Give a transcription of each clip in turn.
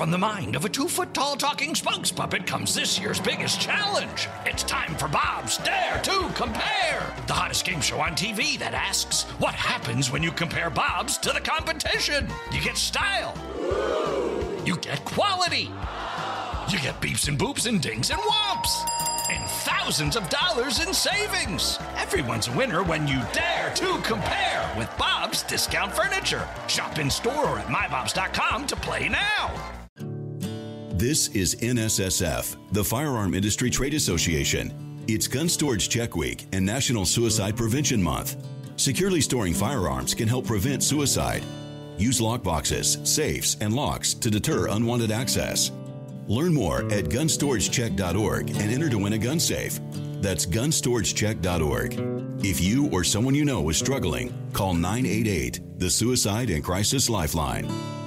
from the mind of a two foot tall talking spokes puppet comes this year's biggest challenge. It's time for Bob's Dare to Compare, the hottest game show on TV that asks what happens when you compare Bob's to the competition. You get style, you get quality, you get beeps and boops and dings and whomps, and thousands of dollars in savings. Everyone's a winner when you dare to compare with Bob's Discount Furniture. Shop in store or at mybobs.com to play now. This is NSSF, the Firearm Industry Trade Association. It's Gun Storage Check Week and National Suicide Prevention Month. Securely storing firearms can help prevent suicide. Use lockboxes, safes, and locks to deter unwanted access. Learn more at gunstoragecheck.org and enter to win a gun safe. That's gunstoragecheck.org. If you or someone you know is struggling, call 988, the Suicide and Crisis Lifeline.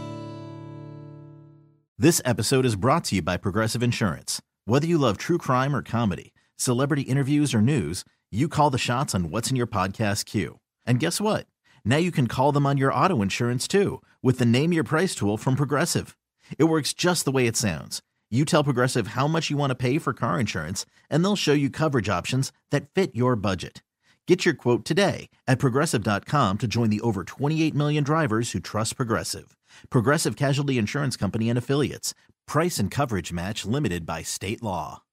This episode is brought to you by Progressive Insurance. Whether you love true crime or comedy, celebrity interviews or news, you call the shots on what's in your podcast queue. And guess what? Now you can call them on your auto insurance too with the Name Your Price tool from Progressive. It works just the way it sounds. You tell Progressive how much you want to pay for car insurance, and they'll show you coverage options that fit your budget. Get your quote today at progressive.com to join the over 28 million drivers who trust Progressive. Progressive Casualty Insurance Company and Affiliates. Price and coverage match limited by state law.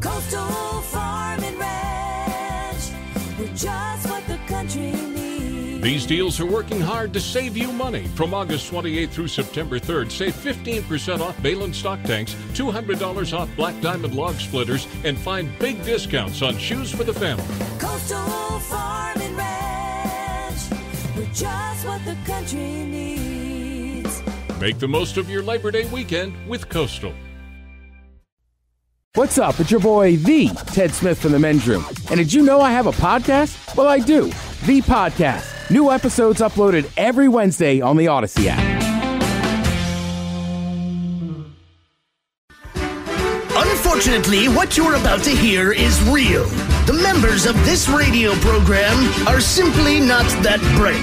Coastal Farm and Ranch. We're just what the country needs. These deals are working hard to save you money. From August 28th through September 3rd, save 15% off Behlen stock tanks, $200 off Black Diamond log splitters, and find big discounts on shoes for the family. Coastal Farm and Ranch. We're just what the country needs. Make the most of your Labor Day weekend with Coastal. What's up? It's your boy, the Ted Smith from the men's room. And did you know I have a podcast? Well, I do. The podcast. New episodes uploaded every Wednesday on the Odyssey app. Unfortunately, what you're about to hear is real. The members of this radio program are simply not that bright,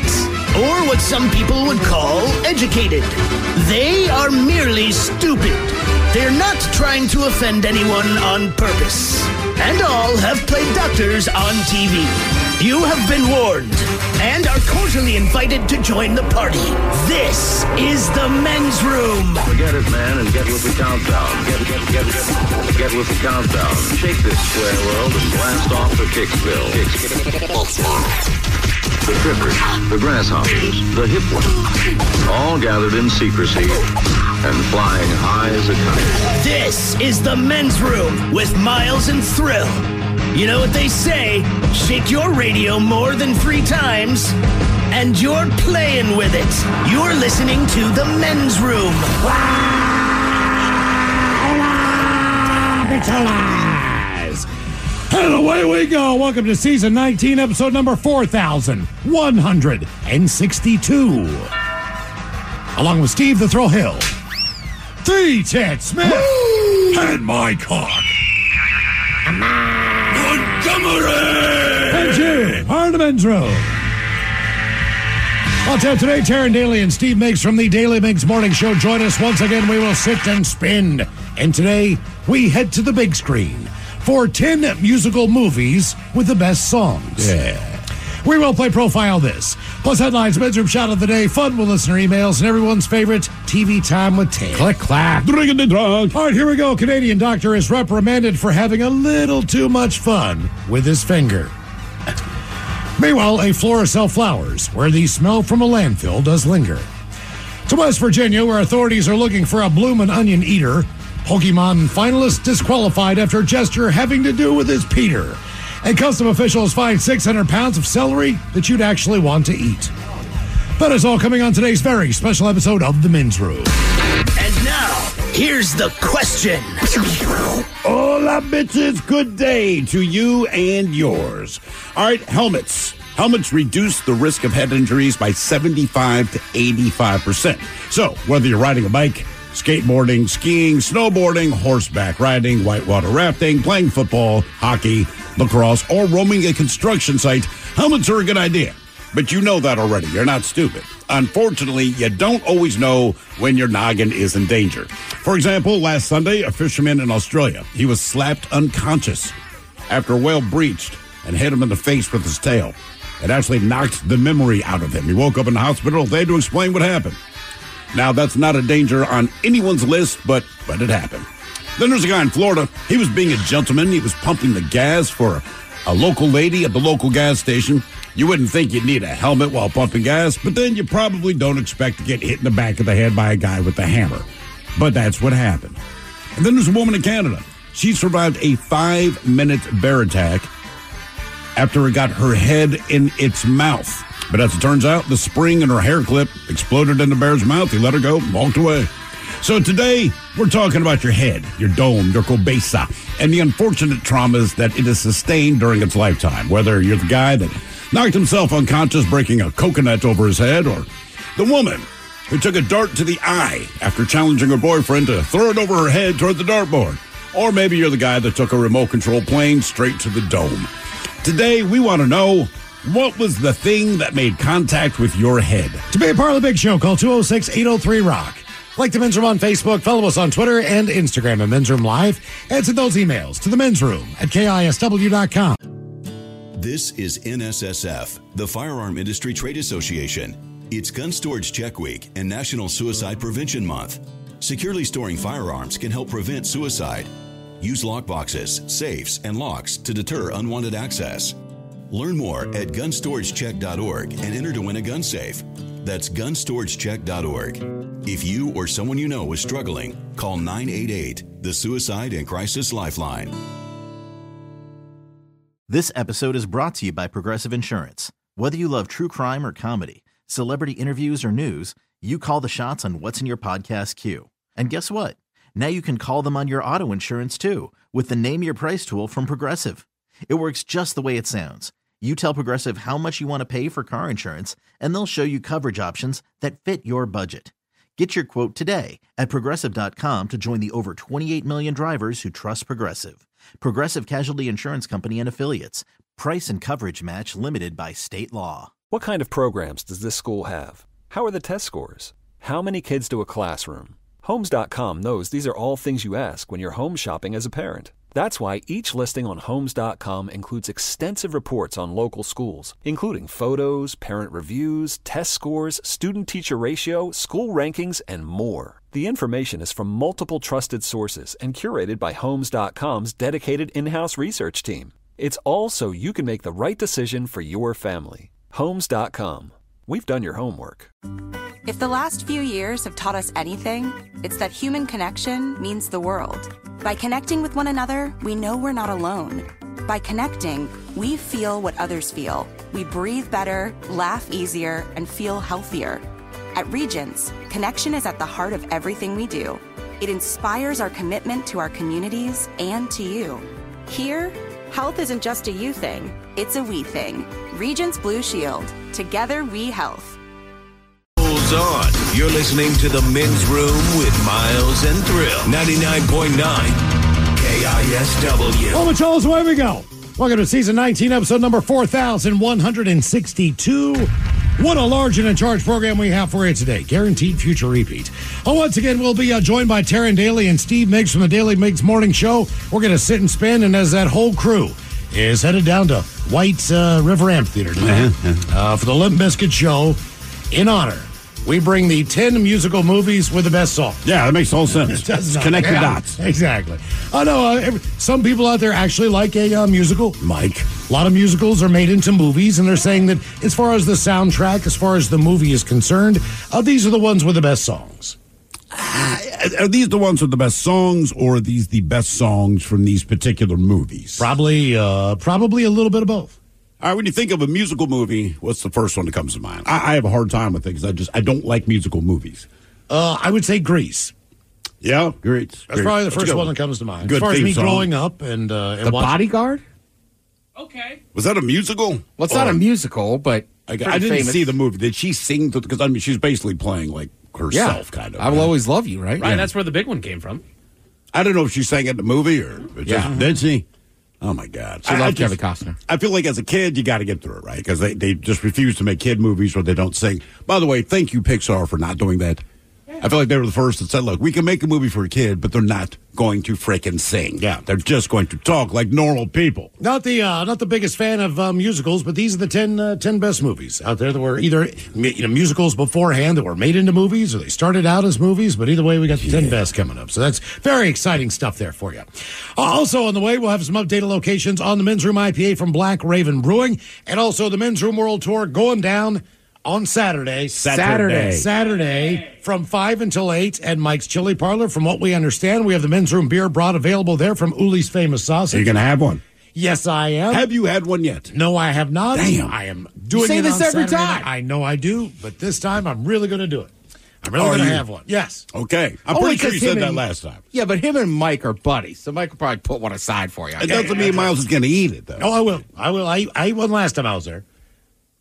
or what some people would call educated. They are merely stupid. They're not trying to offend anyone on purpose. And all have played doctors on TV. You have been warned and are cordially invited to join the party. This is the men's room. Forget it, man, and get with the countdown. Get, get, get, get, get with the countdown. Shake this square world and blast off for Kicksville. The trippers, the grasshoppers, the hip ones, all gathered in secrecy and flying high as a kite. This is the men's room with Miles and Thrill. You know what they say shake your radio more than three times, and you're playing with it. You're listening to the men's room. And away we go. Welcome to season 19, episode number 4162. Along with Steve the Thrill Hill, the Ted Smith, and Mike Hawk. Montgomery! And Jim, are the men's room. Well, today, Taryn Daly and Steve Miggs from the Daily Miggs Morning Show join us once again. We will sit and spin. And today, we head to the big screen for 10 musical movies with the best songs. Yeah. We will play Profile This, plus headlines, bedroom shot of the day, fun with listener emails, and everyone's favorite TV time with Ted. Click, clack. Drinking the drunk. All right, here we go. Canadian doctor is reprimanded for having a little too much fun with his finger. Meanwhile, a florist sells flowers where the smell from a landfill does linger. To West Virginia, where authorities are looking for a bloomin' onion eater, Pokemon finalist disqualified after gesture having to do with his Peter. And custom officials find 600 pounds of celery that you'd actually want to eat. That is all coming on today's very special episode of The Men's Room. And now, here's the question. Hola, bitches. Good day to you and yours. All right, helmets. Helmets reduce the risk of head injuries by 75 to 85%. So, whether you're riding a bike, skateboarding, skiing, snowboarding, horseback riding, whitewater rafting, playing football, hockey, lacrosse, or roaming a construction site, helmets are a good idea. But you know that already. You're not stupid. Unfortunately, you don't always know when your noggin is in danger. For example, last Sunday, a fisherman in Australia, he was slapped unconscious after a whale breached and hit him in the face with his tail. It actually knocked the memory out of him. He woke up in the hospital. They had to explain what happened. Now, that's not a danger on anyone's list, but but it happened. Then there's a guy in Florida. He was being a gentleman. He was pumping the gas for a local lady at the local gas station. You wouldn't think you'd need a helmet while pumping gas, but then you probably don't expect to get hit in the back of the head by a guy with a hammer. But that's what happened. And then there's a woman in Canada. She survived a five minute bear attack after it got her head in its mouth. But as it turns out, the spring in her hair clip exploded in the bear's mouth. He let her go, and walked away. So today, we're talking about your head, your dome, your cabeza, and the unfortunate traumas that it has sustained during its lifetime. Whether you're the guy that knocked himself unconscious breaking a coconut over his head, or the woman who took a dart to the eye after challenging her boyfriend to throw it over her head toward the dartboard. Or maybe you're the guy that took a remote control plane straight to the dome. Today, we want to know what was the thing that made contact with your head? To be a part of the big show, call 206 803 Rock. Like the men's room on Facebook, follow us on Twitter and Instagram at Men's Room Live, and send those emails to the men's room at KISW.com. This is NSSF, the Firearm Industry Trade Association. It's Gun Storage Check Week and National Suicide Prevention Month. Securely storing firearms can help prevent suicide. Use lockboxes, safes, and locks to deter unwanted access. Learn more at gunstoragecheck.org and enter to win a gun safe. That's gunstoragecheck.org. If you or someone you know is struggling, call 988, the Suicide and Crisis Lifeline. This episode is brought to you by Progressive Insurance. Whether you love true crime or comedy, celebrity interviews or news, you call the shots on what's in your podcast queue. And guess what? Now you can call them on your auto insurance too with the Name Your Price tool from Progressive. It works just the way it sounds. You tell Progressive how much you want to pay for car insurance, and they'll show you coverage options that fit your budget. Get your quote today at progressive.com to join the over 28 million drivers who trust Progressive. Progressive Casualty Insurance Company and Affiliates. Price and coverage match limited by state law. What kind of programs does this school have? How are the test scores? How many kids do a classroom? Homes.com knows these are all things you ask when you're home shopping as a parent. That's why each listing on Homes.com includes extensive reports on local schools, including photos, parent reviews, test scores, student teacher ratio, school rankings, and more. The information is from multiple trusted sources and curated by Homes.com's dedicated in house research team. It's all so you can make the right decision for your family. Homes.com. We've done your homework. If the last few years have taught us anything, it's that human connection means the world. By connecting with one another, we know we're not alone. By connecting, we feel what others feel. We breathe better, laugh easier, and feel healthier. At Regence, connection is at the heart of everything we do. It inspires our commitment to our communities and to you. Here, health isn't just a you thing, it's a we thing. Regence Blue Shield. Together we health. Rules on. You're listening to the men's room with Miles and Thrill. 99.9 KISW. Well, Macholas, away we go. Welcome to season 19, episode number 4162. What a large and in charge program we have for you today. Guaranteed future repeat. Oh, once again, we'll be uh, joined by Taryn Daly and Steve Miggs from the Daily Miggs Morning Show. We're going to sit and spin, and as that whole crew is headed down to White uh, River Amphitheater tonight uh, for the Limp Bizkit Show in honor. We bring the 10 musical movies with the best song. Yeah, that makes whole sense. Does not. Connect the Yeah, dots. Exactly. I know uh, every- some people out there actually like a uh, musical. Mike. A lot of musicals are made into movies, and they're saying that as far as the soundtrack, as far as the movie is concerned, uh, these are the ones with the best songs. Are these the ones with the best songs, or are these the best songs from these particular movies? Probably, uh, probably a little bit of both. All right, when you think of a musical movie, what's the first one that comes to mind? I, I have a hard time with it because I just I don't like musical movies. Uh, I would say Grease. Yeah, great. That's probably the first one that comes to mind. Good as far as me song. growing up and, uh, and The watching- Bodyguard? Okay. Was that a musical? Well, it's not Or- a musical, but I, I pretty didn't famous. see the movie. Did she sing? Because I mean, she's basically playing like herself, kind of. I will always love you, right? Right, that's where the big one came from. I don't know if she sang it in the movie or but Yeah. just, did she? Oh my God! She I- I loved Kevin Costner. I feel like as a kid, you got to get through it, right? Because they, they just refuse to make kid movies where they don't sing. By the way, thank you, Pixar, for not doing that. I feel like they were the first that said, look, we can make a movie for a kid, but they're not going to frickin' sing. Yeah. They're just going to talk like normal people. Not the uh, not the biggest fan of uh, musicals, but these are the 10, uh, 10 best movies out there that were either you know musicals beforehand that were made into movies, or they started out as movies. But either way, we got the ten best coming up, so that's very exciting stuff there for you. Uh, also on the way, we'll have some updated locations on the Men's Room IPA from Black Raven Brewing, and also the Men's Room World Tour going down on Saturday. Saturday. Saturday from 5 until 8 at Mike's Chili Parlor. From what we understand, we have the men's room beer brought available there from Uli's Famous Sausage. Are you going to have one? Yes, I am. Have you had one yet? No, I have not. Damn. I am doing say it this every Saturday time. night. I know I do, but this time I'm really going to do it. I'm really going to have one. Yes. Okay. I'm Only pretty sure you said him that last time. Yeah, but him and Mike are buddies, so Mike will probably put one aside for you. It doesn't mean Miles is going to eat it, though. Oh, I will. I will. I, I ate one last time I was there.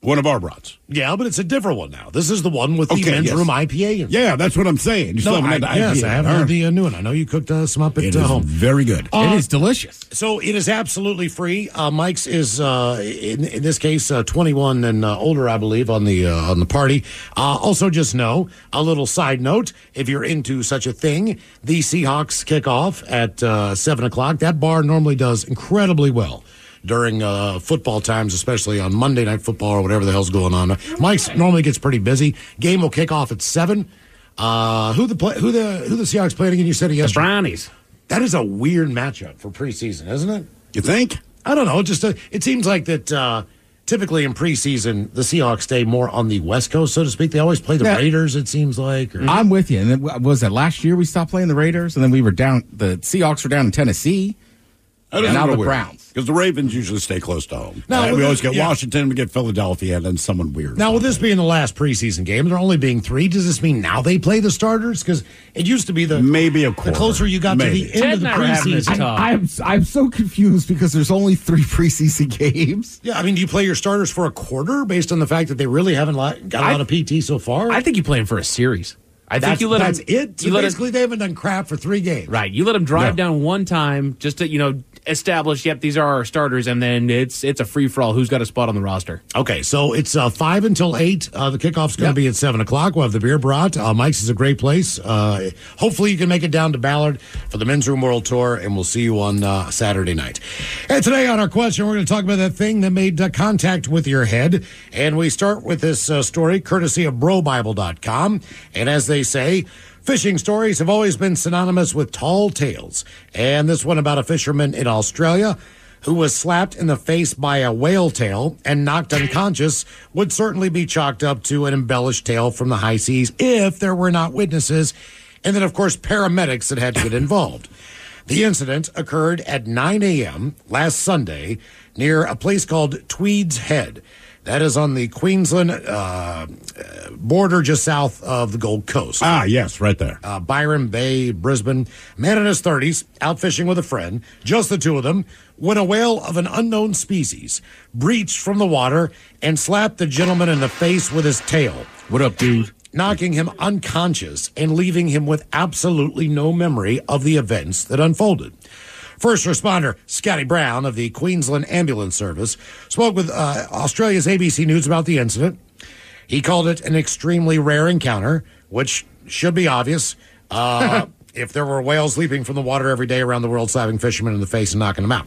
One of our brats. Yeah, but it's a different one now. This is the one with the Okay, men's yes. room IPA. In. Yeah, that's what I'm saying. You No, still I, haven't had the yes, IPA. I haven't All had the uh, new one. I know you cooked uh, some up at It uh, is home. very good. Uh, it is delicious. So it is absolutely free. Uh, Mike's is uh, in, in this case uh, 21 and uh, older, I believe, on the uh, on the party. Uh, also, just know a little side note: if you're into such a thing, the Seahawks kick off at uh, seven o'clock. That bar normally does incredibly well. During uh, football times, especially on Monday Night Football or whatever the hell's going on, Mike's normally gets pretty busy. Game will kick off at seven. Uh, who the play, who the who the Seahawks playing again? You said it yesterday. Brownies. That is a weird matchup for preseason, isn't it? You think? I don't know. it Just uh, it seems like that. Uh, typically in preseason, the Seahawks stay more on the West Coast, so to speak. They always play the Yeah. Raiders. It seems like. Or, I'm with you. And then, was that last year we stopped playing the Raiders, and then we were down. The Seahawks were down in Tennessee, and now the Browns. Because the Ravens usually stay close to home. No, Uh, well, we always get yeah. Washington, we get Philadelphia, and then someone weird. now, with this being the last preseason game, there only being three, does this mean now they play the starters? Because it used to be the Maybe a the quarter. closer you got Maybe. to the end Ted of the and I were preseason. I'm I'm so confused because there's only three preseason games. Yeah, I mean, do you play your starters for a quarter based on the fact that they really haven't li- got a I- lot of PT so far? I think you play them for a series. I think that's, you let that's him. it. So You let him, basically, they haven't done crap for three games. right. You let them drive No. down one time just to you know establish. Yep, these are our starters, and then it's it's a free for all. Who's got a spot on the roster? Okay, so it's uh, five until eight. Uh, the kickoff's going to Yep. be at seven o'clock. We'll have the beer brought. Uh, Mike's is a great place. Uh, hopefully, you can make it down to Ballard for the Men's Room World Tour, and we'll see you on uh, Saturday night. And today on our question, we're going to talk about that thing that made uh, contact with your head, and we start with this uh, story courtesy of BroBible.com. And as they say. Fishing stories have always been synonymous with tall tales, and this one about a fisherman in Australia who was slapped in the face by a whale tail and knocked unconscious would certainly be chalked up to an embellished tale from the high seas if there were not witnesses, and then, of course, paramedics that had to get involved. The incident occurred at 9 a.m. last Sunday near a place called Tweed Heads. That is on the Queensland uh, uh, border just south of the Gold Coast Ah, yes, right there. uh, Byron Bay, Brisbane. Man in his 30s, out fishing with a friend, just the two of them, when a whale of an unknown species breached from the water and slapped the gentleman in the face with his tail, What up, dude? knocking him unconscious and leaving him with absolutely no memory of the events that unfolded. First responder Scotty Brown of the Queensland Ambulance Service spoke with uh, Australia's ABC News about the incident. He called it an extremely rare encounter, which should be obvious. Uh, if there were whales leaping from the water every day around the world, slapping fishermen in the face and knocking them out.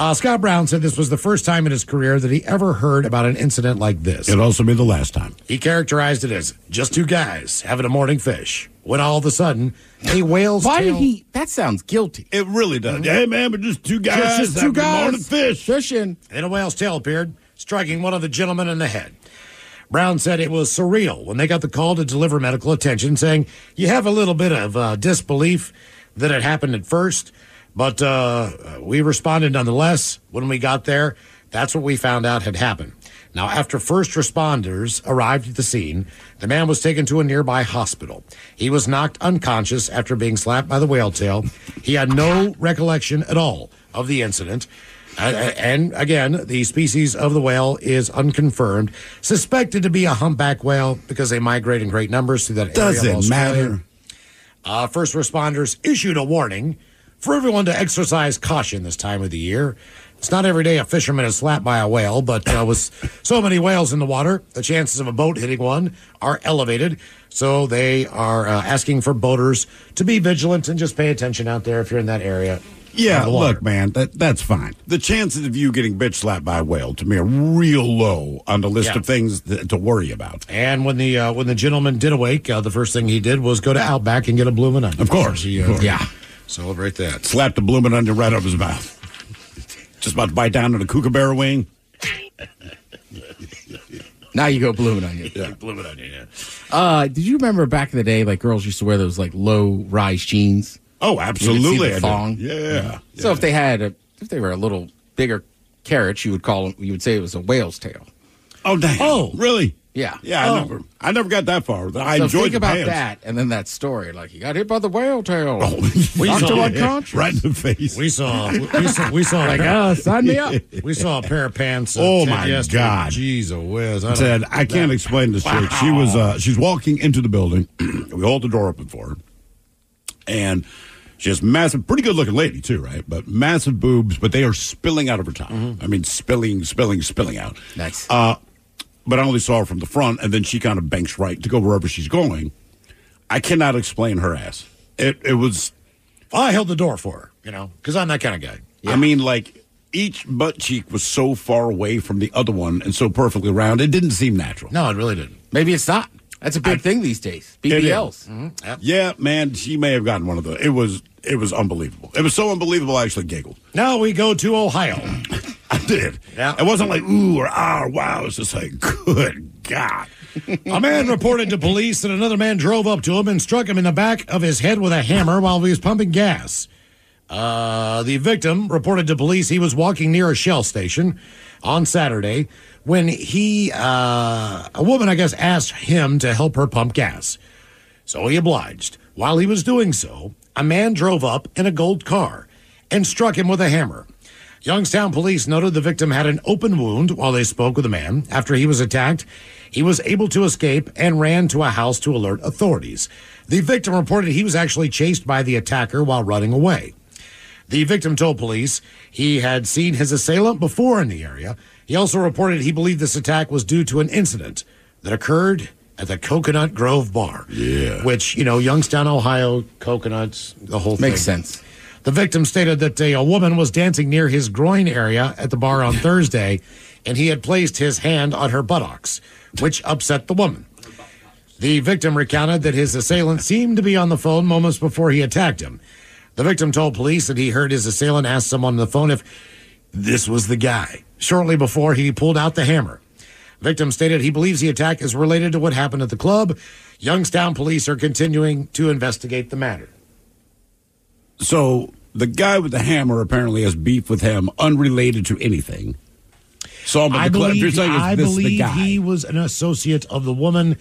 Uh, Scott Brown said this was the first time in his career that he ever heard about an incident like this. It'll also be the last time. He characterized it as just two guys having a morning fish. When all of a sudden, a whale's Why tail. did he? That sounds guilty. It really does. Hey, man, but just two guys. Just, just two having a morning guys fish. fishing. and a whale's tail appeared, striking one of the gentlemen in the head. Brown said it was surreal when they got the call to deliver medical attention, saying, You have a little bit of uh, disbelief that it happened at first, but uh, we responded nonetheless. When we got there, that's what we found out had happened. Now, after first responders arrived at the scene, the man was taken to a nearby hospital. He was knocked unconscious after being slapped by the whale tail. He had no recollection at all of the incident. Uh, and again, the species of the whale is unconfirmed, suspected to be a humpback whale because they migrate in great numbers through that area. Doesn't matter. Uh, first responders issued a warning for everyone to exercise caution this time of the year. It's not every day a fisherman is slapped by a whale, but uh, with so many whales in the water, the chances of a boat hitting one are elevated. So they are uh, asking for boaters to be vigilant and just pay attention out there if you're in that area. Yeah, of look, man, that that's fine. The chances of you getting bitch slapped by a whale to me are real low on the list Yeah. of things th- to worry about. And when the uh, when the gentleman did awake, uh, the first thing he did was go to Outback and get a bloomin' onion. Of course, He, of uh, course. yeah. Celebrate that. Slapped the blooming onion right up his mouth. Just about to bite down on a kookaburra wing. Now you go blue onion. Yeah. Bloomin' onion. Yeah. Uh, did you remember back in the day, like girls used to wear those like low rise jeans? Oh, You could see absolutely. the I thong. Yeah. So if they had a, if they were a little bigger carrots, you would call them. You would say it was a whale's tail. Oh, damn. Oh. really? Yeah. Yeah, I Oh. never, I never got that far. I so enjoyed think the about pants. that, and then that story, like he got hit by the whale tail. Oh, We saw unconscious. right in the face. We saw we saw we saw Like, ah, sign me up. We saw a pair of pants. Oh, my yesterday. God. Jeez, oh whiz! I don't- I can't explain this chick. She was uh, she's walking into the building. we hold the door open for her, and she has massive, pretty good looking lady too, right? But massive boobs, but they are spilling out of her top. I mean, spilling, spilling, spilling out. Nice. Uh, but I only saw her from the front, and then she kind of banks right to go wherever she's going. I cannot explain her ass. It it was. I held the door for her, you know, because I'm that kind of guy. I mean, like each butt cheek was so far away from the other one and so perfectly round, it didn't seem natural. No, it really didn't. Maybe it's not. That's a big thing these days. BBLs. Mm-hmm. Yeah, man, she may have gotten one of those. It was it was unbelievable. It was so unbelievable I actually giggled. Now we go to Ohio. I did. Yeah. It wasn't like ooh or ah or wow. It was just like good God. A man reported to police that another man drove up to him and struck him in the back of his head with a hammer while he was pumping gas. Uh, the victim reported to police he was walking near a Shell station on Saturday when he, uh, a woman, I guess, asked him to help her pump gas. So he obliged. While he was doing so, a man drove up in a gold car and struck him with a hammer. Youngstown police noted the victim had an open wound while they spoke with the man. After he was attacked, he was able to escape and ran to a house to alert authorities. The victim reported he was actually chased by the attacker while running away. The victim told police he had seen his assailant before in the area. He also reported he believed this attack was due to an incident that occurred at the Coconut Grove Bar. Yeah. Which, you know, Youngstown, Ohio, coconuts, the whole thing. Makes sense. The victim stated that a, a woman was dancing near his groin area at the bar on Thursday, and he had placed his hand on her buttocks, which upset the woman. The victim recounted that his assailant seemed to be on the phone moments before he attacked him. The victim told police that he heard his assailant ask someone on the phone if this was the guy, shortly before he pulled out the hammer. Victim stated he believes the attack is related to what happened at the club. Youngstown police are continuing to investigate the matter. So the guy with the hammer apparently has beef with him, unrelated to anything. Saw him at I the club. You're believe, saying I this the believe guy. he was an associate of the woman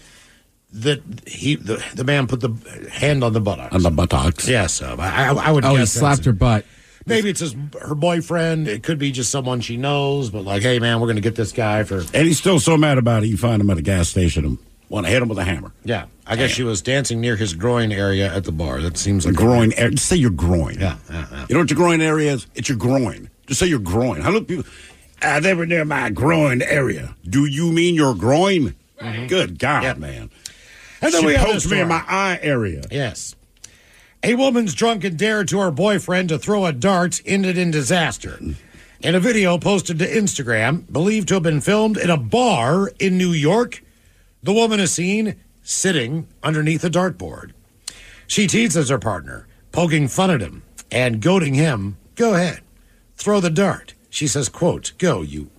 that he the, the man put the hand on the buttocks. on the buttocks. Yes, uh, I, I, I would. Oh, he slapped her butt. Maybe it's his her boyfriend. It could be just someone she knows. But like, hey man, we're gonna get this guy for. And he's still so mad about it. You find him at a gas station and want to hit him with a hammer. Yeah, I guess she was dancing near his groin area at the bar. That seems like groin area. Just say your groin. Yeah, yeah, yeah. You know what your groin area is? It's your groin. Just say your groin. How do people? Ah, they were near my groin area. Do you mean your groin? Good God, man. And then she we poked me in my eye area. Yes. A woman's drunken dare to her boyfriend to throw a dart ended in disaster. In a video posted to Instagram, believed to have been filmed in a bar in New York, the woman is seen sitting underneath a dartboard. She teases her partner, poking fun at him and goading him, go ahead, throw the dart. She says, quote, go, you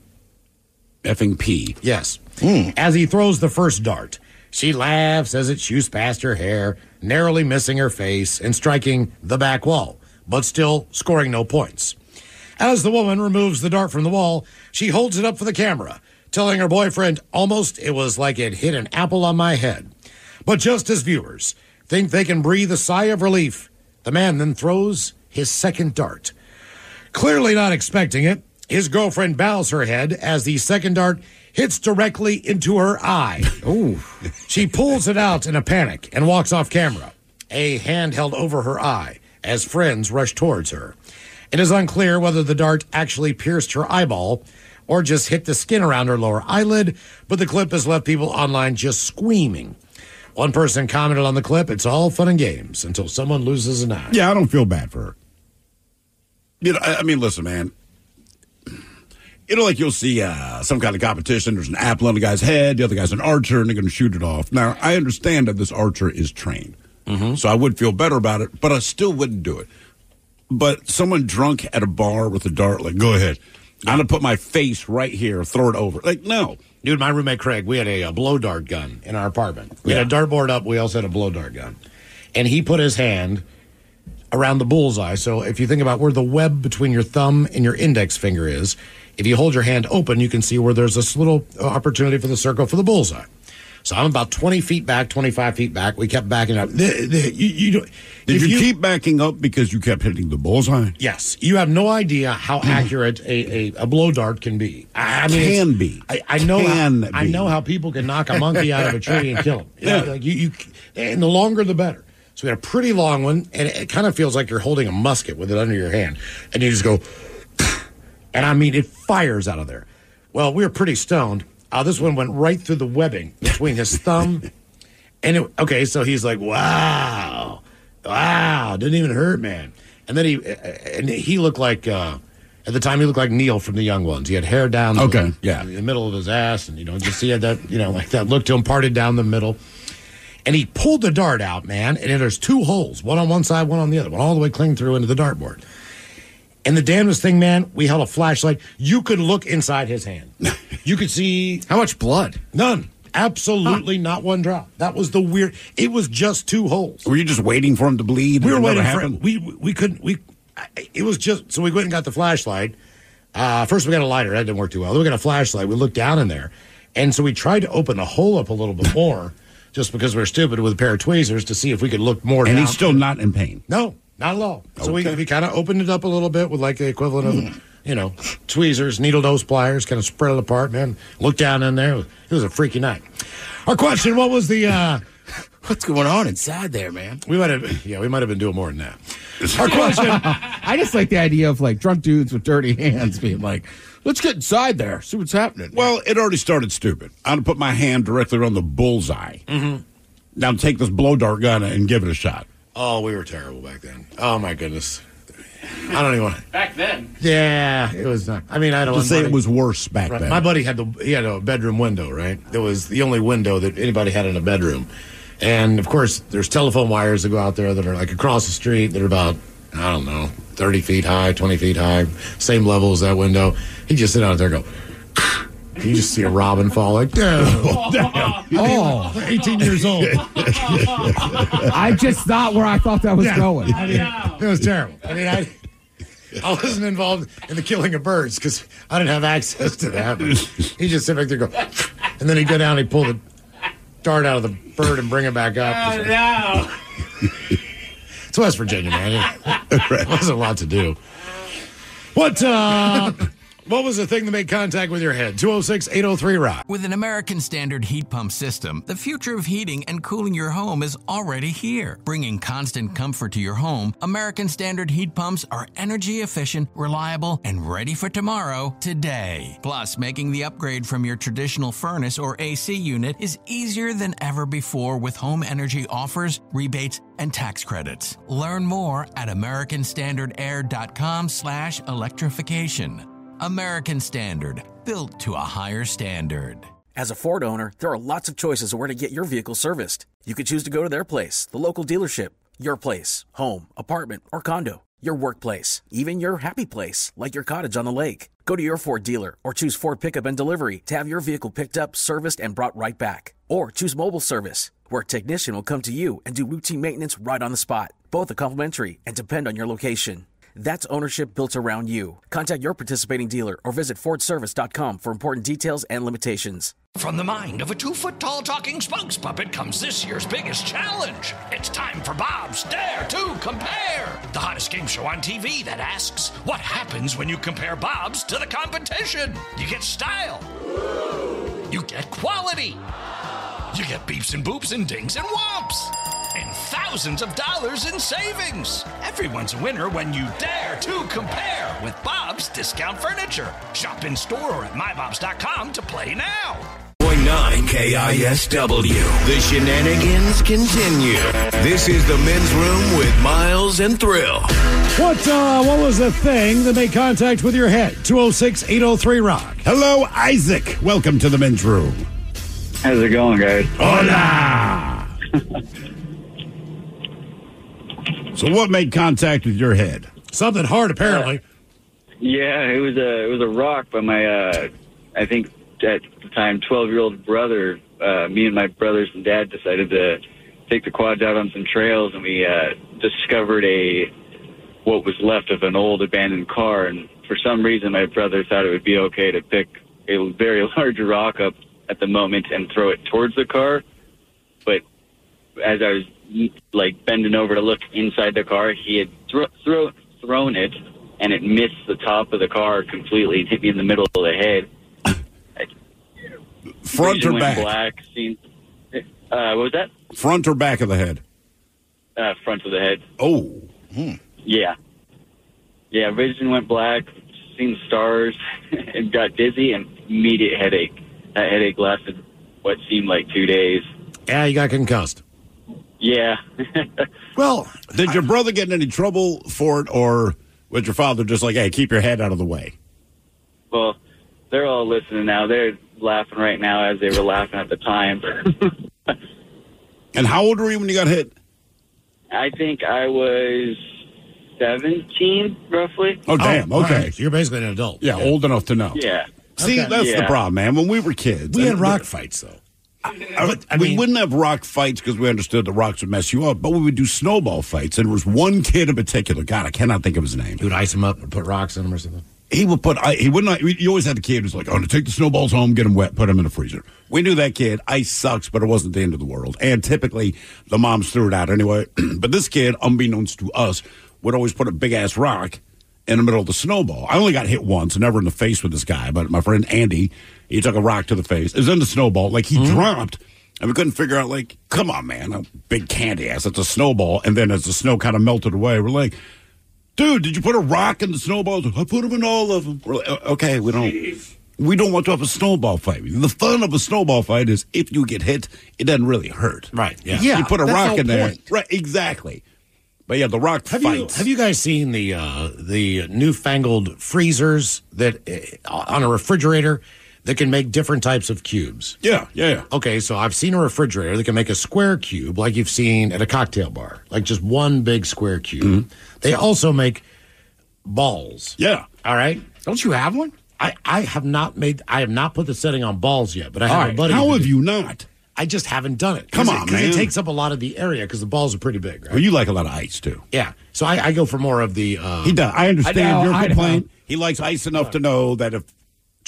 Effing P. Yes. Hmm. As he throws the first dart, she laughs as it shoots past her hair, narrowly missing her face and striking the back wall, but still scoring no points. As the woman removes the dart from the wall, she holds it up for the camera, telling her boyfriend almost it was like it hit an apple on my head. But just as viewers think they can breathe a sigh of relief, the man then throws his second dart. Clearly not expecting it, his girlfriend bows her head as the second dart hits directly into her eye. Ooh. She pulls it out in a panic and walks off camera, a hand held over her eye as friends rush towards her. It is unclear whether the dart actually pierced her eyeball or just hit the skin around her lower eyelid, but the clip has left people online just screaming. One person commented on the clip, it's all fun and games until someone loses an eye. Yeah, I don't feel bad for her. You know, I, I mean, listen, man. You know, like you'll see uh, some kind of competition. There's an apple on the guy's head. The other guy's an archer, and they're going to shoot it off. Now, I understand that this archer is trained, so I would feel better about it, but I still wouldn't do it. But someone drunk at a bar with a dart, like, go ahead. I'm going to put my face right here, throw it over. Like, no. Dude, my roommate Craig, we had a, a blow dart gun in our apartment. We had a dartboard up. We also had a blow dart gun, and he put his hand around the bullseye. So if you think about where the web between your thumb and your index finger is, if you hold your hand open, you can see where there's this little uh, opportunity for the circle for the bullseye. So I'm about 20 feet back, 25 feet back. We kept backing up. The- the- you- you Did if you, keep backing up because you kept hitting the bullseye? Yes, you have no idea how hmm. accurate a, a, a blow dart can be. I, I mean, Can be. I, I know. Can how, I know how people can knock a monkey out of a tree and kill him. Yeah, Yeah. like you, you, and the longer the better. So we had a pretty long one, and it, it kind of feels like you're holding a musket with it under your hand, and you just go, and I mean, it fires out of there. Well, we were pretty stoned. Uh, this one went right through the webbing between his thumb and it, okay, so he's like, "Wow, wow, didn't even hurt, man." And then he and he looked like uh, at the time he looked like Neil from the Young Ones. He had hair down, the- Okay, yeah. in the middle of his ass, and you know, just he had that, you know, like that look to him, parted down the middle. And he pulled the dart out, man, and there's two holes, one on one side, one on the other, one all the way clean through into the dartboard. And the damnedest thing, man, we held a flashlight. You could look inside his hand. You could see How much blood? None. Absolutely not one drop. That was the weird. It was just two holes. Were you just waiting for him to bleed? We were and it never waiting for happened? we we couldn't we. It was just so we went and got the flashlight. Uh, first we got a lighter that didn't work too well. Then we got a flashlight. We looked down in there, and so we tried to open the hole up a little bit more, just because we are stupid with a pair of tweezers to see if we could look more. And down. he's still not in pain. No, not at all. So we, Okay. we kind of opened it up a little bit with like the equivalent of, you know, tweezers, needle nose pliers, kind of spread it apart, man. Look down in there. It was a freaky night. Our question, what was the, uh, What's going on inside there, man? we might have, yeah, we might have been doing more than that. Our question, I just like the idea of like drunk dudes with dirty hands being like, let's get inside there, see what's happening. Well, it already started stupid. I'm going to put my hand directly on the bullseye. Mm-hmm. Now take this blow dart gun and give it a shot. Oh, we were terrible back then. Oh my goodness. I don't even want Back then. Yeah, it was not. I mean, I don't To say buddy- it was worse back Right. then. My buddy had the he had a bedroom window, right? It was the only window that anybody had in a bedroom. And of course, there's telephone wires that go out there that are like across the street that are about I don't know, 30 feet high, 20 feet high, same level as that window. He just sit out there and go. You just see a robin fall like, oh, 18 years old. I just thought where I thought that was Yeah. going. I mean, it was terrible. I mean, I, I wasn't involved in the killing of birds because I didn't have access to that. He just sit back there and go, and then he'd go down, and he'd pull the dart out of the bird and bring it back up. Oh, no. It's West Virginia, man. It wasn't a lot to do. What, uh, what was the thing that made contact with your head? 206 803 Rock. With an American Standard heat pump system, the future of heating and cooling your home is already here. Bringing constant comfort to your home, American Standard heat pumps are energy efficient, reliable, and ready for tomorrow today. Plus, making the upgrade from your traditional furnace or AC unit is easier than ever before with home energy offers, rebates, and tax credits. Learn more at americanstandardair.com slash electrification. American Standard, built to a higher standard. As a Ford owner, there are lots of choices of where to get your vehicle serviced. You could choose to go to their place, the local dealership, your place, home, apartment, or condo, your workplace, even your happy place, like your cottage on the lake. Go to your Ford dealer or choose Ford Pickup and Delivery to have your vehicle picked up, serviced, and brought right back. Or choose mobile service, where a technician will come to you and do routine maintenance right on the spot. Both are complimentary and depend on your location. That's ownership built around you. Contact your participating dealer or visit FordService.com for important details and limitations. From the mind of a two foot tall talking spokes puppet comes this year's biggest challenge. It's time for Bob's Dare to Compare, the hottest game show on TV that asks what happens when you compare Bob's to the competition. You get style, you get quality, you get beeps and boops and dings and whomps. And thousands of dollars in savings. Everyone's a winner when you dare to compare with Bob's Discount Furniture. Shop in store or at mybobs.com to play now. 9 KISW. The shenanigans continue. This is the men's room with Miles and Thrill. What uh, what was the thing that made contact with your head? 206 803 Rock. Hello, Isaac. Welcome to the men's room. How's it going, guys? Hola. so, what made contact with your head? Something hard, apparently. Yeah, it was a it was a rock, but my uh, I think at the time twelve year old brother, uh, me and my brothers and dad decided to take the quads out on some trails, and we uh, discovered a what was left of an old abandoned car, and for some reason my brother thought it would be okay to pick a very large rock up at the moment and throw it towards the car, but as I was like bending over to look inside the car, he had thro- throw, thrown it, and it missed the top of the car completely and hit me in the middle of the head. Front or back? Black. Seen. Uh, what was that? Front or back of the head? Uh, front of the head. Oh. Yeah. Yeah. Vision went black. Seen stars, and got dizzy and immediate headache. That headache lasted what seemed like two days. Yeah, you got concussed. Yeah. well, did your brother get in any trouble for it, or was your father just like, "Hey, keep your head out of the way"? Well, they're all listening now. They're laughing right now as they were laughing at the time. And how old were you when you got hit? I think I was 17, roughly. Oh, damn. Oh, okay, So you're basically an adult. Yeah, old enough to know. Yeah. See, Okay. that's the problem, man. When we were kids, We had rock fights, though. I- we wouldn't have rock fights because we understood the rocks would mess you up, but we would do snowball fights. And there was one kid in particular. God, I cannot think of his name. You would ice him up and put rocks in him or something. He would put. He would not. You always had the kid who's like, "Oh, to take the snowballs home, get them wet, put them in the freezer." We knew that kid. Ice sucks, but it wasn't the end of the world. And typically, the moms threw it out anyway. but this kid, unbeknownst to us, would always put a big ass rock in the middle of the snowball. I only got hit once, never in the face with this guy. But my friend Andy, he took a rock to the face. It was in the snowball. Like he dropped. And we couldn't figure out, like, come on, man, a big candy ass. It's a snowball. And then as the snow kind of melted away, we're like, dude, did you put a rock in the snowballs? I put them in all of them. We're like, okay, we don't. We don't want to have a snowball fight. The fun of a snowball fight is if you get hit, it doesn't really hurt. Right. Yeah. you put a rock in there. point. Right. Exactly. But yeah, the rock Have you fights. have you guys seen the uh, the newfangled freezers that uh, on a refrigerator that can make different types of cubes? Yeah, yeah, yeah. Okay, so I've seen a refrigerator that can make a square cube like you've seen at a cocktail bar, like just one big square cube. They also make balls. Mm-hmm. Yeah. All right. Don't you have one? I, I have not made I have not put the setting on balls yet, but I have right, a buddy. how have did. you not? I just haven't done it. Come 'Cause it- on, 'cause man. It takes up a lot of the area because the balls are pretty big, right? Well, you like a lot of ice too. Yeah. So I, I go for more of the. Uh, He does. I understand I know, your I know. complaint. He likes ice enough to know that if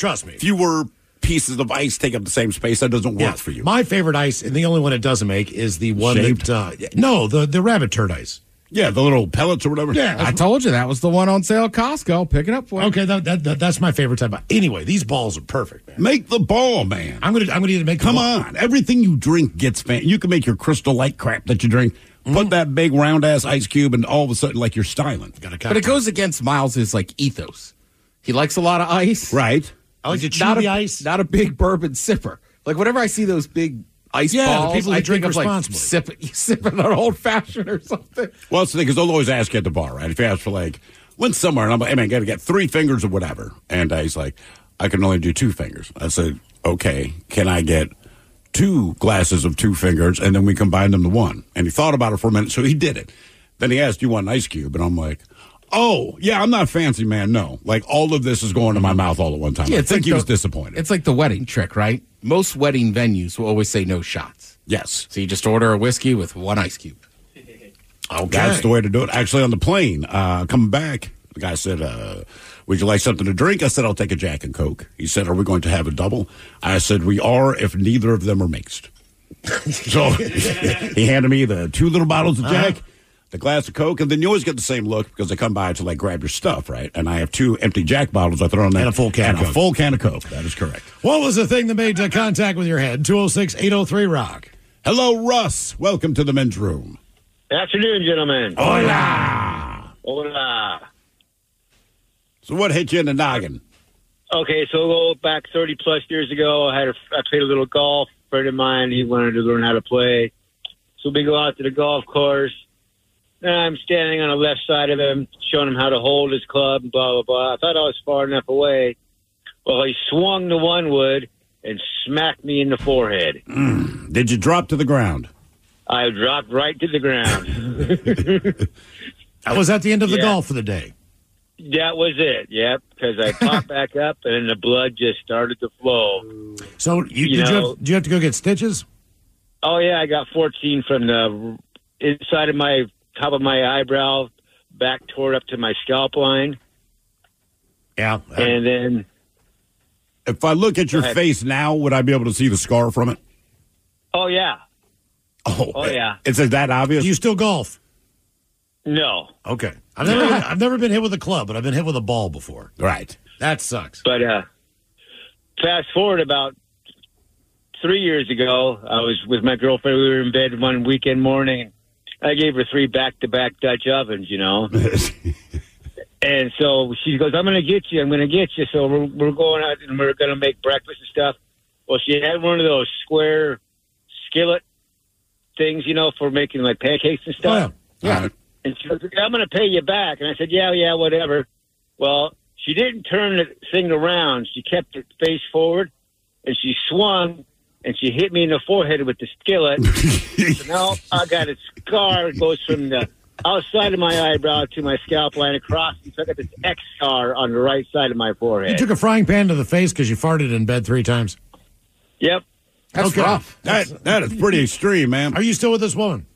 trust me, fewer pieces of ice take up the same space, that doesn't work Yeah. for you. My favorite ice, and the only one it doesn't make, is the one Shaved? that. Uh, no, the the rabbit turd ice. Yeah, the little pellets or whatever. Yeah, I told you that was the one on sale at Costco. Pick it up for you. Okay, that, that, that- that's my favorite type. Of, anyway, these balls are perfect, man. Make the ball, man. I'm gonna I'm gonna need to make. the Come ball. on. Everything you drink gets fan. You can make your crystal light crap that you drink. Mm-hmm. Put that big round ass ice cube, and all of a sudden, like you're styling. Got But it goes against Miles's like ethos. He likes a lot of ice. Right. I like to He's chew not the a, ice. Not a big bourbon sipper. Like whenever I see those big ice Yeah, the balls, people who I drink think of like responsibly. sipping, sipping an old fashioned or something. Well, that's the thing, because they'll always ask you at the bar, right? If you ask for like, went somewhere, and I'm like, hey man, got to get three fingers or whatever. And uh, he's like, I can only do two fingers. I said, okay, can I get two glasses of two fingers, and then we combine them to one? And he thought about it for a minute, so he did it. Then he asked, you want an ice cube? And I'm like, oh, yeah, I'm not fancy, man. No. Like, all of this is going to my mouth all at one time. Yeah, I think like he was disappointed. It's like the wedding trick, right? Most wedding venues will always say no shots. Yes. So you just order a whiskey with one ice cube. Okay. That's the way to do it. Actually, on the plane, uh, coming back, the guy said, uh, Would you like something to drink? I said, I'll take a Jack and Coke. He said, Are we going to have a double? I said, We are if neither of them are mixed. so he handed me the two little bottles of Uh-huh. Jack, the glass of Coke, and then you always get the same look because they come by to like grab your stuff, right? And I have two empty Jack bottles I throw in there. And a full can and of a Coke. full can of Coke. That is correct. What was the thing that made uh, contact with your head? 206 803 Rock. Hello, Russ. Welcome to the men's room. Afternoon, gentlemen. Hola. Hola. So, what hit you in the noggin? Okay, so we'll go back 30 plus years ago. I had a, I played a little golf. A friend of mine, he wanted to learn how to play. So we go out to the golf course. And I'm standing on the left side of him, showing him how to hold his club, and blah, blah, blah. I thought I was far enough away. Well, he swung the one wood and smacked me in the forehead. Mm. Did you drop to the ground? I dropped right to the ground. That was at the end of the Yeah. golf for the day. that was it, yep, because I popped back up and the blood just started to flow. So you, You did, you know- have, did you have to go get stitches? Oh yeah, I got 14 from the inside of my top of my eyebrow back toward up to my scalp line, Yeah. and then If I look at your ahead. face now, would I be able to see the scar from it? oh yeah, Oh, oh yeah, It's that obvious? Do you still golf? no, Okay. I've never, been, I've never been hit with a club, but I've been hit with a ball before. right. That sucks. but uh, fast forward about three years ago, I was with my girlfriend. We were in bed one weekend morning. I gave her three back-to-back Dutch ovens, you know. And so she goes, I'm going to get you. I'm going to get you. So we're, we're going out and we're going to make breakfast and stuff. Well, she had one of those square skillet things, you know, for making like pancakes and stuff. Oh, yeah. And she goes, I'm going to pay you back. And I said, yeah, yeah, whatever. Well, she didn't turn the thing around. She kept it face forward and she swung and she hit me in the forehead with the skillet. so now I got a scar. It goes from the outside of my eyebrow to my scalp line across. And so I got this X scar on the right side of my forehead. You took a frying pan to the face because you farted in bed three times. Yep. That's rough. That, that is pretty extreme, man. Are you still with this woman?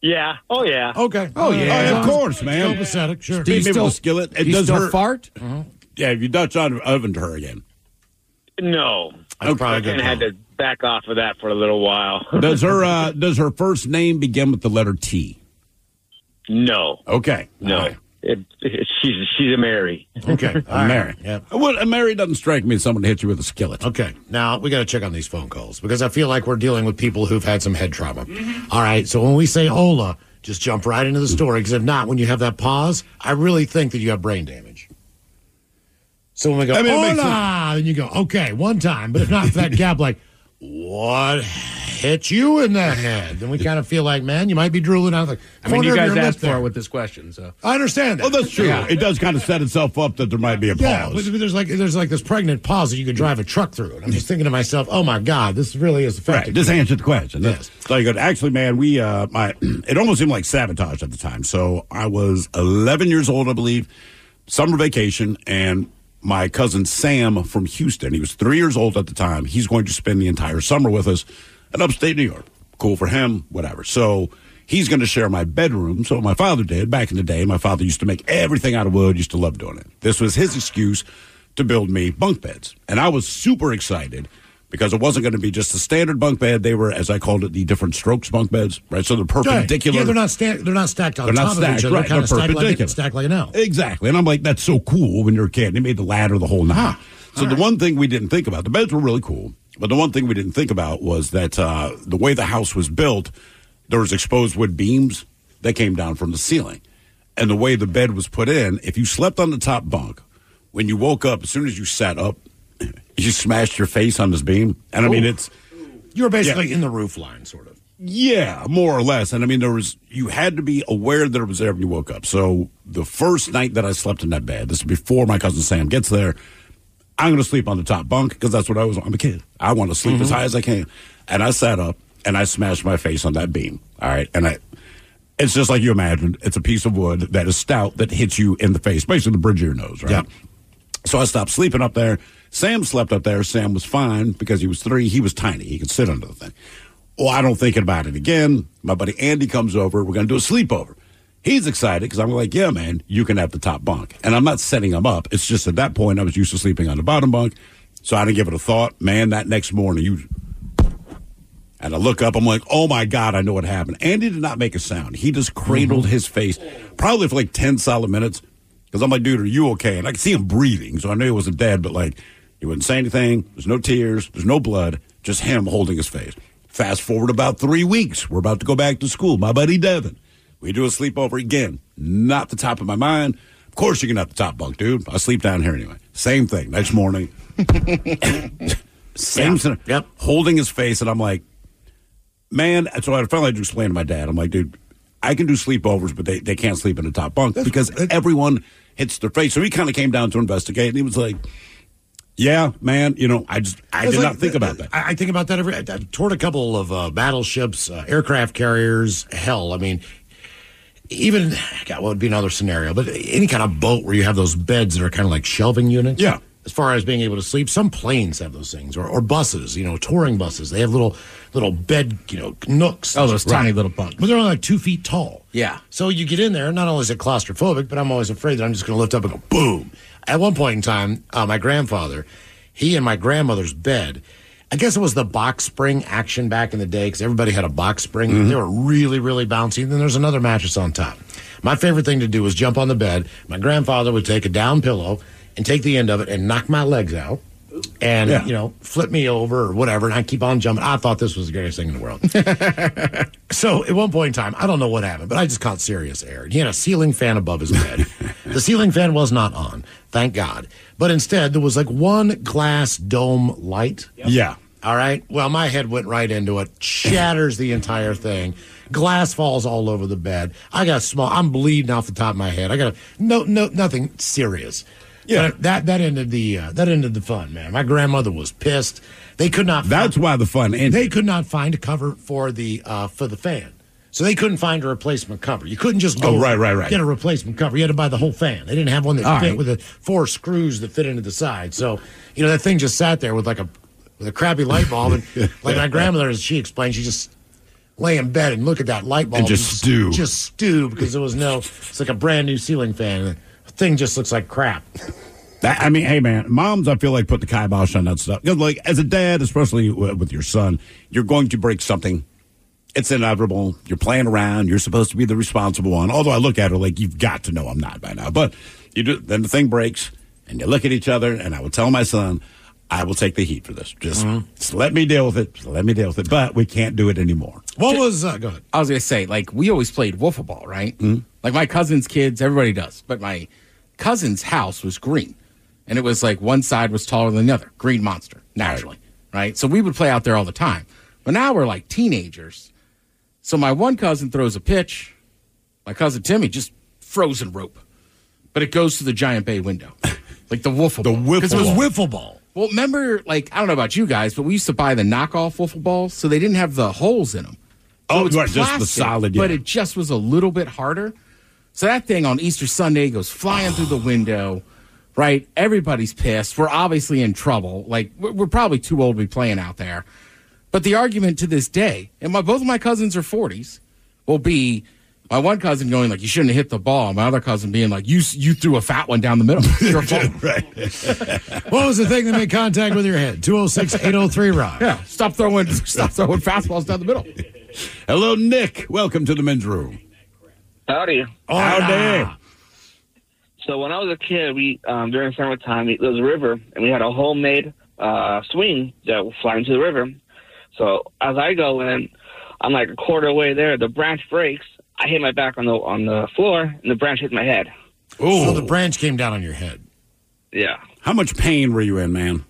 Yeah. Oh, yeah. Okay. Oh, yeah, of course, man. Copacetic, sure. Beat me with a skillet. It do you does still hurt. fart? Uh-huh. Yeah, if you Dutch oven to her again. No. That's probably I a good. kind of had to back off of that for a little while. Does her uh, does her first name begin with the letter T? no. Okay. No. All right. It, it, she's she's a Mary. Okay. All A right. Mary. Yeah. Well, a Mary doesn't strike me as someone to hit you with a skillet. Okay. Now we got to check on these phone calls because I feel like we're dealing with people who've had some head trauma. All right. So when we say hola, just jump right into the story because if not, when you have that pause, I really think that you have brain damage. So when we go I mean, hola, then you go okay one time, but if not for that gap, like what hit you in the head? Then we kind of feel like, man, you might be drooling out. Like, I mean, you guys asked for it with this question, so I understand that. Oh, that's true. Yeah. It does kind of set itself up that there might be a Yeah, pause. but there's like there's like this pregnant pause that you could drive a truck through. And I'm just thinking to myself, oh my god, this really is Right. effective. Just answer the question. Yes. So you go, actually, man, we, uh, my, it almost seemed like sabotage at the time. So I was 11 years old, I believe, summer vacation, and my cousin Sam from Houston, he was three years old at the time. He's going to spend the entire summer with us in upstate New York. Cool for him, whatever. So he's going to share my bedroom. So my father did back in the day. My father used to make everything out of wood, used to love doing it. This was his excuse to build me bunk beds. And I was super excited because it wasn't going to be just the standard bunk bed. They were, as I called it, the different strokes bunk beds, right? So they're Right. perpendicular. Yeah, they're not sta- they're not stacked on They're top not of each other. right. They're kind of They're stacked like, stacked like an L. Exactly. And I'm like, that's so cool when you're a kid. They made the ladder the whole nine. So the one thing we didn't think about, the beds were really cool, but the one thing we didn't think about was that uh, the way the house was built, there was exposed wood beams that came down from the ceiling. And the way the bed was put in, if you slept on the top bunk, when you woke up, as soon as you sat up, you smashed your face on this beam. And I mean, Ooh. it's You were basically Yeah. in the roof line, sort of. yeah, more or less. And I mean, there was, you had to be aware that it was there when you woke up. So the first night that I slept in that bed, this is before my cousin Sam gets there, I'm going to sleep on the top bunk because that's what I was. I'm a kid. I want to sleep as mm-hmm. high as I can. And I sat up and I smashed my face on that beam. All right. And I, it's just like you imagined. It's a piece of wood that is stout that hits you in the face, basically the bridge of your nose, right? Yep. So I stopped sleeping up there. Sam slept up there. Sam was fine because he was three. He was tiny. He could sit under the thing. Well, I don't think about it again. My buddy Andy comes over. We're going to do a sleepover. He's excited because I'm like, yeah, man, you can have the top bunk. And I'm not setting him up. It's just at that point I was used to sleeping on the bottom bunk. So I didn't give it a thought. Man, that next morning, you. And I look up, I'm like, oh my God, I know what happened. Andy did not make a sound. He just cradled mm-hmm. his face probably for like 10 solid minutes. Because I'm like, dude, are you okay? And I could see him breathing. So I knew he wasn't dead, but like, he wouldn't say anything. There's no tears. There's no blood. Just him holding his face. Fast forward about three weeks. We're about to go back to school. My buddy Devin. We do a sleepover again. Not the top of my mind. Of course, you're going to have the top bunk, dude. I sleep down here anyway. Same thing. Next morning. Same Yeah. scenario. Yep. Holding his face, and I'm like, man. So I finally had to explain to my dad. I'm like, dude, I can do sleepovers, but they, they can't sleep in the top bunk because everyone hits their face. So he kind of came down to investigate, and he was like, yeah, man, you know, I just, I It's did like- not think about that. I I think about that every. I've toured a couple of uh, battleships, uh, aircraft carriers. Hell, I mean, even God, what would be another scenario? But any kind of boat where you have those beds that are kind of like shelving units. Yeah. As far as being able to sleep, some planes have those things, or, or buses. You know, touring buses. They have little little bed, you know, nooks. Oh, those tiny little bunks. But they're only like two feet tall. Yeah. So you get in there. Not only is it claustrophobic, but I'm always afraid that I'm just going to lift up and go boom. At one point in time, uh, my grandfather, he and my grandmother's bed. I guess it was the box spring action back in the day because everybody had a box spring. They were really, really bouncy. And then there's another mattress on top. My favorite thing to do was jump on the bed. My grandfather would take a down pillow and take the end of it and knock my legs out and, Yeah. you know, flip me over or whatever. And I keep on jumping. I thought this was the greatest thing in the world. So at one point in time, I don't know what happened, but I just caught serious air. He had a ceiling fan above his bed. the ceiling fan was not on, thank God. But instead, there was like one glass dome light. Yeah. All right. Well, my head went right into it, shatters the entire thing. Glass falls all over the bed. I got small. I'm bleeding off the top of my head. I got a, no, no, nothing serious. Yeah. But that that ended the uh, that ended the fun, man. My grandmother was pissed. They could not. That's why the fun ended. They could not find a cover for the uh, for the fan, so they couldn't find a replacement cover. You couldn't just go Oh, right, right, right. get a replacement cover. You had to buy the whole fan. They didn't have one that All fit right. with the four screws that fit into the side. So you know that thing just sat there with like a with a crappy light bulb. And like my grandmother, as she explained, she just lay in bed and look at that light bulb And just stew. just stew because there was no. It's like a brand new ceiling fan. The thing just looks like crap. That, I mean, hey man, moms, I feel like put the kibosh on that stuff. 'Cause, like as a dad, especially w- with your son, you're going to break something. It's inevitable. You're playing around. You're supposed to be the responsible one. Although I look at her like you've got to know I'm not by now. But you do. Then the thing breaks, and you look at each other. And I will tell my son, I will take the heat for this. Just, just let me deal with it. Just let me deal with it. But we can't do it anymore. What was uh, go ahead? I was gonna say, like, we always played wiffle ball, right? Like my cousin's kids, everybody does. But my cousin's house was green, and it was like one side was taller than the other. Green monster, naturally, right? So we would play out there all the time. But now we're like teenagers. So my one cousin throws a pitch. My cousin Timmy just frozen rope, but it goes to the giant bay window, like the wiffle. The ball. wiffle 'Cause it was. Wiffle ball. well, remember, like I don't know about you guys, but we used to buy the knockoff wiffle balls, so they didn't have the holes in them. Oh, it's right, just the plastic, solid, But it just was a little bit harder. So that thing on Easter Sunday goes flying through the window. Right, everybody's pissed. We're obviously in trouble. Like we're, we're probably too old to be playing out there. But the argument to this day, and my both of my cousins are forties, will be my one cousin going like, "You shouldn't have hit the ball." My other cousin being like, "You you threw a fat one down the middle." Your fault. What was the thing that made contact with your head? 206 803 Rock. Yeah, stop throwing stop throwing fastballs down the middle. Hello, Nick. Welcome to the men's room. Howdy. Howdy. So when I was a kid, we um, during summertime we, there was a river, and we had a homemade uh, swing that would fly into the river. So as I go in, I'm like a quarter way there. The branch breaks. I hit my back on the on the floor, and the branch hit my head. Oh, So the branch came down on your head. Yeah, How much pain were you in, man?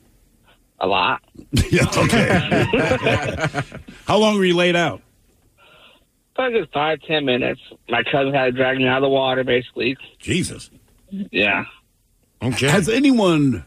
a lot. yeah, okay. How long were you laid out? Probably good five ten minutes. My cousin had to drag me out of the water, basically. Jesus. Yeah. Okay. Has anyone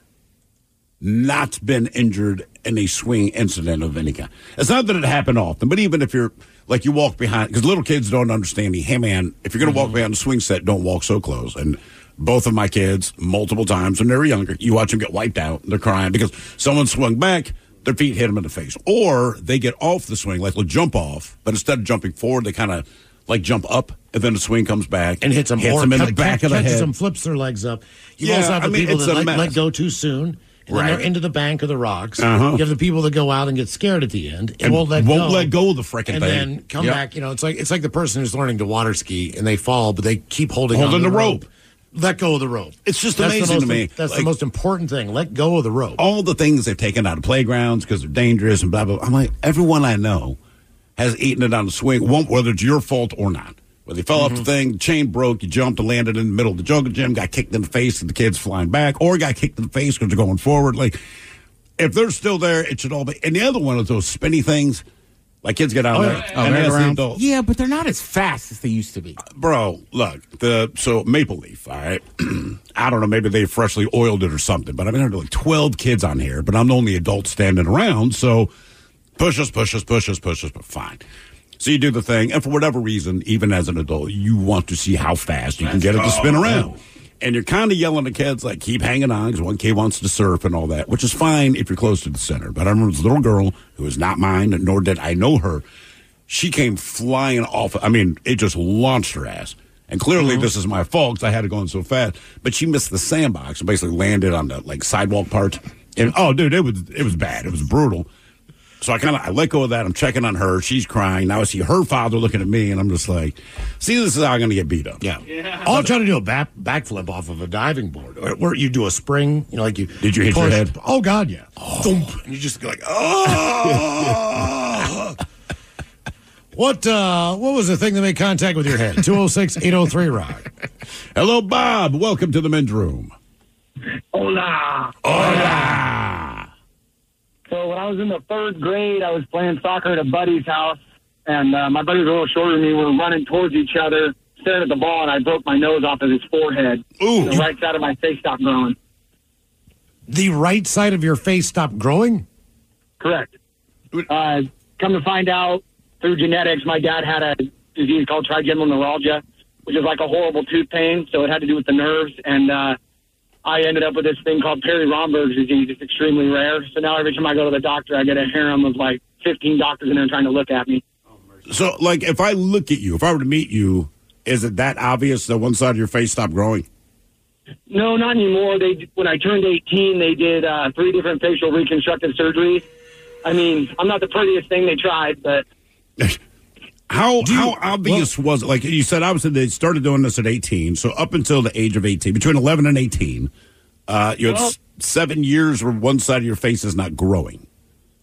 not been injured in a swing incident of any kind? It's not that it happened often, but even if you're like you walk behind, because little kids don't understand. Hey, man, if you're going to walk mm-hmm. behind a swing set, don't walk so close. And both of my kids, multiple times when they were younger, you watch them get wiped out. They're crying because someone swung back. Their feet hit them in the face, or they get off the swing, like they'll jump off, but instead of jumping forward, they kind of like jump up, and then the swing comes back And hits them, hits them in the back cat- of the catches head. them, flips their legs up. You Yeah, also have the I mean, people that let, let go too soon. And then Right. they're into the bank or the rocks. Uh-huh. You have the people that go out and get scared at the end and, And won't let won't go. let go of the frickin' and thing. then come Yep. back. You know, it's like it's like the person who's learning to water ski and they fall, but they keep holding on Holding to the rope. Let go of the rope. It's just That's amazing most- to me. That's the most important thing. Let go of the rope. all the things they've taken out of playgrounds because they're dangerous and blah blah. blah. I'm like, everyone I know has eaten it on the swing, whether it's your fault or not. Whether you fell off the mm-hmm. thing, the chain broke, you jumped and landed in the middle of the jungle gym, got kicked in the face, and the kid's flying back, or got kicked in the face because they're going forward. Like, if they're still there, it should all be. And the other one is those spinny things. Like kids get out Oh, there yeah. and Oh, ask the merry-go-round? adults. Yeah, but they're not as fast as they used to be. Uh, bro, look, the so Maple Leaf, all right. I don't know, maybe they freshly oiled it or something, but I mean, there are like twelve kids on here, but I'm the only adult standing around, so push us, push us, push us, push us, but fine. So you do the thing, and for whatever reason, even as an adult, you want to see how fast you can get it to spin around. Oh. And you're kind of yelling at kids like, keep hanging on, because one kid wants to surf and all that, which is fine if you're close to the center. But I remember this little girl who is not mine, nor did I know her. She came flying off. I mean, it just launched her ass. And clearly, mm-hmm. this is my fault because I had it going so fast. But she missed the sandbox and basically landed on the like sidewalk part. And oh, dude, it was it was bad. It was brutal. So I kind of I let go of that. I'm checking on her. She's crying. Now I see her father looking at me, and I'm just like, "See, this is how I'm going to get beat up." Yeah. All I'm trying to do a back backflip off of a diving board, or where you do a spring. You know, like you. Did you hit your head? Oh God, yeah. Oh. Thump, and you just go like, oh. what? uh What was the thing that made contact with your head? 206-803 rock. Hello, Bob. Welcome to the men's room. Hola. Hola. So when I was in the third grade, I was playing soccer at a buddy's house, and uh, my buddy was a little shorter than me. We were running towards each other, staring at the ball, and I broke my nose off of his forehead. Ooh. The right side of my face stopped growing. The right side of your face stopped growing. Correct. Uh, come to find out through genetics, my dad had a disease called trigeminal neuralgia, which is like a horrible tooth pain. So it had to do with the nerves, and uh, I ended up with this thing called Parry Romberg's disease. It's extremely rare. So now every time I go to the doctor, I get a harem of like 15 doctors in there trying to look at me. So, like, if I look at you, if I were to meet you, is it that obvious that one side of your face stopped growing? No, not anymore. They when I turned 18, they did uh, three different facial reconstructive surgeries. I mean, I'm not the prettiest thing they tried, but How how obvious was it? Like you said, obviously they started doing this at 18. So up until the age of 18, between 11 and 18, uh, you had Well- seven years where one side of your face is not growing.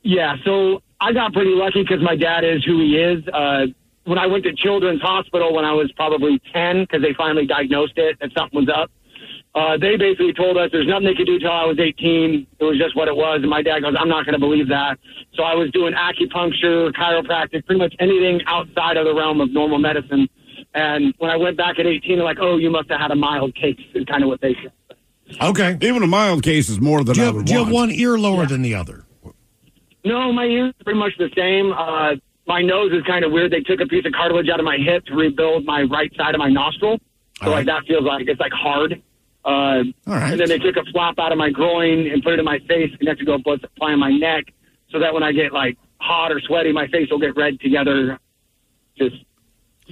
Yeah, so I got pretty lucky because my dad is who he is. Uh, when I went to Children's Hospital when I was probably 10, because they finally diagnosed it that something was up, uh, they basically told us there's nothing they could do till I was 18. It was just what it was. And my dad goes, I'm not going to believe that. So I was doing acupuncture, chiropractic, pretty much anything outside of the realm of normal medicine. And when I went back at 18, they're like, oh, you must have had a mild case, is kind of what they said. Okay. Even a mild case is more than Do you I have, would do you have one ear lower than the other? No, my ears are pretty much the same. Uh, my nose is kind of weird. They took a piece of cartilage out of my hip to rebuild my right side of my nostril. So like that feels like it's like hard. Uh, right. And then they took a flap out of my groin and put it in my face, connected to a blood supply in my neck, so that when I get like hot or sweaty, my face will get red together. Just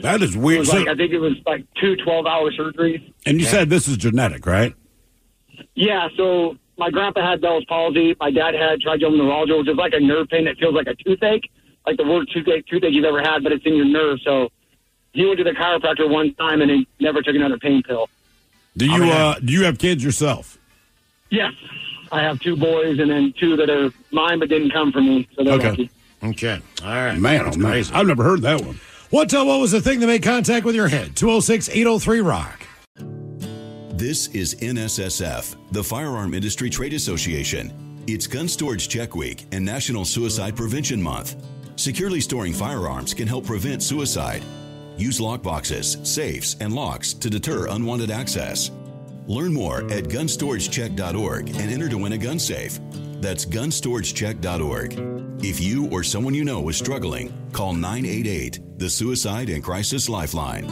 That is weird. So- like I think it was like two 12-hour surgeries. and you said this is genetic, right? Yeah, so my grandpa had Bell's palsy. My dad had trigeminal neuralgia, which is like a nerve pain that feels like a toothache, like the worst toothache, toothache you've ever had, but it's in your nerve. So he went to the chiropractor one time and he never took another pain pill. Do you uh, do you have kids yourself? Yes, I have two boys and then two that are mine but didn't come from me. So they're Okay. lucky. Okay. All right. Man, That's oh, man. crazy. I've never heard that one. What, uh, what was the thing that made contact with your head? 206 803 Rock. This is NSSF, the Firearm Industry Trade Association. It's Gun Storage Check Week and National Suicide Prevention Month. Securely storing firearms can help prevent suicide. Use lockboxes, safes, and locks to deter unwanted access. Learn more at gunstoragecheck.org and enter to win a gun safe. That's gunstoragecheck.org. If you or someone you know is struggling, call 988, the Suicide and Crisis Lifeline.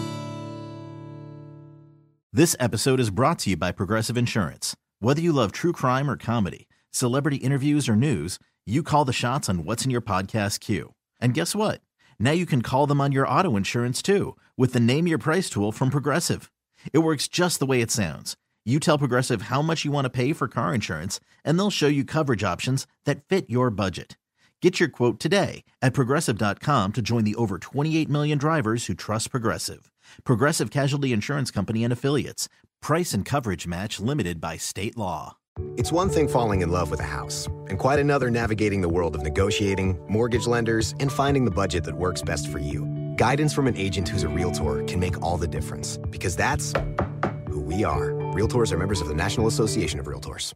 This episode is brought to you by Progressive Insurance. Whether you love true crime or comedy, celebrity interviews or news, you call the shots on what's in your podcast queue. And guess what? Now you can call them on your auto insurance too with the Name Your Price tool from Progressive. It works just the way it sounds. You tell Progressive how much you want to pay for car insurance, and they'll show you coverage options that fit your budget. Get your quote today at progressive.com to join the over 28 million drivers who trust Progressive. Progressive Casualty Insurance Company and Affiliates. Price and coverage match limited by state law. It's one thing falling in love with a house, and quite another navigating the world of negotiating, mortgage lenders, and finding the budget that works best for you. Guidance from an agent who's a realtor can make all the difference, because that's who we are. Realtors are members of the National Association of Realtors.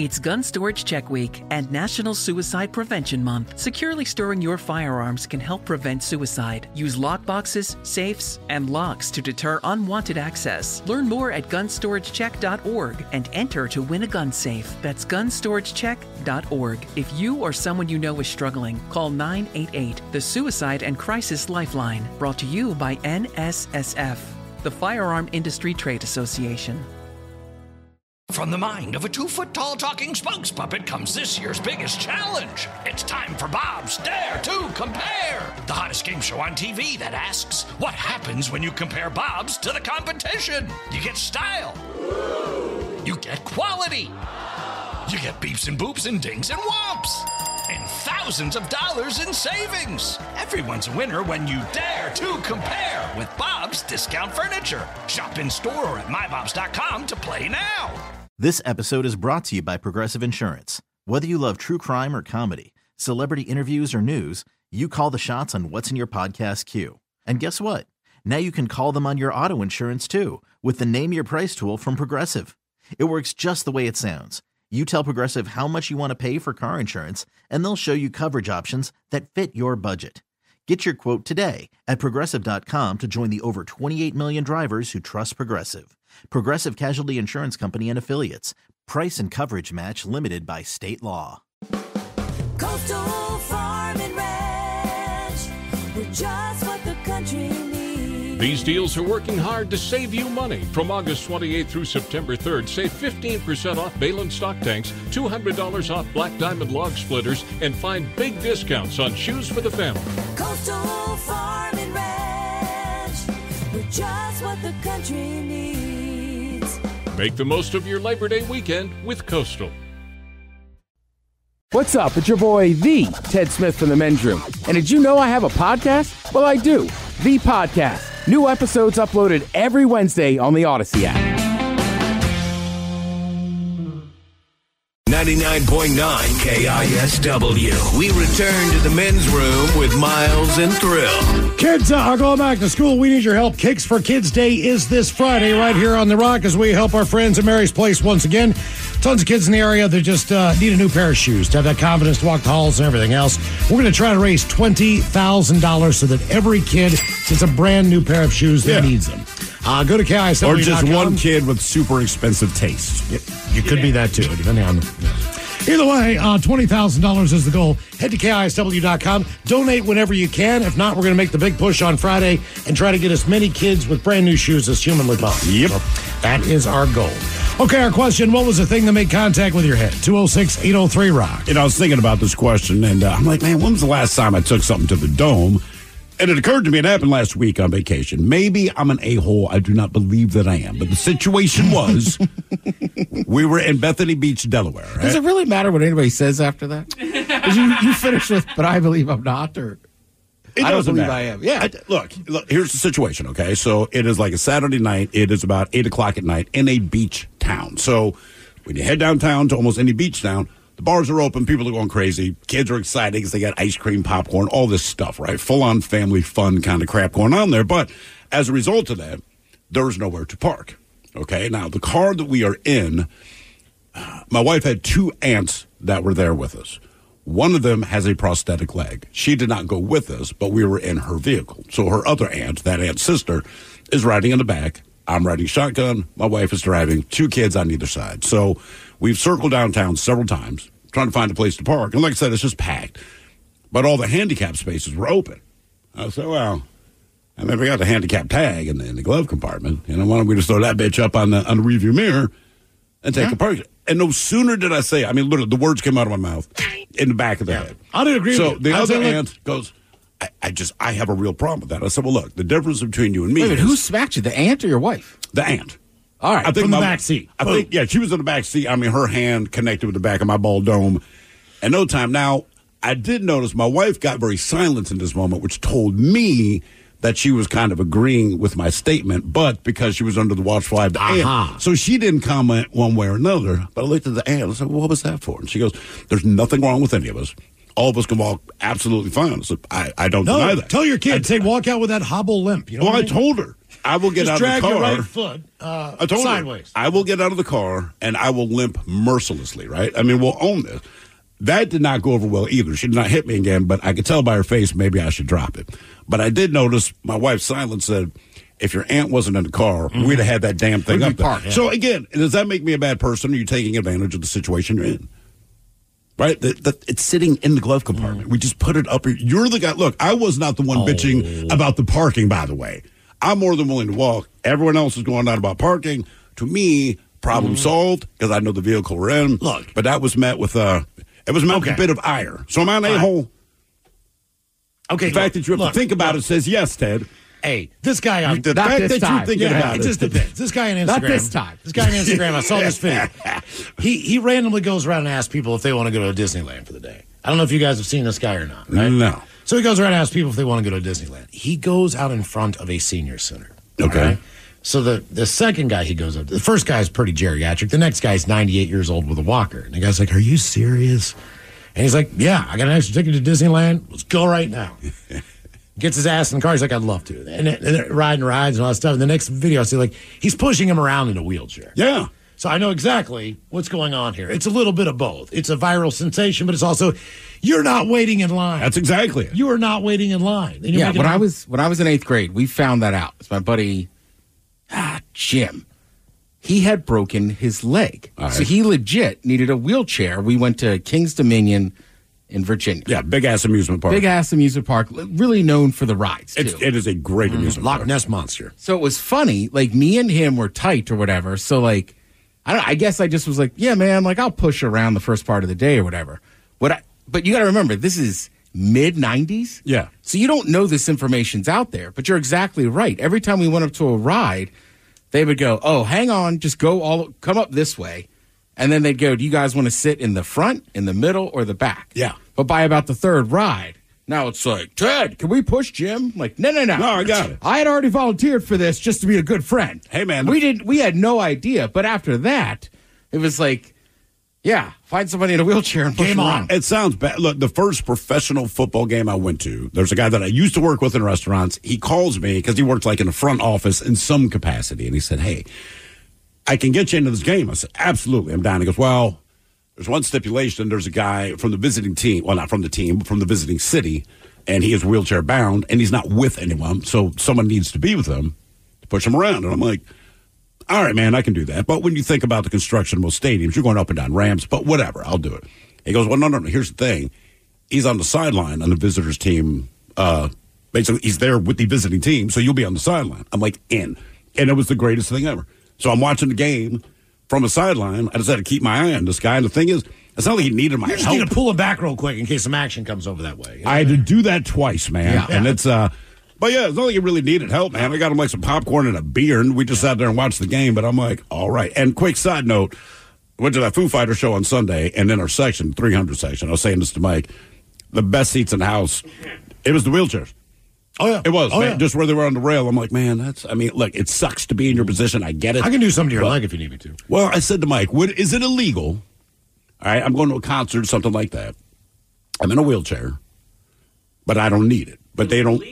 It's Gun Storage Check Week and National Suicide Prevention Month. Securely storing your firearms can help prevent suicide. Use lockboxes, safes, and locks to deter unwanted access. Learn more at gunstoragecheck.org and enter to win a gun safe. That's gunstoragecheck.org. If you or someone you know is struggling, call 988, the Suicide and Crisis Lifeline. Brought to you by NSSF, the Firearm Industry Trade Association. From the mind of a two foot tall talking spokes puppet comes this year's biggest challenge. It's time for Bob's Dare to Compare, the hottest game show on TV that asks what happens when you compare Bob's to the competition. You get style, you get quality, you get beeps and boops and dings and whomps, and thousands of dollars in savings. Everyone's a winner when you dare to compare with Bob's Discount Furniture. Shop in store or at mybobs.com to play now. This episode is brought to you by Progressive Insurance. Whether you love true crime or comedy, celebrity interviews or news, you call the shots on what's in your podcast queue. And guess what? Now you can call them on your auto insurance too with the Name Your Price tool from Progressive. It works just the way it sounds. You tell Progressive how much you want to pay for car insurance, and they'll show you coverage options that fit your budget. Get your quote today at progressive.com to join the over 28 million drivers who trust Progressive. Progressive Casualty Insurance Company and Affiliates. Price and coverage match limited by state law. Coastal Farm and Ranch. We're just what the country needs. These deals are working hard to save you money. From August 28th through September 3rd, save 15% off Behlen stock tanks, $200 off Black Diamond log splitters, and find big discounts on shoes for the family. Coastal Farm and Ranch. We're just what the country needs. Make the most of your Labor Day weekend with Coastal. What's up? It's your boy, Thee Ted Smith from the men's room. And did you know I have a podcast? Well, I do. The Podcast. New episodes uploaded every Wednesday on the Odyssey app. 99.9 KISW. We return to the men's room with Miles and Thrill. Kids uh, are going back to school. We need your help. Kicks for Kids Day is this Friday right here on The Rock as we help our friends at Mary's Place once again. Tons of kids in the area that just uh, need a new pair of shoes to have that confidence to walk the halls and everything else. We're going to try to raise $20,000 so that every kid gets a brand new pair of shoes that Yeah. needs them. Uh, go to KISW. Or just one kid with super expensive taste. You could be that too, depending on. Either way, uh, $20,000 is the goal. Head to KISW.com. Donate whenever you can. If not, we're going to make the big push on Friday and try to get as many kids with brand new shoes as humanly possible. Yep. that is our goal. Okay, our question What was the thing that made contact with your head? 206 803 Rock. And I was thinking about this question, and uh, I'm like, man, when was the last time I took something to the dome? And it occurred to me, it happened last week on vacation. Maybe I'm an a hole. I do not believe that I am. But the situation was we were in Bethany Beach, Delaware. right? Does it really matter what anybody says after that? you, you finish with, but I believe I'm not, or It I don't doesn't believe matter. I am. Yeah. I- look, look, here's the situation, okay? So it is like a Saturday night. It is about 8 o'clock at night in a beach town. So when you head downtown to almost any beach town, the bars are open. People are going crazy. Kids are excited because they got ice cream, popcorn, all this stuff, right? Full on family fun kind of crap going on there. But as a result of that, there's nowhere to park. Okay. Now, the car that we are in, uh, my wife had two aunts that were there with us. One of them has a prosthetic leg. She did not go with us, but we were in her vehicle. So her other aunt, that aunt's sister, is riding in the back. I'm riding shotgun. My wife is driving. Two kids on either side. So we've circled downtown several times trying to find a place to park. And like I said, it's just packed. But all the handicap spaces were open. I said, well, I mean, we got the handicap tag in the, in the glove compartment. You know, why don't we just throw that bitch up on the on the rearview mirror and take a park? And no sooner did I say, I mean, literally, the words came out of my mouth in the back of the head. I didn't agree So the other aunt goes, I, I just, I have a real problem with that. I said, well, look, the difference between you and me Wait is who smacked you? The aunt or your wife? the aunt. All right, I think from the back seat. I think, yeah, she was in the back seat. I mean, her hand connected with the back of my ball dome. And no time. Now, I did notice my wife got very silent in this moment, which told me that she was kind of agreeing with my statement, but because she was under the watchful eye of the Uh-huh. so she didn't comment one way or another. But I looked at the aunt and I said, well, "What was that for?" And she goes, "There's nothing wrong with any of us. All of us can walk absolutely fine." I said, "I, I don't No, deny that." tell your kid, say walk out with that hobble limp. You know well, I mean? told her I will get Just out of the car. right foot uh, I told sideways. I will get out of the car and I will limp mercilessly. Right? I mean, we'll own this. That did not go over well either. She did not hit me again, but I could tell by her face maybe I should drop it. But I did notice my wife silence said, "If your aunt wasn't in the car, we'd have had that damn thing up there." parked, yeah. So again, does that make me a bad person? Are you taking advantage of the situation you're in? Right, that, that it's sitting in the glove compartment. We just put it up. here. You're the guy. Look, I was not the one bitching about the parking. By the way, I'm more than willing to walk. Everyone else is going on about parking. To me, problem solved because I know the vehicle we're in. Look, but that was met with uh, it was met with a bit of ire. So am I an a hole? Okay, the fact that you have look, to think about look. it says yes, Ted. Hey, this guy on The fact that you're thinking yeah, about it it. just depends. This guy on Instagram. Not this time. This guy on Instagram. I saw this video. He he randomly goes around and asks people if they want to go to Disneyland for the day. I don't know if you guys have seen this guy or not. Right? No. So he goes around and asks people if they want to go to Disneyland. He goes out in front of a senior center. Okay. right? So the the second guy he goes up to, the first guy is pretty geriatric. The next guy is 98 years old with a walker. And the guy's like, Are you serious? And he's like, Yeah, I got an extra ticket to Disneyland. Let's go right now. Gets his ass in the car. He's like, I'd love to. And, and riding rides and all that stuff. And the next video, I see like he's pushing him around in a wheelchair. Yeah. So I know exactly what's going on here. It's a little bit of both. It's a viral sensation, but it's also you're not waiting in line. That's exactly it. You are not waiting in line. Yeah, when I was when I was in eighth grade, we found that out. It's my buddy ah, Jim. He had broken his leg, right. so he legit needed a wheelchair. We went to Kings Dominion in Virginia. Yeah, big ass amusement park. Big ass amusement park, really known for the rides. Too. It's, it is a great amusement park. Loch park. Ness monster. So it was funny. Like me and him were tight or whatever. So like, I don't. I guess I just was like, yeah, man. Like I'll push around the first part of the day or whatever. What? I, but you got to remember, this is mid '90s. Yeah. So you don't know this information's out there. But you're exactly right. Every time we went up to a ride, they would go, "Oh, hang on, just go all come up this way," and then they'd go, "Do you guys want to sit in the front, in the middle, or the back?" Yeah. But by about the third ride. Now it's like, Ted, can we push Jim? Like, no, no, no. No, I got it. I had already volunteered for this just to be a good friend. Hey, man. we didn't. We had no idea. But after that, it was like, yeah, find somebody in a wheelchair and push Game them on. around. It sounds bad. Look, the first professional football game I went to, there's a guy that I used to work with in restaurants. He calls me because he works like in the front office in some capacity. And he said, Hey, I can get you into this game. I said, Absolutely. I'm down. He goes, Well, there's one stipulation. There's a guy from the visiting team. Well, not from the team, but from the visiting city. And he is wheelchair bound and he's not with anyone. So someone needs to be with him to push him around. And I'm like, all right, man, I can do that. But when you think about the construction of most stadiums, you're going up and down ramps, but whatever, I'll do it. He goes, well, no, no, no. Here's the thing. He's on the sideline on the visitors team. Uh, basically, he's there with the visiting team, so you'll be on the sideline. I'm like, in. And it was the greatest thing ever. So I'm watching the game from a sideline. I had to keep my eye on this guy. And the thing is, it's not like he needed my You just help. need to pull him back real quick in case some action comes over that way. I had to do that twice, man. Yeah. And it's uh but yeah, it's not like he really needed help, man. I got him like some popcorn and a beer, and we just sat there and watched the game. But I'm like, all right. And quick side note, went to that Foo Fighter show on Sunday, and in our section, 300 section, I was saying this to Mike, the best seats in the house, it was the wheelchairs. Oh yeah, It was, Oh, man, yeah. just where they were on the rail. I'm like, man, that's. I mean, look, it sucks to be in your mm-hmm. position. I get it. I can do something to your But- leg if you need me to. Well, I said to Mike, "What is it illegal? All right, I'm going to a concert, something like that. I'm in a wheelchair, but I don't need it. But they don't.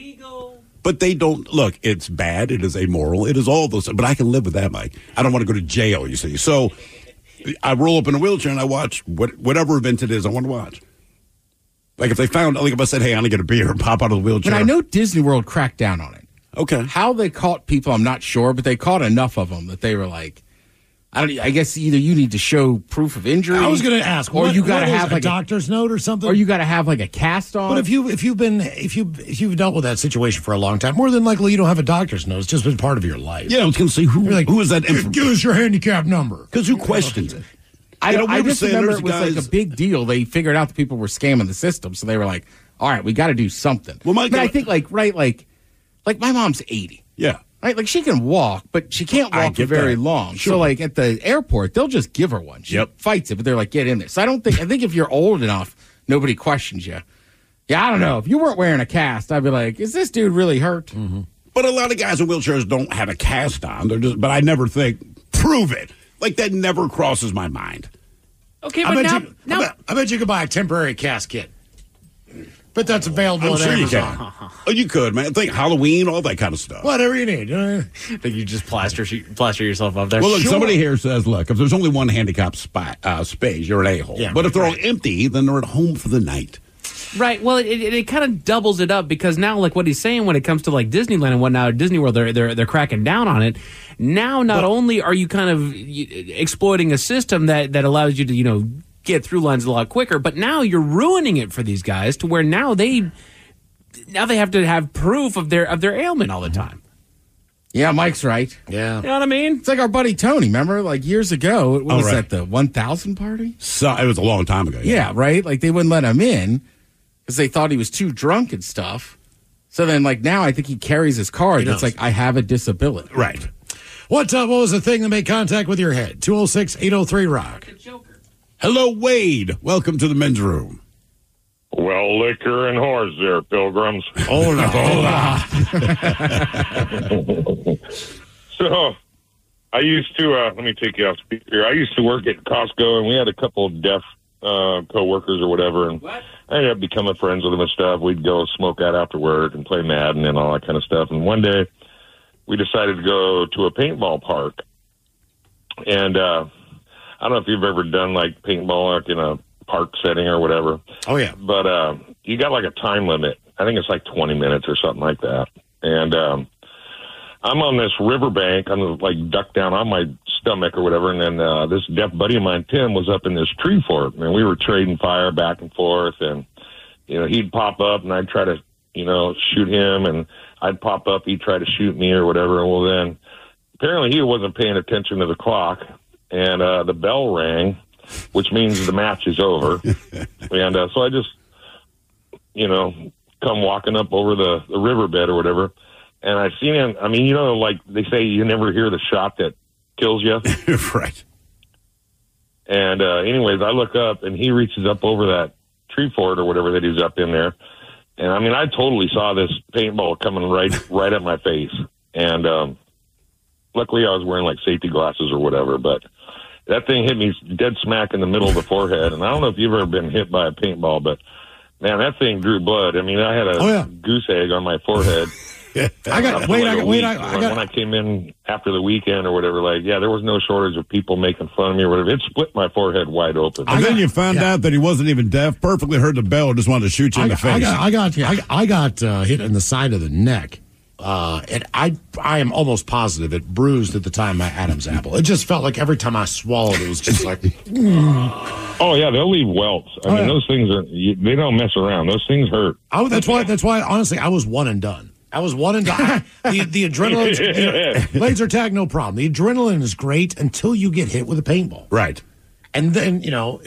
But they don't look. It's bad. It is amoral. It is all those. But I can live with that, Mike. I don't want to go to jail. You see. So I roll up in a wheelchair and I watch what, whatever event it is I want to watch. Like if they found, like if I said, "Hey, I'm gonna get a beer," and pop out of the wheelchair. But I know Disney World cracked down on it. Okay. How they caught people, I'm not sure, but they caught enough of them that they were like, I don't. I guess either you need to show proof of injury. I was going to ask, or what- you got to what is have a like doctor's note or something, or you got to have like a cast on. But if you if you've been if you if you've dealt with that situation for a long time, more than likely you don't have a doctor's note. It's just been part of your life. Yeah, I was going to say who like, who is that? "Give- give us your handicap number. Because who questions it? I, You know, don't, we I just remember it was like a big deal. They figured out that people were scamming the system, so they were like, "All right, we got to do something." Well, my but I think like right, like like my mom's eighty. Yeah. Right, like she can walk, but she can't walk for very that. long. Sure. So, like at the airport, they'll just give her one. She Yep. fights it, but they're like, "Get in there." So I don't think. I think if you're old enough, nobody questions you. Yeah, I don't know. If you weren't wearing a cast, I'd be like, is this dude really hurt? Mm-hmm. But a lot of guys in wheelchairs don't have a cast on. They're just, but I never think, prove it. Like that never crosses my mind. Okay, I but bet, now, you, now I, bet, I bet you could buy a temporary cast kit. But that's available I'm at sure you Amazon. can. Oh, you could, man. Think Halloween, all that kind of stuff. Whatever you need. Uh, Think you just plaster plaster yourself up there. Well, look, Sure. somebody here says, look, if there's only one handicap spot, uh, space, you're an a hole. Yeah, but if they're all empty, then they're at home for the night. Right. Well, it, it, it kind of doubles it up because now, like what he's saying, when it comes to like Disneyland and whatnot, Disney World, they're they're they're cracking down on it. Now, not only are you kind of exploiting a system that that allows you to you know get through lines a lot quicker, but now you're ruining it for these guys to where now they now they have to have proof of their of their ailment all the mm-hmm. time. Yeah, Mike's right. Yeah. You know what I mean? It's like our buddy Tony. Remember, like years ago, what Oh, was right. that? The one thousand party? So it was a long time ago. Yeah, right. Like they wouldn't let him in because they thought he was too drunk and stuff. So then, like now, I think he carries his card. It's like I have a disability. Right. what, uh, what was the thing that made contact with your head? 206 803 Rock. Hello, Wade. Welcome to the men's room. Well, liquor and whores there, pilgrims. Oh, no. so, I used to, uh, let me take you off speaker. I used to work at Costco, and we had a couple of deaf uh, co-workers or whatever, and I ended up becoming friends with them and stuff. We'd go smoke out after work and play Madden and all that kind of stuff. And one day, we decided to go to a paintball park. And uh, I don't know if you've ever done like paintball like in a park setting or whatever. Oh, yeah. But uh, you got like a time limit. I think it's like 20 minutes or something like that. And um, I'm on this riverbank. I'm like ducked down on my stomach or whatever. And then uh, this deaf buddy of mine, Tim, was up in this tree fort. And we were trading fire back and forth. And, you know, he'd pop up and I'd try to, you know, shoot him. And I'd pop up. He'd try to shoot me or whatever. Well, then apparently he wasn't paying attention to the clock. And uh, the bell rang, which means the match is over. and uh, so I just, you know, come walking up over the, the riverbed or whatever. And I've seen him. I mean, you know, like they say, you never hear the shot that kills you. right. And uh, anyways, I look up and he reaches up over that tree fort or whatever that he's up in there. And I mean, I totally saw this paintball coming right right at my face. And um, luckily, I was wearing like safety glasses or whatever. But that thing hit me dead smack in the middle of the forehead. And I don't know if you've ever been hit by a paintball, but man, that thing drew blood. I mean, I had a Oh, yeah. goose egg on my forehead. I got, wait, like I a got, wait, I, I when- got, when I came in after the weekend or whatever, like, yeah, there was no shortage of people making fun of me or whatever. It split my forehead wide open. And then you found out that he wasn't even deaf, perfectly heard the bell, just wanted to shoot you I in the face. I got, I got, I, I got uh, hit in the side of the neck. Uh, and I, I am almost positive it bruised at the time my Adam's apple. It just felt like every time I swallowed, it was just like, Oh yeah, they'll leave welts. I Oh, mean, yeah. those things are you, they don't mess around. Those things hurt. oh, that's why, that's why, honestly, I was one and done. I was one and done. the, the adrenaline, the, laser tag, no problem. The adrenaline is great until you get hit with a paintball. Right. And then, you know,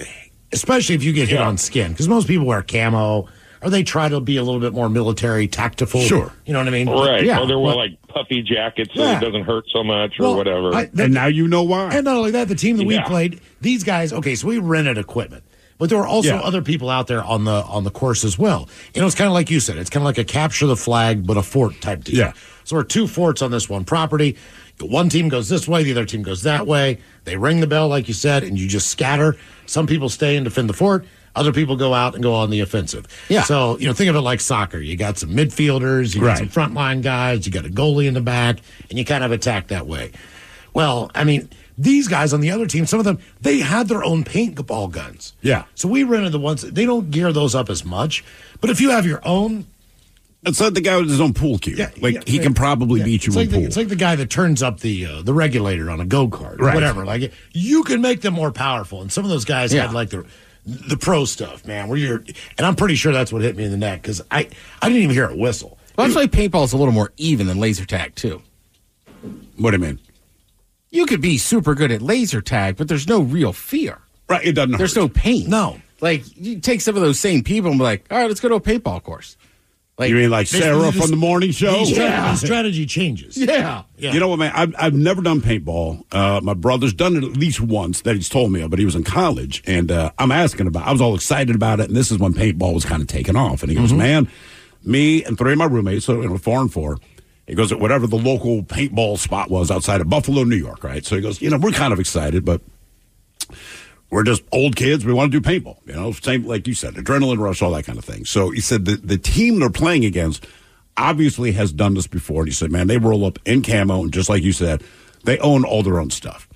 especially if you get hit Yeah. on skin, because most people wear camo or they try to be a little bit more military, tactful. Sure. You know what I mean? Right. Yeah. Or they wear Well- like puffy jackets so Yeah. it doesn't hurt so much or Well, whatever. I- that- and now you know why. And not only that, the team that we played, these guys, okay, so we rented equipment. But there were also Yeah. other people out there on the on the course as well. You know, it's kind of like you said, it's kind of like a capture the flag, but a fort type deal. Yeah. So we're two forts on this one property. One team goes this way, the other team goes that way. They ring the bell, like you said, and you just scatter. Some people stay and defend the fort. Other people go out and go on the offensive. Yeah. So, you know, think of it like soccer. You got some midfielders, you got Right. some frontline guys, you got a goalie in the back, and you kind of attack that way. Well, I mean, these guys on the other team, some of them, they had their own paintball guns. Yeah. So we rented the ones, they don't gear those up as much. But if you have your own, It's like the guy with his own pool cue. Yeah, like he can probably yeah, beat you it's in like, the, pool. it's like the guy that turns up the uh, the regulator on a go kart or Right. whatever. Like you can make them more powerful, and some of those guys Yeah. had like the the pro stuff, man. Where you're, and I'm pretty sure that's what hit me in the neck because I I didn't even hear a whistle. Well, that's why paintball's a little more even than laser tag too. what do you mean? You could be super good at laser tag, but there's no real fear. Right. It doesn't. There's hurt. no pain. No. Like you take some of those same people and be like, all right, let's go to a paintball course. you mean like Sarah from the morning show? The strategy, the strategy changes. Yeah. You know what, man? I've, I've never done paintball. Uh, my brother's done it at least once that he's told me of, but he was in college. And uh, I'm asking about I was all excited about it. And this is when paintball was kind of taking off. And he goes, Mhm. man, me and three of my roommates, so you know, four and four, he goes, at whatever the local paintball spot was outside of Buffalo, New York, right? So he goes, you know, we're kind of excited, but we're just old kids. We want to do paintball, you know, same like you said, adrenaline rush, all that kind of thing. So he said the, the team they're playing against obviously has done this before. And he said, man, they roll up in camo, and just like you said, they own all their own stuff.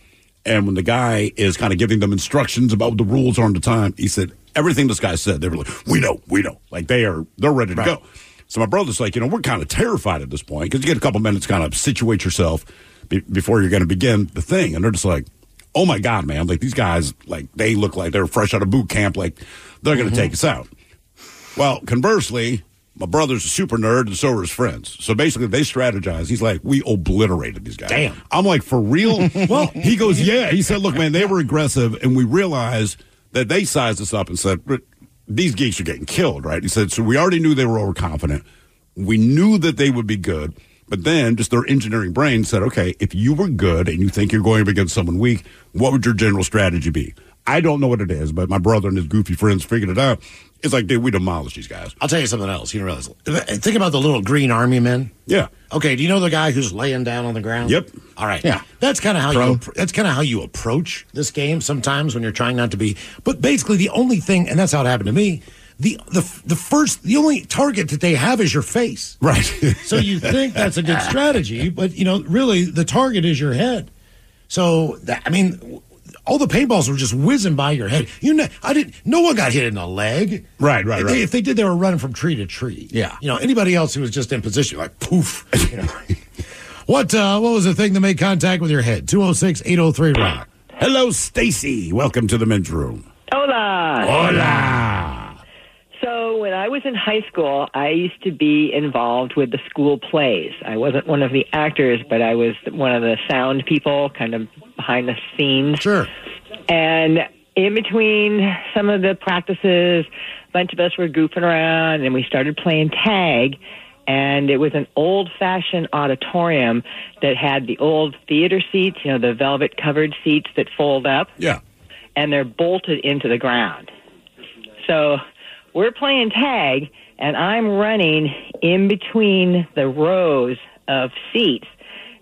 And when the guy is kind of giving them instructions about what the rules are on the time, he said, everything this guy said, they were like, we know, we know. Like they are, they're ready to go. So my brother's like, you know, we're kind of terrified at this point because you get a couple minutes, kind of situate yourself be- before you're going to begin the thing. And they're just like, oh my God, man. Like these guys, like they look like they're fresh out of boot camp. Like they're going to mm-hmm. take us out. Well, conversely, my brother's a super nerd, and so are his friends. So basically, they strategize. He's like, we obliterated these guys. Damn. I'm like, for real? well, he goes, yeah. He said, look, man, they were aggressive, and we realized that they sized us up and said, "But these geeks are getting killed, right? He said, so we already knew they were overconfident. We knew that they would be good. But then just their engineering brain said, okay, if you were good and you think you're going up against someone weak, what would your general strategy be? I don't know what it is, but my brother and his goofy friends figured it out. It's like, dude, we demolish these guys. I'll tell you something else. You don't realize. Think about the little green army men. Yeah. Okay. Do you know the guy who's laying down on the ground? Yep. All right. Yeah. That's kind of how Pro. you. That's kind of how you approach this game. Sometimes when you're trying not to be. But basically, the only thing, and that's how it happened to me. The the the first, the only target that they have is your face. Right. so you think that's a good strategy, but you know, really, the target is your head. So that, I mean. All the paintballs were just whizzing by your head. You know, I didn't. No one got hit in the leg. Right, right, If they- right. If they did, they were running from tree to tree. Yeah. You know, anybody else who was just in position, like poof. You know. what uh, what was the thing that made contact with your head? 206 803 Rock. Hello, Stacy. Welcome to the men's room. Hola. Hola. So when I was in high school, I used to be involved with the school plays. I wasn't one of the actors, but I was one of the sound people, kind of behind the scenes. Sure. And in between some of the practices, a bunch of us were goofing around, and we started playing tag. And it was an old fashioned auditorium that had the old theater seats, you know, the velvet covered seats that fold up. Yeah. And they're bolted into the ground. So we're playing tag, and I'm running in between the rows of seats,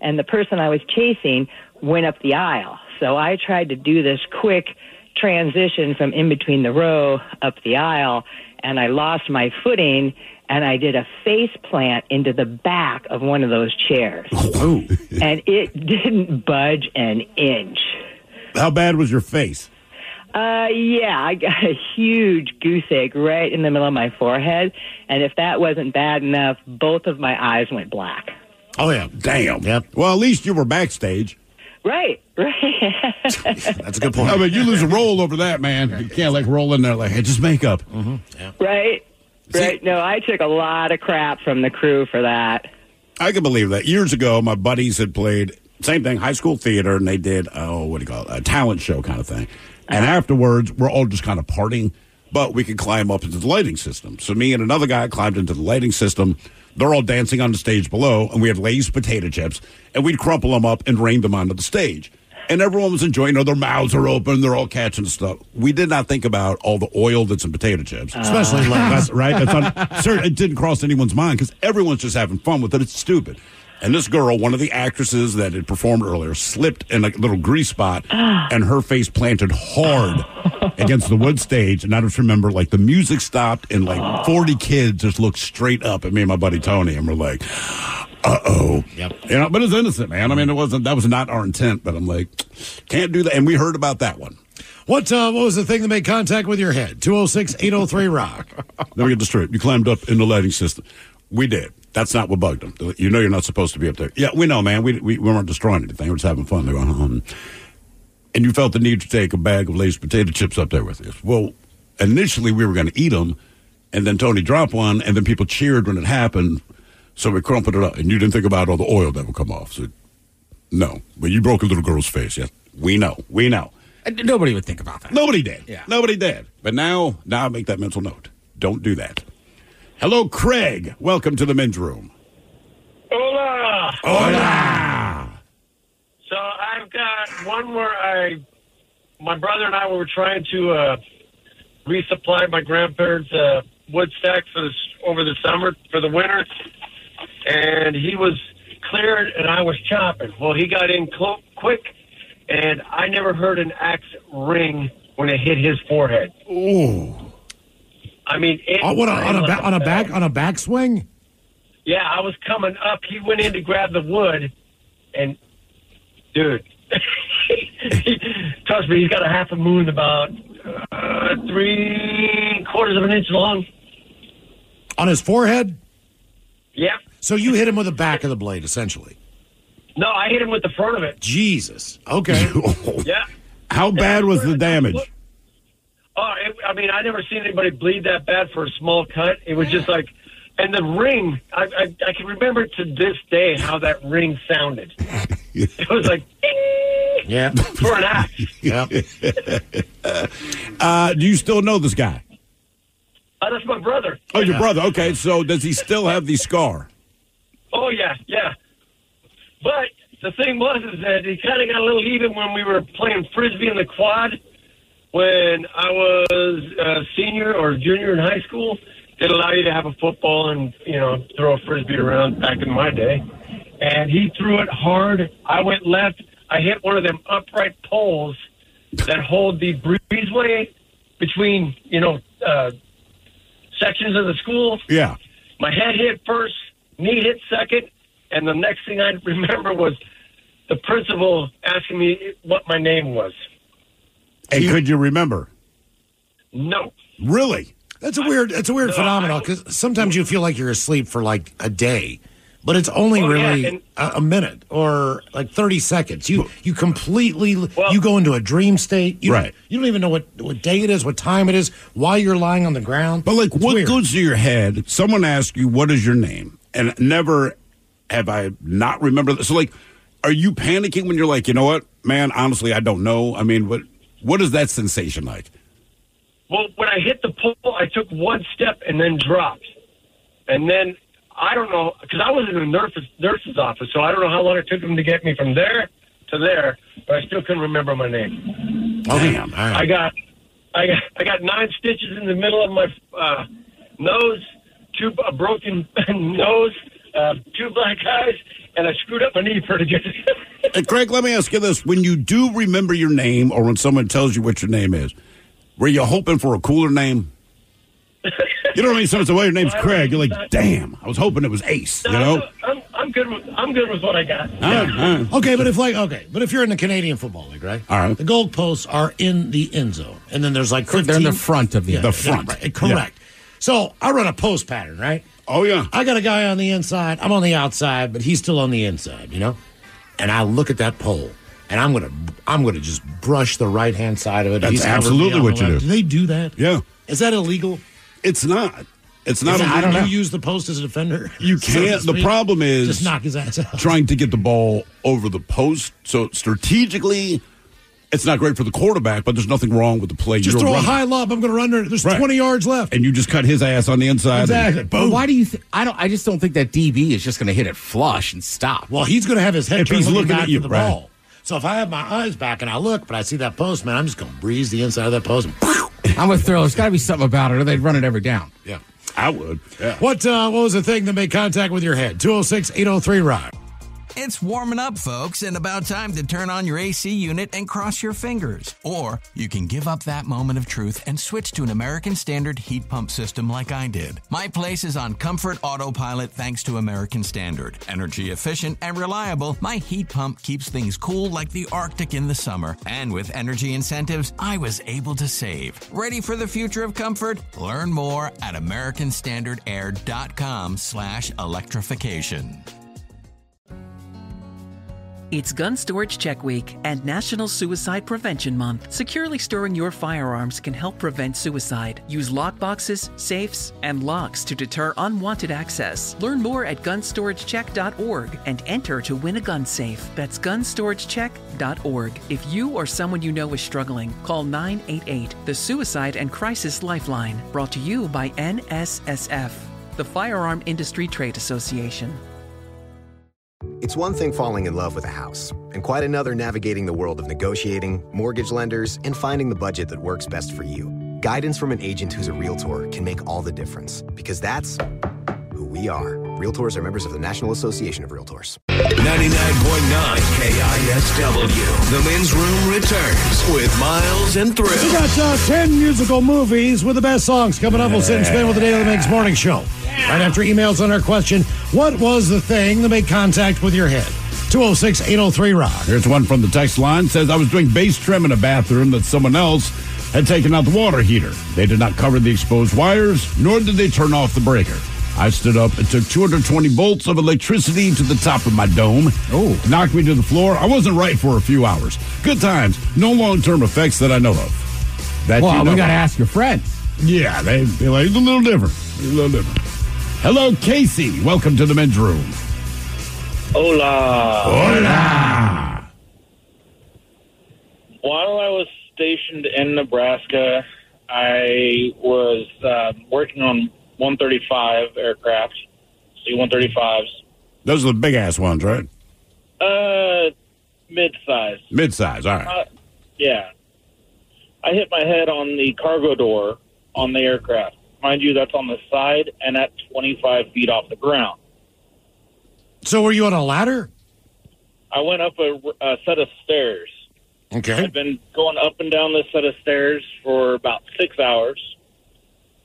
and the person I was chasing went up the aisle. So I tried to do this quick transition from in between the row up the aisle, and I lost my footing, and I did a face plant into the back of one of those chairs. and it didn't budge an inch. How bad was your face? Uh, yeah, I got a huge goose egg right in the middle of my forehead, and if that wasn't bad enough, both of my eyes went black. Oh yeah. Damn. Yep. Well, at least you were backstage. Right, right. That's a good point. I mean, you lose a role over that, man. You can't like roll in there like, hey, just makeup. Mm-hmm. right, right. No, I took a lot of crap from the crew for that. I can believe that. Years ago, my buddies had played same thing, high school theater, and they did oh, what do you call it, a talent show kind of thing. And afterwards, we're all just kind of partying, but we could climb up into the lighting system. So me and another guy climbed into the lighting system. They're all dancing on the stage below, and we had Lay's potato chips, and we'd crumple them up and rain them onto the stage. And everyone was enjoying. Their mouths are open. They're all catching stuff. We did not think about all the oil that's in potato chips, uh. Especially Lay's. That's right. That's not, sir, it didn't cross anyone's mind because everyone's just having fun with it. It's stupid. And this girl, one of the actresses that had performed earlier, slipped in a little grease spot, and her face planted hard against the wood stage. And I just remember, like, the music stopped, and like forty kids just looked straight up at me and my buddy Tony, and we're like, "Uh oh." Yep. You know, but it's innocent, man. I mean, it wasn't. That was not our intent. But I'm like, can't do that. And we heard about that one. What uh, what was the thing that made contact with your head? 206 803 Rock. Then we get destroyed. You climbed up in the lighting system. We did. That's not what bugged them. You know you're not supposed to be up there. Yeah, we know, man. We, we, we weren't destroying anything. We were just having fun. They were, um, and you felt the need to take a bag of Lay's potato chips up there with you. Well, initially we were going to eat them, and then Tony dropped one, and then people cheered when it happened. So we crumpled it up, and you didn't think about all the oil that would come off. So, no, but you broke a little girl's face. Yes, we know. We know. Nobody would think about that. Nobody did. Yeah. Nobody did. But now, now I make that mental note. Don't do that. Hello, Craig. Welcome to the men's room. Hola. Hola. So I've got one where I, my brother and I were trying to uh, resupply my grandparents' uh, wood stacks for this, over the summer for the winter, and he was cleared and I was chopping. Well, he got in clo- quick, and I never heard an axe ring when it hit his forehead. Ooh. I mean, it Oh, what, on, a, rang ba- on a back on a backswing? Yeah, I was coming up. He went in to grab the wood, and dude, trust me, he's got a half a moon about uh, three quarters of an inch long. On his forehead? Yeah. So you hit him with the back of the blade, essentially. No, I hit him with the front of it. Jesus. Okay. Yeah. How bad was the damage? Oh, it, I mean, I never seen anybody bleed that bad for a small cut. It was just like, and the ring. I I, I can remember to this day how that ring sounded. it was like Yeah. for an axe. Yeah. Uh, do you still know this guy? Oh, that's my brother. Oh, your brother. Okay, so does he still have the scar? Oh yeah, yeah. But the thing was is that he kind of got a little even when we were playing frisbee in the quad. When I was a senior or junior in high school, they'd allow you to have a football and you know throw a frisbee around back in my day. And he threw it hard. I went left. I hit one of them upright poles that hold the breezeway between you know uh, sections of the school. Yeah. My head hit first, knee hit second, and the next thing I remember was the principal asking me what my name was. And could you remember? No. Really? That's a weird. That's a weird No, phenomenon because sometimes you feel like you're asleep for like a day, but it's only yeah, really and- a, a minute or like thirty seconds. You you completely you go into a dream state. You Right. Don't, you don't even know what what day it is, what time it is, why you're lying on the ground. But like, It's what weird. goes to your head? Someone asks you, "What is your name?" And never have I not remembered. So, like, are you panicking when you're like, you know what, man? Honestly, I don't know. I mean, what what is that sensation like? Well, when I hit the pole, I took one step and then dropped. And then I don't know because I was in a nurse's nurse's office, so I don't know how long it took them to get me from there to there, but I still couldn't remember my name. Damn. I got, I got, I got nine stitches in the middle of my uh, nose, two a broken nose, uh, two black eyes, and I screwed up my knee pretty good. Hey, Craig, let me ask you this: When you do remember your name, or when someone tells you what your name is, were you hoping for a cooler name? You know what I mean? Someone said, "Well, your name's Craig." You're like, "Damn, I was hoping it was Ace." You know? I'm, I'm good with, I'm good with what I got. All right, all right. Okay, but if like okay, but if you're in the Canadian Football League, right? All right. The goalposts are in the end zone, and then there's like 15, They're in the front of the The front. right, correct. So I run a post pattern, right? Oh yeah. I got a guy on the inside. I'm on the outside, but he's still on the inside, you know. And I look at that pole, and I'm gonna I'm gonna just brush the right hand side of it. That's He's absolutely what you left. do. Do they do that? Yeah. Is that illegal? It's not. It's not. It- I don't know. You use the post as a defender. You can't. The problem is just knock his ass out. trying to get the ball over the post. So strategically, it's not great for the quarterback, but there's nothing wrong with the play. Just You're throw a running. high lob. I'm going to run there. There's Right. 20 yards left. and you just cut his ass on the inside. Exactly. And Boom. Why do you? Th- I don't. I just don't think that DB is just going to hit it flush and stop. Well, he's going to have his head If he's looking, looking back at you, the right. ball. So if I have my eyes back and I look, but I see that post, man, I'm just going to breeze the inside of that post. And I'm with Thrill. There's got to be something about it, or they'd run it every down. yeah. I would. Yeah. What uh, what was the thing that made contact with your head? 206 803 Rock. It's warming up, folks, and about time to turn on your AC unit and cross your fingers. Or you can give up that moment of truth and switch to an American Standard heat pump system like I did. My place is on Comfort Autopilot thanks to American Standard. Energy efficient and reliable, my heat pump keeps things cool like the Arctic in the summer. And with energy incentives, I was able to save. Ready for the future of comfort? Learn more at americanstandardair.com slash electrification. It's Gun Storage Check Week and National Suicide Prevention Month. Securely storing your firearms can help prevent suicide. Use lockboxes, safes, and locks to deter unwanted access. Learn more at gunstoragecheck.org and enter to win a gun safe. That's gunstoragecheck.org. If you or someone you know is struggling, call 988, the Suicide and Crisis Lifeline, brought to you by NSSF. the Firearm Industry Trade Association. It's one thing falling in love with a house, and quite another navigating the world of negotiating, mortgage lenders, and finding the budget that works best for you. Guidance from an agent who's a realtor can make all the difference, because that's we are. Realtors are members of the National Association of Realtors. 99.9 KISW. The men's room returns with Miles and Thrill. We got uh, 10 musical movies with the best songs coming up. We'll sit and spin with the Daily Mix Morning Show. Right after emails on our question, what was the thing that made contact with your head? 206 803 Rock. Here's one from the text line. Says, I was doing base trim in a bathroom that someone else had taken out the water heater. They did not cover the exposed wires, nor did they turn off the breaker. I stood up and took 220 volts of electricity to the top of my dome. Oh. Knocked me to the floor. I wasn't right for a few hours. Good times. No long term effects that I know of. That Well, you we got to ask your friends. Yeah, they, they're like, it's a little different. It's a little different. Hello, Casey. Welcome to the men's room. Hola. Hola. While I was stationed in Nebraska, I was uh, working on 135 aircraft, C-135s, Those are the big ass ones, right? uh, mid-size. Mid size. All right. Uh, yeah. I hit my head on the cargo door on the aircraft. Mind you, that's on the side and at 25 feet off the ground. So were you on a ladder? I went up a, a set of stairs. Okay. I've been going up and down this set of stairs for about six hours,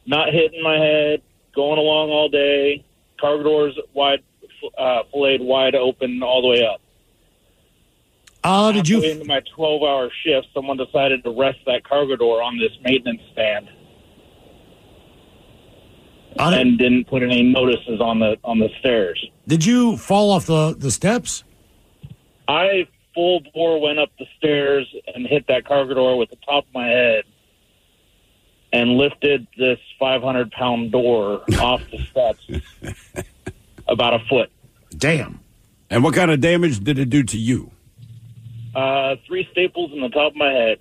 not hitting my head, going along all day. Cargo doors wide, uh, filleted wide open all the way up. Uh, did you? Into my 12 hour shift, someone decided to rest that cargo door on this maintenance stand. and didn't put any notices on the on the stairs. Did you fall off the, the steps? I full bore went up the stairs and hit that cargo door with the top of my head and lifted this 500 pound door off the steps about a foot. Damn. And what kind of damage did it do to you? Uh, three staples in the top of my head,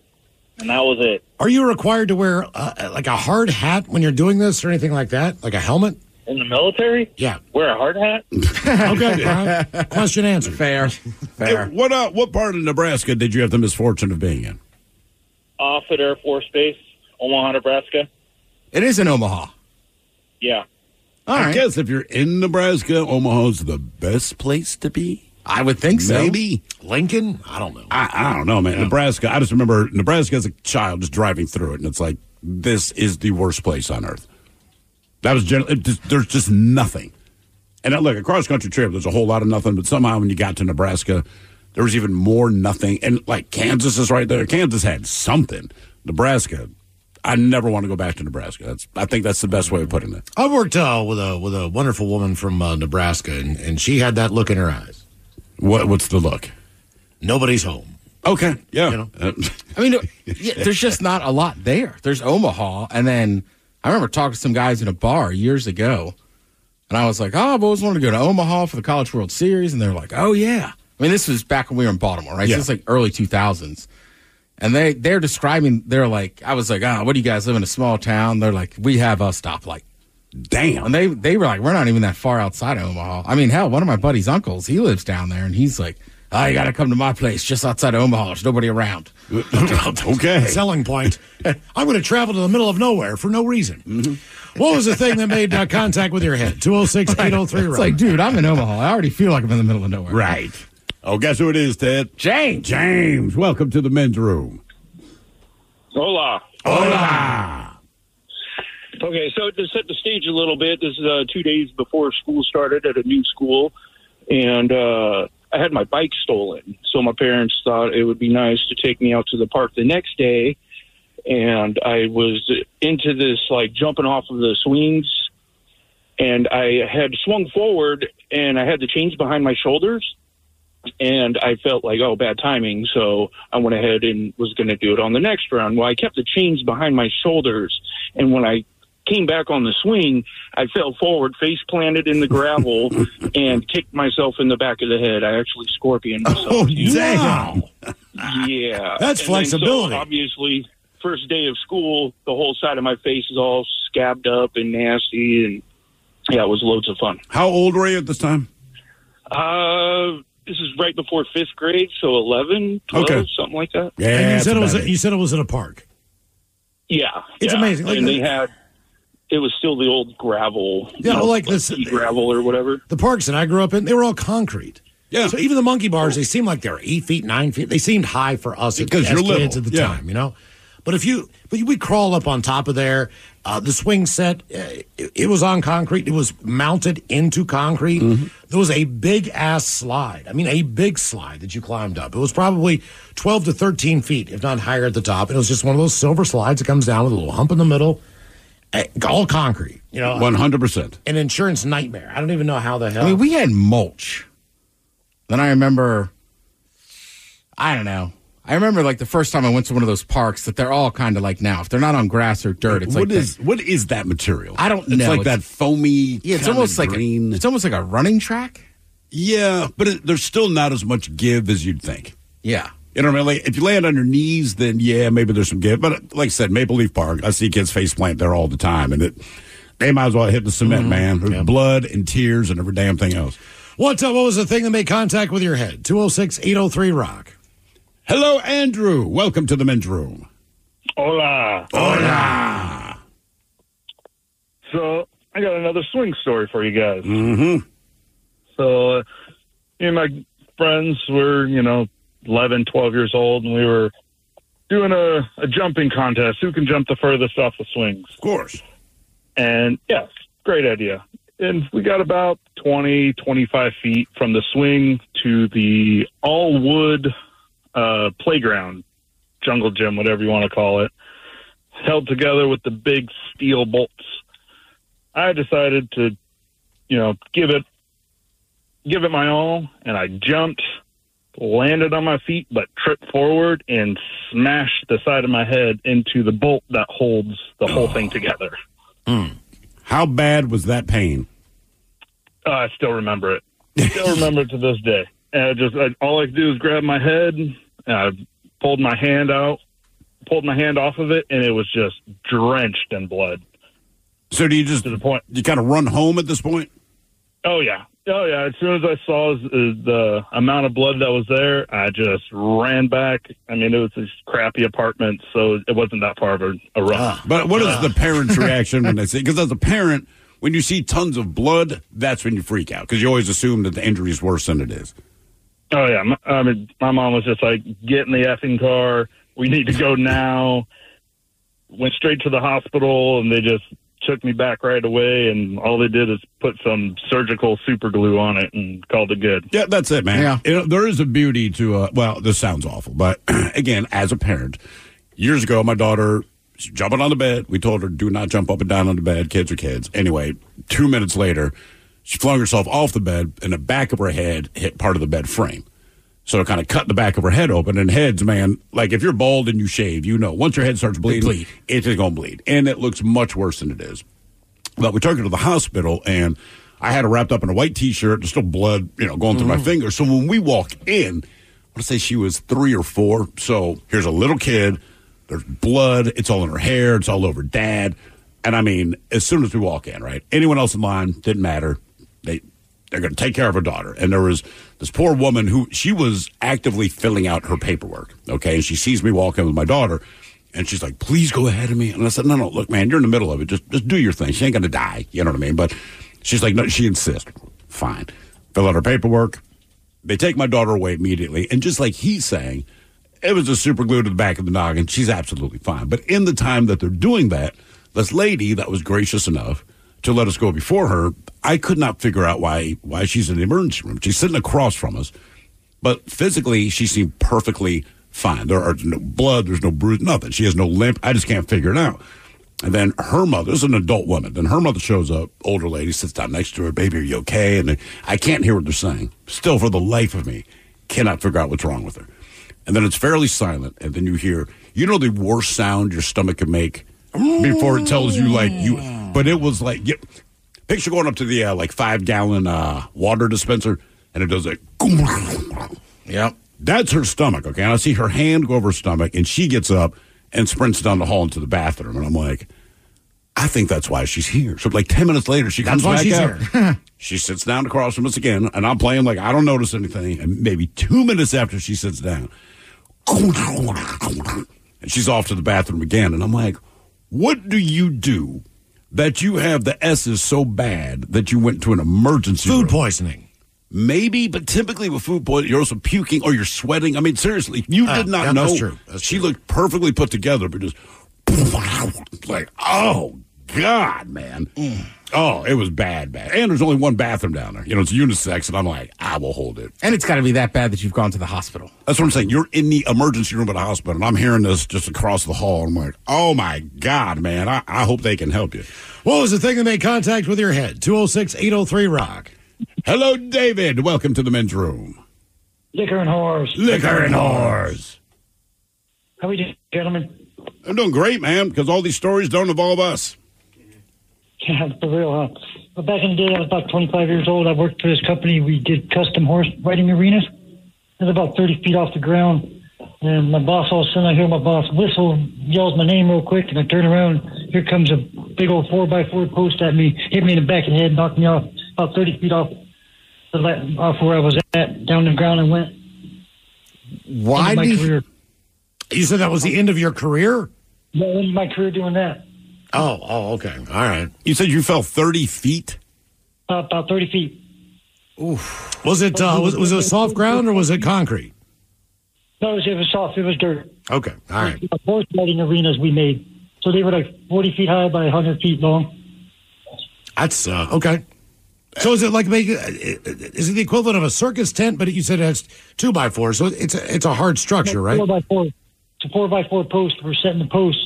and that was it. Are you required to wear uh, like a hard hat when you're doing this or anything like that? Like a helmet? In the military? Yeah. Wear a hard hat? okay. uh, question answered. Fair. Hey, what uh, what part of Nebraska did you have the misfortune of being in? Offutt Air Force Base, Omaha, Nebraska. It is in Omaha. Yeah. I guess if you're in Nebraska, Omaha's the best place to be. I would think so. Maybe Lincoln. I don't know. I, I don't know, man. Nebraska. I just remember Nebraska as a child, just driving through it, and it's like this is the worst place on earth. That was generally just, there's just nothing. And look, a cross country trip, there's a whole lot of nothing, but somehow when you got to Nebraska, there was even more nothing. And like Kansas is right there. Kansas had something. Nebraska, I never want to go back to Nebraska. That's I think that's the best way of putting it. I worked uh, with a with a wonderful woman from uh, Nebraska, and, and she had that look in her eyes. What what's the look? Nobody's home. Okay, yeah. Uh, I mean, yeah, there's just not a lot there. There's Omaha, and then I remember talking to some guys in a bar years ago, and I was like, "Oh, I've always wanted to go to Omaha for the College World Series," and they're like, "Oh yeah." I mean, this was back when we were in Baltimore, right? Yeah. So it's like early 2000s, and they they're describing. They're like, I was like, "Ah, what do you guys live in a small town?" They're like, "We have a stoplight." Damn. And they they were like, "We're not even that far outside of Omaha." I mean, hell, one of my buddy's uncles, he lives down there, and he's like. Oh, you got to come to my place just outside of Omaha. There's nobody around. okay. Selling point. I'm going to travel to the middle of nowhere for no reason. Mm-hmm. What was the thing that made uh, contact with your head? 206 803 It's like, dude, I'm in Omaha. I already feel like I'm in the middle of nowhere. Right. Oh, guess who it is, Ted? James. James, welcome to the men's room. Hola. Hola. Okay, so to set the stage a little bit, this is uh, two days before school started at a new school, and uh, I had my bike stolen. So my parents thought it would be nice to take me out to the park the next day, and I was into this like jumping off of the swings, and I had swung forward, and I had the chains behind my shoulders. And I felt like, oh, bad timing. So I went ahead and was going to do it on the next round. Well, I kept the chains behind my shoulders. And when I came back on the swing, I fell forward, face planted in the gravel, and kicked myself in the back of the head. I actually scorpioned myself. Oh, damn. Yeah. That's And then, so, flexibility. obviously, first day of school, the whole side of my face is all scabbed up and nasty. And yeah, it was loads of fun. How old were you at this time? Uh, this is right before fifth grade, so 11, 12, Okay. something like that. and you said it was you said it was in a park. Yeah, It's yeah. amazing. Like and they had it was still the old gravel, Yeah, you know, like this- pea gravel or whatever. The parks that I grew up in, they were all concrete. Yeah. So even the monkey bars, they seemed like they were eight feet, nine feet. They seemed high for us Because as you're kids little, at the yeah. time, you know. But if you, but we crawl up on top of there. Uh, the swing set, uh, it, it was on concrete. It was mounted into concrete. Mm-hmm. There was a big ass slide. I mean, a big slide that you climbed up. It was probably twelve to thirteen feet, if not higher, at the top. And it was just one of those silver slides that comes down with a little hump in the middle, eh, all concrete. You know, One hundred percent. an insurance nightmare. I don't even know how the hell. I mean, we had mulch. Then I remember, I don't know. I remember like the first time I went to one of those parks that they're all kind of like now. If they're not on grass or dirt, it's What like is what is that material? I don't It's know. like It's- that foamy. Yeah, it's almost like green. a, it's almost like a running track. Yeah, but it, there's still not as much give as you'd think. Yeah. You know what I mean? Like, if you land on your knees, then yeah, maybe there's some give. But like I said, Maple Leaf Park, I see kids face plant there all the time, and it they might as well hit the cement, Mm-hmm. man. There's blood and tears and every damn thing else. What, uh, what was the thing that made contact with your head? 206 803 Rock. Hello, Andrew. Welcome to the men's room. Hola. Hola. So I got another swing story for you guys. Mm-hmm. So uh, me and my friends were, you know, 11, 12 years old, and we were doing a, a jumping contest. Who can jump the furthest off the swings? Of course. And yeah, great idea. And we got about 20, 25 feet from the swing to the all wood uh, playground, jungle gym, whatever you want to call it, held together with the big steel bolts. I decided to, you know, give it, give it my all, and I jumped, landed on my feet, but tripped forward and smashed the side of my head into the bolt that holds the whole thing together. How bad was that pain? Uh, I still remember it. Still remember it to this day. And I just I, all I could do was grab my head. And I pulled my hand out, pulled my hand off of it, and it was just drenched in blood. So do you just to the point? You kind of run home at this point? Oh yeah, oh yeah. As soon as I saw uh, the amount of blood that was there, I just ran back. I mean, it was this crappy apartment, so it wasn't that far of a, a run. But what is the parent's reaction when they see? Because as a parent, when you see tons of blood, that's when you freak out because you always assume that the injury is worse than it is. Oh yeah, my, I mean, my mom was just like, "Get in the effing car. We need to go now." Went straight to the hospital, and they just took me back right away. And all they did is put some surgical super glue on it and called it good. Yeah, that's it, man. Yeah. You know, there is a beauty to, uh, well, this sounds awful, but again, as a parent, years ago, my daughter she's jumping on the bed. We told her, do not jump up and down on the bed. Kids are kids. Anyway, two minutes later, she flung herself off the bed and the back of her head hit part of the bed frame. So it kind of cut the back of her head open. And heads, man, like if you're bald and you shave, you know, once your head starts bleeding, bleed. it's going to bleed. And it looks much worse than it is. But we took her to the hospital, and I had her wrapped up in a white T-shirt. There's still blood, you know, going through my mm. fingers. So when we walk in, I want to say she was three or four. So here's a little kid. There's blood. It's all in her hair. It's all over dad. And I mean, as soon as we walk in, right? Anyone else in line didn't matter. They they're going to take care of her daughter. And there was this poor woman who she was actively filling out her paperwork. Okay, and she sees me walking with my daughter. And she's like, please go ahead of me. And I said, no, no, look, man, you're in the middle of it. Just, just do your thing. She ain't going to die. You know what I mean? But she's like, no, she insists. Fine. Fill out her paperwork. They take my daughter away immediately. And just like he's saying, it was just super glued to the back of the noggin. She's absolutely fine. But in the time that they're doing that, this lady that was gracious enough to let us go before her, I could not figure out why why she's in the emergency room. She's sitting across from us, but physically she seemed perfectly fine. There are no blood, there's no bruise, nothing. She has no limp. I just can't figure it out. And then her mother is an adult woman. Then her mother shows up, older lady, sits down next to her. Baby, are you okay? And I can't hear what they're saying. Still, for the life of me, cannot figure out what's wrong with her. And then it's fairly silent. And then you hear, you know, the worst sound your stomach can make before it tells you, like, you, but it was like, yeah, picture going up to the, uh, like, five gallon, uh, water dispenser and it does like, Yep. that's her stomach, okay? And I see her hand go over her stomach, and she gets up and sprints down the hall into the bathroom. And I'm like, I think that's why she's here. So like ten minutes later, she comes back out. here. she sits down across from us again, and I'm playing like I don't notice anything. And maybe two minutes after she sits down, and she's off to the bathroom again. And I'm like, what do you do that you have the S's so bad that you went to an emergency Food room? poisoning. Maybe, but typically with food poisoning, you're also puking or you're sweating. I mean, seriously, you Ah, did not yeah, know. that's true. That's she looked perfectly put together, but just like, oh God, man. Mm. Oh, it was bad, bad. And there's only one bathroom down there. You know, it's unisex, and I'm like, I will hold it. And it's got to be that bad that you've gone to the hospital. That's what I'm saying. You're in the emergency room at a hospital, and I'm hearing this just across the hall. I'm like, oh my God, man. I, I hope they can help you. What was the thing that made contact with your head? 206 803 Rock. Hello, David. Welcome to the men's room. Liquor and whores. Liquor and whores. How are we doing, gentlemen? I'm doing great, man, because all these stories don't involve us. Yeah, for real, huh? But back in the day, I was about 25 years old. I worked for this company. We did custom horse riding arenas. It was about 30 feet off the ground. And my boss, all of a sudden, I hear my boss whistle, yells my name real quick, and I turn around. Here comes a big old 4 by 4 post at me, hit me in the back of the head, knocked me off about 30 feet off, the off where I was at, down the ground, and went. Why did you said that was the end of your career? Yeah, ended my career doing that. Oh, oh, okay. All right. You said you fell 30 feet? About, about 30 feet. Oof. Was it uh, was, was it soft ground or was it concrete? No, it was, it was soft. It was dirt. Okay. All right. The horse riding arenas we made. So they were like 40 feet high by 100 feet long. That's uh, okay. So is it like make is it the equivalent of a circus tent? But you said it has two by four, so it's a, it's a hard structure, right? Four by four. It's a four by four post. We're setting the post,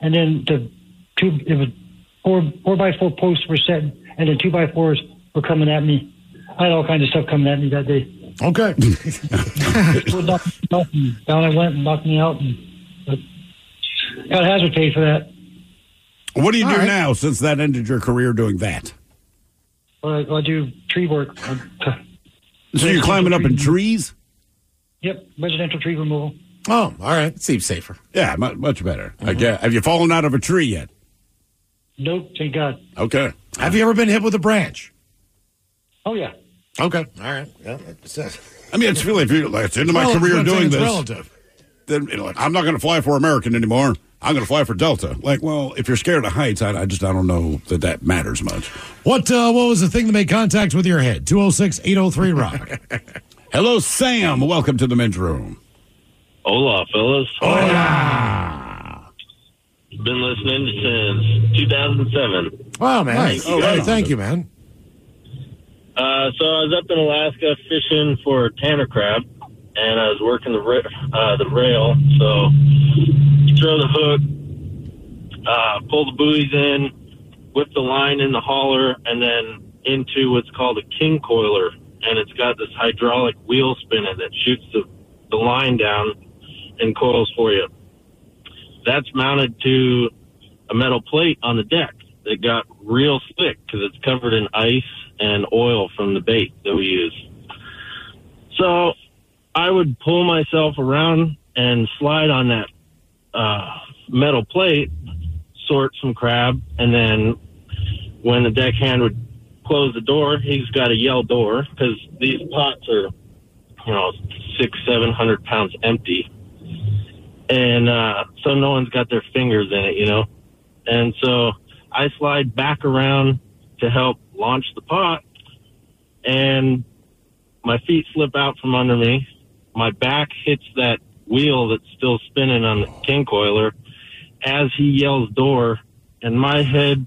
and then the two. It was four four by four posts were set, and then two by fours were coming at me. I had all kinds of stuff coming at me that day. Okay. People knocked me out, and Down I went and knocked me out, and but got hazard pay for that. What do you All do right. now since that ended your career doing that? I, I do tree work. So you're climbing up in trees? Yep, residential tree removal. Oh, all right. Seems safer. Yeah, much, much better. I guess. Have you fallen out of a tree yet? Nope, thank God. Okay. Have you ever been hit with a branch? Oh yeah. Okay. All right. Yeah, I mean, it's really if you like it's into my Well, career doing it's this. relative. Then you know, like, I'm not going to fly for American anymore. I'm going to fly for Delta. Like, well, if you're scared of heights, I, I just I don't know that that matters much. What uh, what was the thing that made contact with your head? 206 803 Rock. Hello, Sam. Welcome to the men's room. Hola, fellas. Been listening since 2007. Wow, man. Nice. Oh, hey, thank you, man. Uh, so I was up in Alaska fishing for tanner crab, and I was working the ra- uh, the rail. So you throw the hook, uh, pull the buoys in, whip the line in the hauler, and then into what's called a king coiler, and it's got this hydraulic wheel spinning that shoots the, the line down and coils for you. That's mounted to a metal plate on the deck that got real thick because it's covered in ice and oil from the bait that we use. So I would pull myself around and slide on that uh, metal plate, sort some crab, and then when the deckhand would close the door, he's got a yell door because these pots are, you know, six, seven hundred pounds empty. And uh, so no one's got their fingers in it, you know. And so I slide back around to help launch the pot, and my feet slip out from under me. My back hits that wheel that's still spinning on the king coiler as he yells door, and my head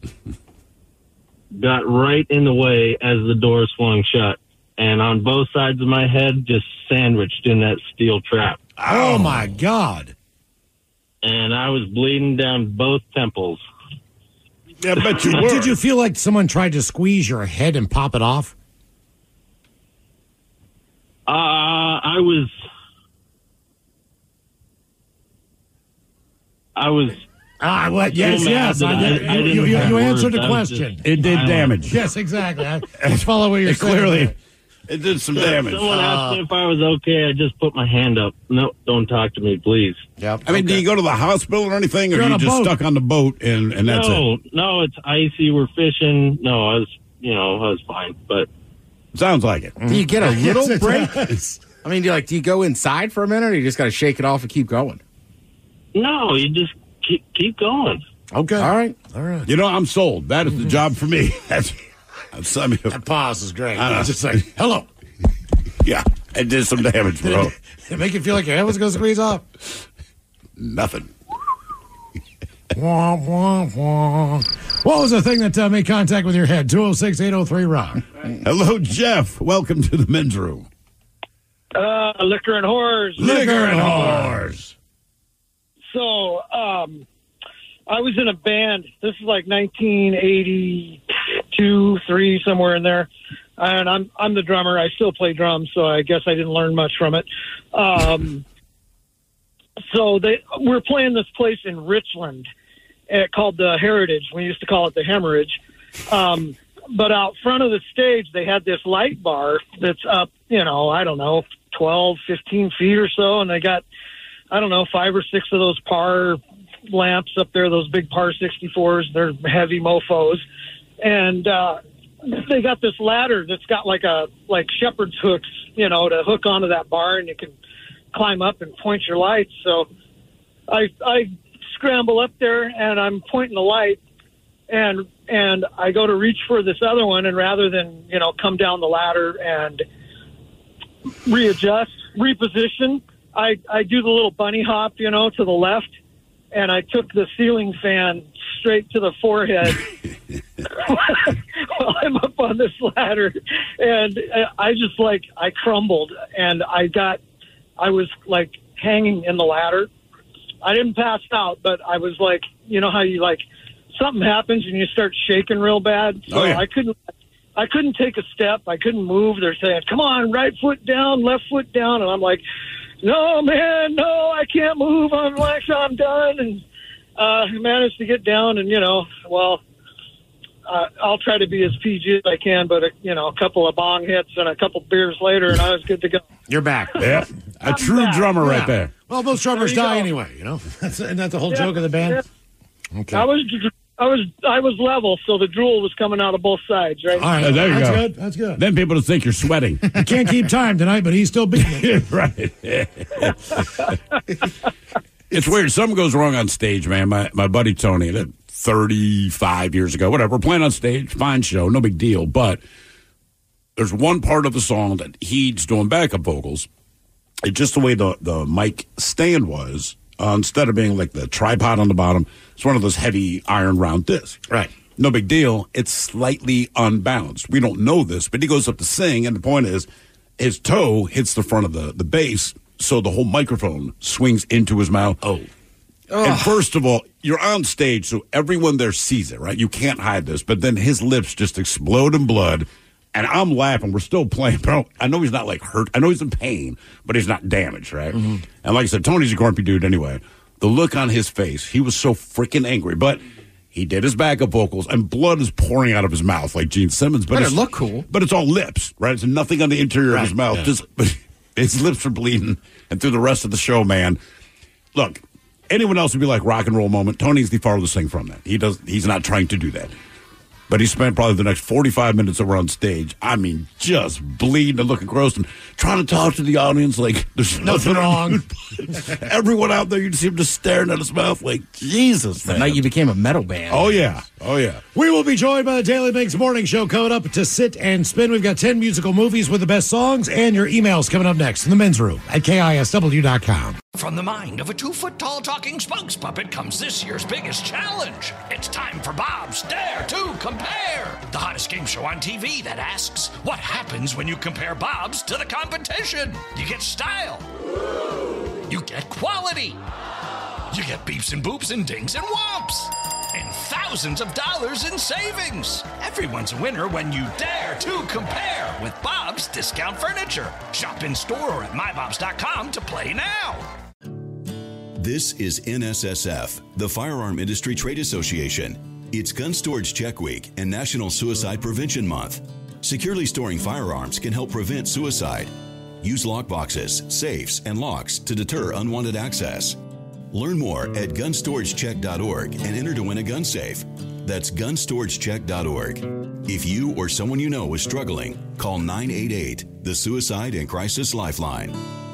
got right in the way as the door swung shut. And on both sides of my head, just sandwiched in that steel trap. Oh, my God. And I was bleeding down both temples. Yeah, bet Did you feel like someone tried to squeeze your head and pop it off? Uh, I was. I was. Ah, what? Yes, mad yes. that I. I you didn't you, you, answered the question. just- It did I- damage. Yes, exactly. I, I follow what you're It saying. clearly It did some damage. Someone asked uh, me if I was okay. I just put my hand up. No, don't talk to me, please. Yep. I mean, do you go to the hospital or anything, or You're are you just boat. stuck on the boat and, and that's no, it? no, it's icy. We're fishing. No, I was, you know, I was fine. But Sounds like it. Do you get a mm. little it break? does. I mean, do you like do you go inside for a minute, or you just got to shake it off and keep going? no, you just keep keep going. Okay. All right. All right. You know, I'm sold. That is the mm-hmm. job for me. That's, that's I mean, That pause is great. I know. It's just like, hello. yeah, it did some damage, bro. It make you feel like your head was going to squeeze off. Nothing. wah, wah, wah. What was the thing that uh, made contact with your head? 206 803 Rock. Hello, Jeff. Welcome to the men's room. Uh, liquor and whores. Liquor and whores. So, um, I was in a band. This is like 1982, three, somewhere in there. And I'm I'm the drummer. I still play drums, so I guess I didn't learn much from it. Um, so they we're playing this place in Richland uh, called the Heritage. We used to call it the Hemorrhage. Um, but out front of the stage, they had this light bar that's up, you know, I don't know, 12, 15 feet or so. And they got, I don't know, five or six of those par lamps up there, those big par 64s. They're heavy mofos. And, uh, they got this ladder that's got like a, like shepherd's hooks, you know, to hook onto that bar and you can climb up and point your lights. So I, I scramble up there and I'm pointing the light and and I go to reach for this other one, and rather than you know come down the ladder and readjust, reposition, I I do the little bunny hop, you know, to the left, and I took the ceiling fan straight to the forehead while I'm up on this ladder, and I just like I crumbled, and I got I was like hanging in the ladder. I didn't pass out, but I was like, you know how you like something happens and you start shaking real bad. Oh, so Oh, yeah. I couldn't I couldn't take a step. I couldn't move. They're saying, "Come on, right foot down, left foot down," and I'm like, "No, man, no, I can't move. I'm like, I'm done." And uh, I managed to get down, and you know, well, uh, I'll try to be as PG as I can, but uh, you know, a couple of bong hits and a couple beers later, and I was good to go. You're back. Yeah, a true back. drummer right there. Well, most drummers die go. anyway, you know? That's, and that's the whole Yeah, joke of the band. Okay. I was, I was, I was level, so the drool was coming out of both sides, right? All right. There you That's go. good. That's good. Then people just think you're sweating. You can't keep time tonight, but he's still beating it. right. it's weird. Something goes wrong on stage, man. My my buddy Tony, that 35 years ago, whatever, we're playing on stage, fine show, no big deal. But there's one part of the song that he's doing backup vocals. It's just the way the, the mic stand was, uh, instead of being like the tripod on the bottom, it's one of those heavy iron round discs. Right. No big deal. It's slightly unbalanced. We don't know this, but he goes up to sing, and the point is his toe hits the front of the, the base, so the whole microphone swings into his mouth. Oh. And first of all, you're on stage, so everyone there sees it, right? You can't hide this. But then his lips just explode in blood, and I'm laughing. We're still playing, bro. I know he's not like hurt. I know he's in pain, but he's not damaged, right? Mm-hmm. And like I said, Tony's a grumpy dude anyway. The look on his face, he was so freaking angry, but he did his backup vocals, and blood is pouring out of his mouth like Gene Simmons. But Better it's- look cool. But it's all lips, right? It's nothing on the interior of his mouth. yeah. Just his lips are bleeding, and through the rest of the show, man. Look, anyone else would be like rock and roll moment. Tony's the farthest thing from that. He does. He's not trying to do that. But he spent probably the next 45 minutes we're on stage. I mean, just bleeding and looking gross and trying to talk to the audience like there's Nothing wrong. Everyone out there, you see him just staring at his mouth like, Jesus, The man. night you became a metal band. oh, yeah. Oh, yeah. We will be joined by the Daily Mix Morning Show coming up to sit and spin. We've got 10 musical movies with the best songs and your emails coming up next in the men's room at KISW.com. From the mind of a two foot tall talking spokes puppet comes this year's biggest challenge. It's time for Bob's Dare to Compare, the hottest game show on TV that asks what happens when you compare Bob's to the competition. You get style, you get quality, you get beeps and boops and dings and whomps, and thousands of dollars in savings. Everyone's a winner when you dare to compare with Bob's Discount Furniture. Shop in store or at mybobs.com to play now. This is NSSF, the Firearm Industry Trade Association. It's Gun Storage Check Week and National Suicide Prevention Month. Securely storing firearms can help prevent suicide. Use lockboxes, safes, and locks to deter unwanted access. Learn more at gunstoragecheck.org and enter to win a gun safe. That's gunstoragecheck.org. If you or someone you know is struggling, call 988, the Suicide and Crisis Lifeline.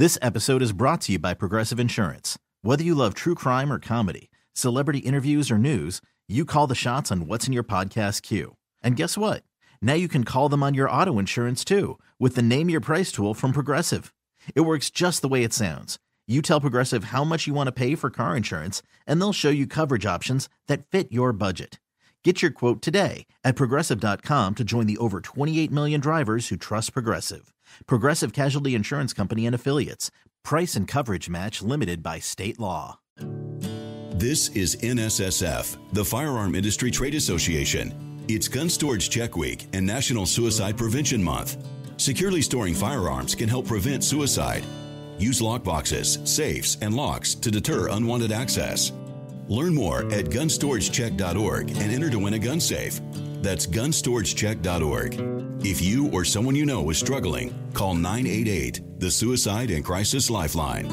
This episode is brought to you by Progressive Insurance. Whether you love true crime or comedy, celebrity interviews or news, you call the shots on what's in your podcast queue. And guess what? Now you can call them on your auto insurance too with the Name Your Price tool from Progressive. It works just the way it sounds. You tell Progressive how much you want to pay for car insurance, and they'll show you coverage options that fit your budget. Get your quote today at progressive.com to join the over 28 million drivers who trust Progressive. Progressive Casualty Insurance Company and Affiliates. Price and coverage match limited by state law. This is NSSF, the Firearm Industry Trade Association. It's Gun Storage Check Week and National Suicide Prevention Month. Securely storing firearms can help prevent suicide. Use lockboxes, safes, and locks to deter unwanted access. Learn more at gunstoragecheck.org and enter to win a gun safe. That's gunstoragecheck.org. If you or someone you know is struggling, call 988, the Suicide and Crisis Lifeline.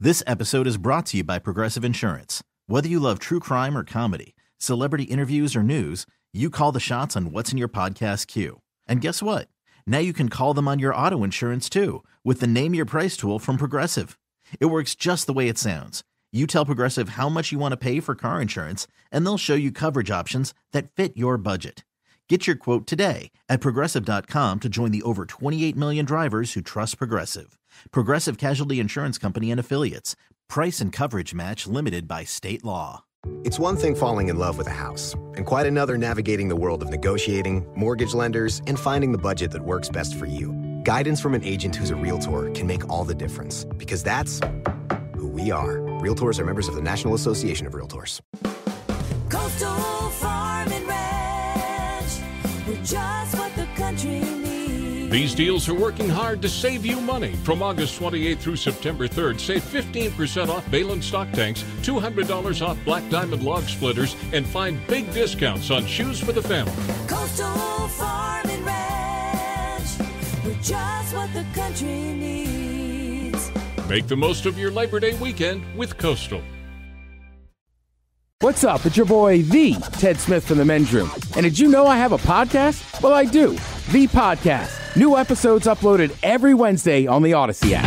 This episode is brought to you by Progressive Insurance. Whether you love true crime or comedy, celebrity interviews or news, you call the shots on what's in your podcast queue. And guess what? Now you can call them on your auto insurance too with the Name Your Price tool from Progressive. It works just the way it sounds. You tell Progressive how much you want to pay for car insurance, and they'll show you coverage options that fit your budget. Get your quote today at progressive.com to join the over 28 million drivers who trust Progressive. Progressive Casualty Insurance Company and Affiliates. Price and coverage match limited by state law. It's one thing falling in love with a house, and quite another navigating the world of negotiating, mortgage lenders, and finding the budget that works best for you. Guidance from an agent who's a realtor can make all the difference, because that's who we are. Realtors are members of the National Association of Realtors. Coastal Farm and Ranch. We're just what the country needs. These deals are working hard to save you money. From August 28th through September 3rd, save 15% off Behlen stock tanks, $200 off Black Diamond log splitters, and find big discounts on shoes for the family. Coastal Farm and Ranch. We're just what the country needs. Make the most of your Labor Day weekend with Coastal. What's up? It's your boy, Thee Ted Smith from the men's room. And did you know I have a podcast? Well, I do. The Podcast. New episodes uploaded every Wednesday on the Odyssey app.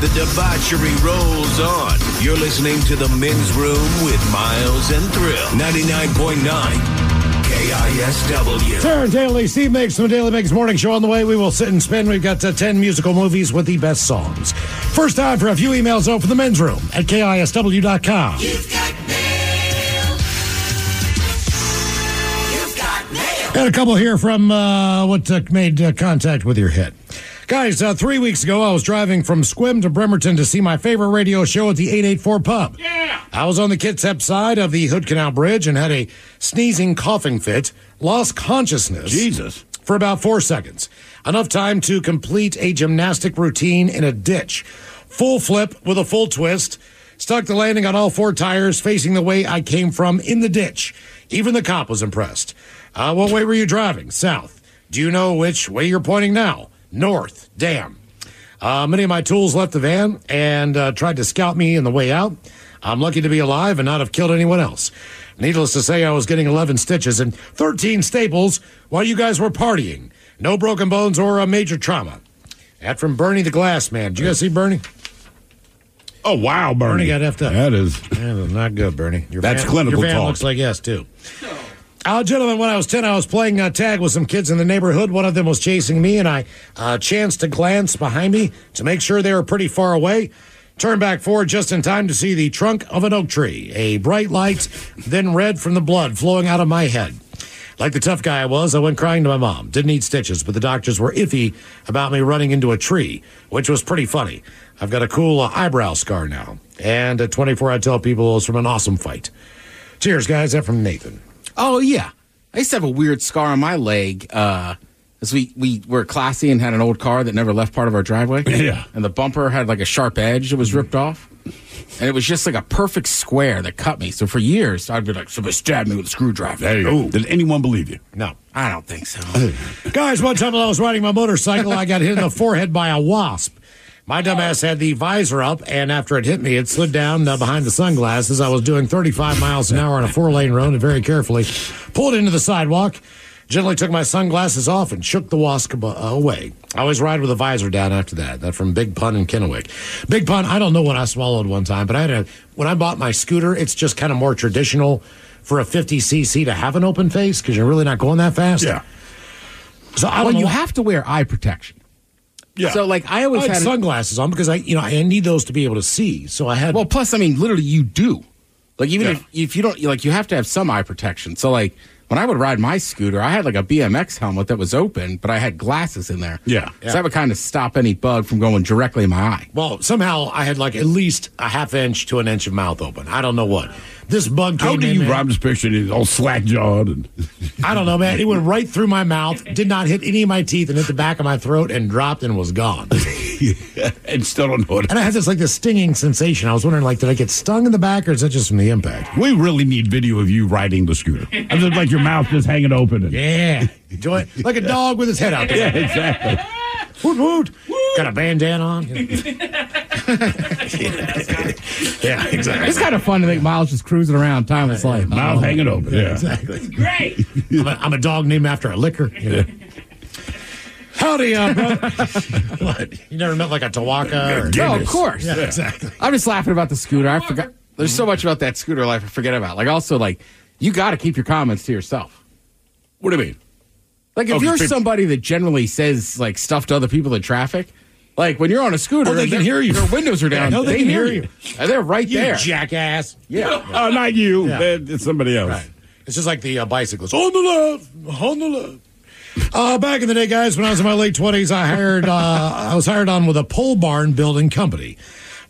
The debauchery rolls on. You're listening to the men's room with Miles and Thrill. 99.9 KISW. Taryn Daly, Steve Mix from the Daily Mix Morning Show on the way. We will sit and spin. We've got uh, 10 musical movies with the best songs. First time for a few emails out for the men's room at KISW.com. You've got mail. You've got mail. And a couple here from uh, what uh, made uh, contact with your hit. Guys, uh, three weeks ago, I was driving from Sequim to Bremerton to see my favorite radio show at the 884 Pub. Yeah! I was on the Kitsap side of the Hood Canal Bridge and had a sneezing coughing fit, lost consciousness. Jesus. For about four seconds. Enough time to complete a gymnastic routine in a ditch. Full flip with a full twist. Stuck the landing on all four tires, facing the way I came from in the ditch. Even the cop was impressed. Uh, what way were you driving? South. Do you know which way you're pointing now? North. Damn. Uh, many of my tools left the van and uh, tried to scout me in the way out. I'm lucky to be alive and not have killed anyone else. Needless to say, I was getting 11 stitches and 13 staples while you guys were partying. No broken bones or a major trauma. That from Bernie the Glass Man. Did you guys see Bernie? Oh wow, Bernie. Bernie got effed up. That is That is not good, Bernie. Your That's van, clinical Your van talk. looks like yes too. Uh, gentlemen, when I was 10, I was playing uh, tag with some kids in the neighborhood. One of them was chasing me, and I uh, chanced to glance behind me to make sure they were pretty far away. Turned back forward just in time to see the trunk of an oak tree, a bright light, then red from the blood flowing out of my head. Like the tough guy I was, I went crying to my mom. Didn't need stitches, but the doctors were iffy about me running into a tree, which was pretty funny. I've got a cool uh, eyebrow scar now. And at 24, I tell people it was from an awesome fight. Cheers, guys. That from Nathan. Oh yeah, I used to have a weird scar on my leg. Uh, as we we were classy and had an old car that never left part of our driveway. Yeah. and the bumper had like a sharp edge that was ripped off. and it was just like a perfect square that cut me. So for years, I'd be like, somebody stabbed me with a screwdriver. There you go. Did anyone believe you? No. I don't think so. Guys, one time while I was riding my motorcycle, I got hit in the forehead by a wasp. My dumbass had the visor up, and after it hit me, it slid down uh, behind the sunglasses. I was doing 35 miles an hour on a four lane road and very carefully pulled into the sidewalk. Gently took my sunglasses off and shook the wasp away. I always ride with a visor down after that. That from Big Pun in Kennewick. Big Pun, I don't know what I swallowed one time, but I had a, when I bought my scooter, it's just kind of more traditional for a 50cc to have an open face because you're really not going that fast. Yeah. So I well, you have to wear eye protection. Yeah. So like I always I had sunglasses on because I, you know, I need those to be able to see. So I had. Well, plus, I mean, literally, you do. Like, even Yeah. if, if you don't, like, you have to have some eye protection. So, like, when I would ride my scooter, I had like a BMX helmet that was open, but I had glasses in there. Yeah. So that would kind of stop any bug from going directly in my eye. Well, somehow I had like at least a half inch to an inch of mouth open. I don't know what. This bug came How do in. you man. Rob's picture? He's all slack jawed and I don't know, man. It went right through my mouth, did not hit any of my teeth, and hit the back of my throat and dropped and was gone. and still don't know it. And I had this like this stinging sensation. I was wondering, like, did I get stung in the back or is that just from the impact? We really need video of you riding the scooter. I'm just like your mouth just hanging open. And, Yeah, enjoy it like a dog with his head out. There. yeah, exactly. Woot woot. Got a bandana on. yeah, exactly. It's kind of fun to think Miles just cruising around, time of his life. Mouth hanging open. Yeah. Exactly. Great. I'm a, I'm a dog named after a liquor. you know. Howdy, uh, brother. what? You never met like a Tawaka? Or, No, of course. Yeah, exactly. I'm just laughing about the scooter. I forgot. There's so much about that scooter life I forget about. Like, also, like, you got to keep your comments to yourself. What do you mean? Like, if Oh, 'cause you're people- somebody that generally says, like, stuff to other people in traffic, like, when you're on a scooter, Oh, they can hear you. Their windows are down. No, they can hear you. And they're right You there. jackass. Yeah. Oh, not you. Yeah. Uh, It's somebody else. Right. It's just like the uh, bicyclists. On the left, on the left. Uh, back in the day, guys, when I was in my late twenties, I hired. Uh, I was hired on with a pole barn building company.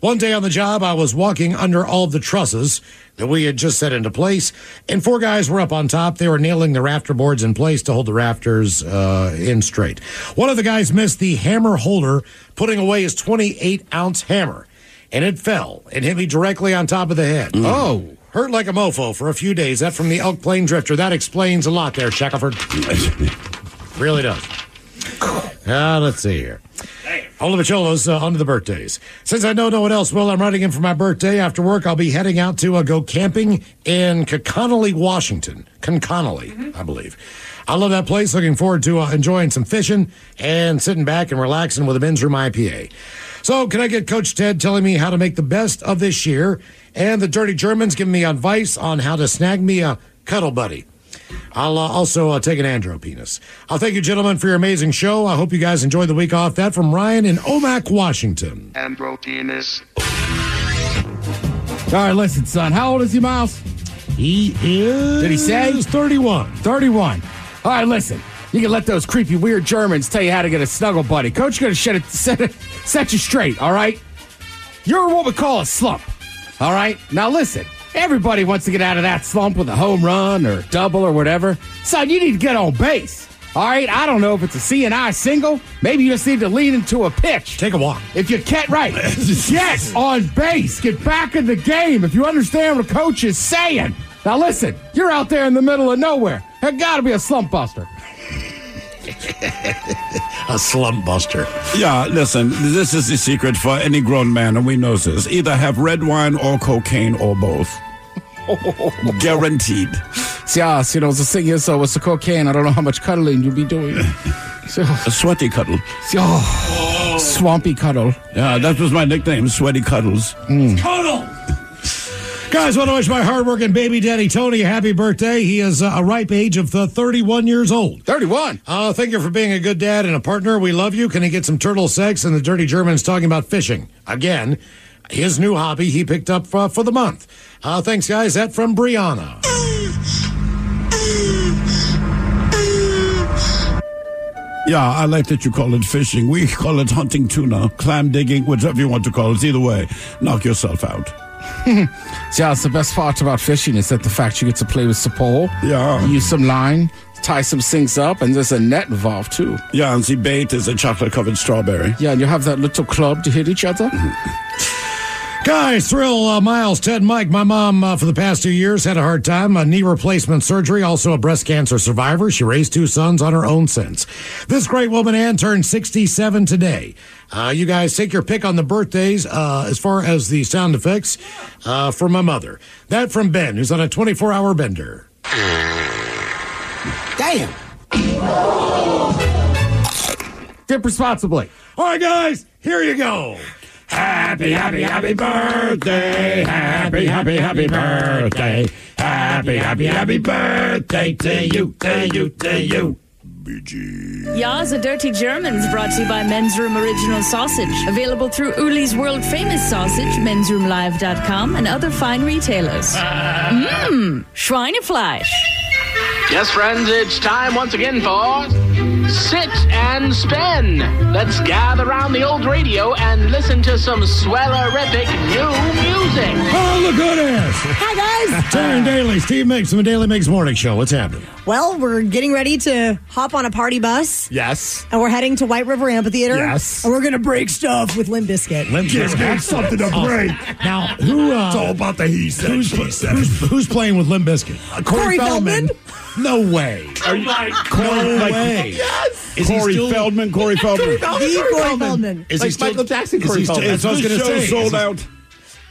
One day on the job, I was walking under all the trusses that we had just set into place, and four guys were up on top. They were nailing the rafter boards in place to hold the rafters uh, in straight. One of the guys missed the hammer holder, putting away his 28 ounce hammer, and it fell and hit me directly on top of the head. Oh. Hurt like a mofo for a few days. That from the Elk Plain Drifter. That explains a lot there, Shackelford. really does. Uh, let's see here. All the Cholos uh, on to the birthdays. Since I know no one else will, I'm writing in for my birthday. After work, I'll be heading out to uh, go camping in Conconully, Washington. Conconully, I believe. I love that place. Looking forward to uh, enjoying some fishing and sitting back and relaxing with a men's room IPA. So, can I get Coach Ted telling me how to make the best of this year? And the Dirty Germans giving me advice on how to snag me a cuddle buddy. I'll uh, also uh, take an andro penis. I'll thank you, gentlemen, for your amazing show. I hope you guys enjoyed the week off. That from Ryan in Omak, Washington. Andro penis. All right, listen, son. How old is he, Miles? He is. Did he say? He's 31. 31. All right, listen. You can let those creepy, weird Germans tell you how to get a snuggle buddy. Coach going to set, set, it, set you straight, all right? You're what we call a slump, all right? Now, listen. Everybody wants to get out of that slump with a home run or double or whatever. Son, you need to get on base. All right, I don't know if it's a CNI single. Maybe you just need to lean into a pitch. Take a walk. If you can't, right, get on base. Get back in the game. If you understand what a coach is saying. Now listen, you're out there in the middle of nowhere. There got to be a slump buster. A slump buster. Yeah, listen, this is the secret for any grown man, and we know this. Either have red wine or cocaine or both. Guaranteed. Yes, you know, the thing is, uh, with the cocaine, I don't know how much cuddling you'll be doing. So, A sweaty cuddle. oh, swampy cuddle. Yeah, that was my nickname, Sweaty Cuddles. Cuddle! Guys, want to wish my hardworking baby daddy Tony a happy birthday. He is uh, a ripe age of uh, 31 years old. 31. Uh, thank you for being a good dad and a partner. We love you. Can he get some turtle sex? And the Dirty German's talking about fishing. Again, his new hobby he picked up for, for the month. Uh, thanks, guys. That from Brianna. Yeah, I like that you call it fishing. We call it hunting tuna, clam digging, whatever you want to call it. Either way, knock yourself out. Yeah, it's the best part about fishing is that the fact you get to play with the pole. Yeah. Use some line, tie some things up, and there's a net involved too. Yeah, and the bait is a chocolate covered strawberry. Yeah, and you have that little club to hit each other. Guys, Thrill, uh, Miles, Ted, Mike. My mom, uh, for the past two years, had a hard time. A knee replacement surgery, also a breast cancer survivor. She raised two sons on her own since. This great woman, Ann, turned 67 today. Uh, you guys take your pick on the birthdays uh, as far as the sound effects uh, for my mother. That from Ben, who's on a 24 hour bender. Damn. Dip responsibly. All right, guys, here you go. Happy, happy, happy birthday. Happy, happy, happy birthday. Happy, happy, happy birthday to you, to you, to you. BG. Ya's a Dirty Germans brought to you by Men's Room Original Sausage. Available through Uli's world famous sausage, mensroomlive.com, and other fine retailers. Mmm, Schweinefleisch. Yes, friends, it's time once again for Sit and Spin. Let's gather around the old radio and listen to some swellerific new music. Oh, look who it is. Hi, guys. Taryn Daly, Steve Mix from the Daily Mix Morning Show. What's happening? Well, we're getting ready to hop on a party bus. Yes. And we're heading to White River Amphitheater. Yes. And we're going to break stuff with Limp Bizkit. Limp Bizkit. That's something to break. Now, who? Uh, It's all about the he said, who's, she said. who's, who's playing with Limp Bizkit? Uh, Corey Feldman? No way. Are you No like, way. Yes. Is he Corey still- Feldman, Corey Feldman. The Corey Feldman. Is he Like still, Michael Jackson, is Corey he still, Feldman. That's what I was Is going to this say. show Is sold out?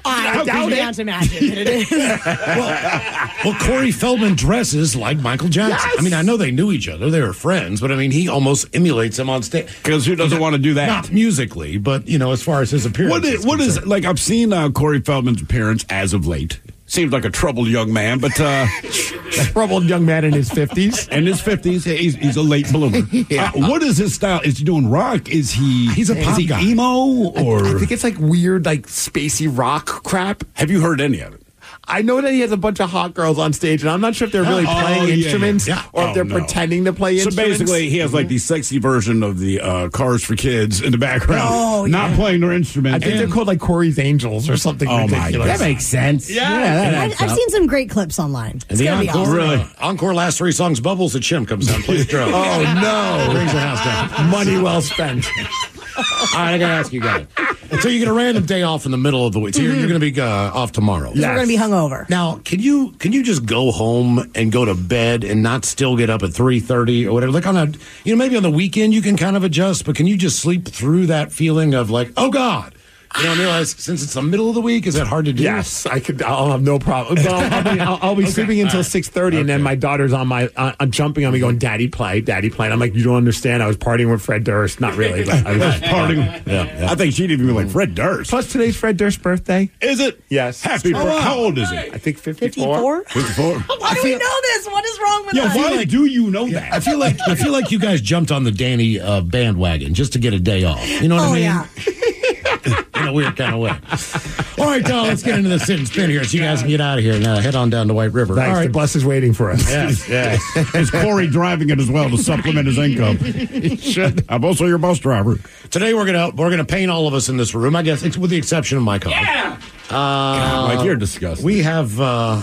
I How doubt could it. you- can't imagine that it is. Well, Corey Feldman dresses like Michael Jackson. Yes. I mean, I know they knew each other; they were friends, but I mean, he almost emulates him on stage. Because who doesn't want to do that? Not musically, but you know, as far as his appearance. What is, what is like? I've seen uh, Corey Feldman's appearance as of late. Seems like a troubled young man, but uh, Troubled young man in his 50s. in his fifties, he's, he's a late bloomer. Yeah. Uh, what is his style? Is he doing rock? Is he? He's a pop he guy. emo or? I think it's like weird, like spacey rock crap. have you heard any of it? I know that he has a bunch of hot girls on stage, and I'm not sure if they're really Oh, playing yeah, yeah. instruments Yeah. or Oh, if they're no. pretending to play So instruments. So basically, he has like the sexy version of the uh, Cars for Kids in the background, Oh, not yeah. playing their instruments. I instrument. think they're called like Corey's Angels or something Oh, ridiculous. God. That makes sense. Yeah, that I, adds I've seen some great clips online. It's the going be encore, awesome. Really? encore last three songs, Bubbles, the chimp comes down, plays drums. Oh no! Brings the house down. Money well spent. All right, I gotta ask you guys. So you get a random day off in the middle of the week. So you're, you're going to be uh, off tomorrow. So We're going to be hungover. Now, can you can you just go home and go to bed and not still get up at three thirty or whatever? Like on a you know maybe on the weekend you can kind of adjust, but can you just sleep through that feeling of like oh god, you know? And realize since it's the middle of the week, is that hard to do? Yes, I could. I'll have no problem. Well, I'll be, I'll, I'll be sleeping until six thirty, and then my daughter's on my uh, uh, jumping on me, going, "Daddy, play, Daddy, play." And I'm like, "You don't understand. I was partying with Fred Durst. Not really, but I was partying. Yeah, I think she'd even be like Fred Durst. Plus, today's Fred Durst's birthday. Is it? Yes. Happy birthday. How old is he? I think fifty-four. 54? 54. Why do we know this? What is wrong with Yeah, us? why do you know that? I feel like I feel like you guys jumped on the Danny uh, bandwagon just to get a day off. You know what Oh, I mean? yeah. In a weird kind of way. All right, Don, let's get into the sit and spin here so you guys can get out of here and uh, head on down to White River. Thanks. All The bus is waiting for us. Yes, yes. Is Corey driving it as well to supplement his income? Should. I'm also your bus driver. Today we're gonna we're gonna paint all of us in this room. I guess, ex- with the exception of my car. Yeah. Uh, Mike, you're disgusting. We have. Uh,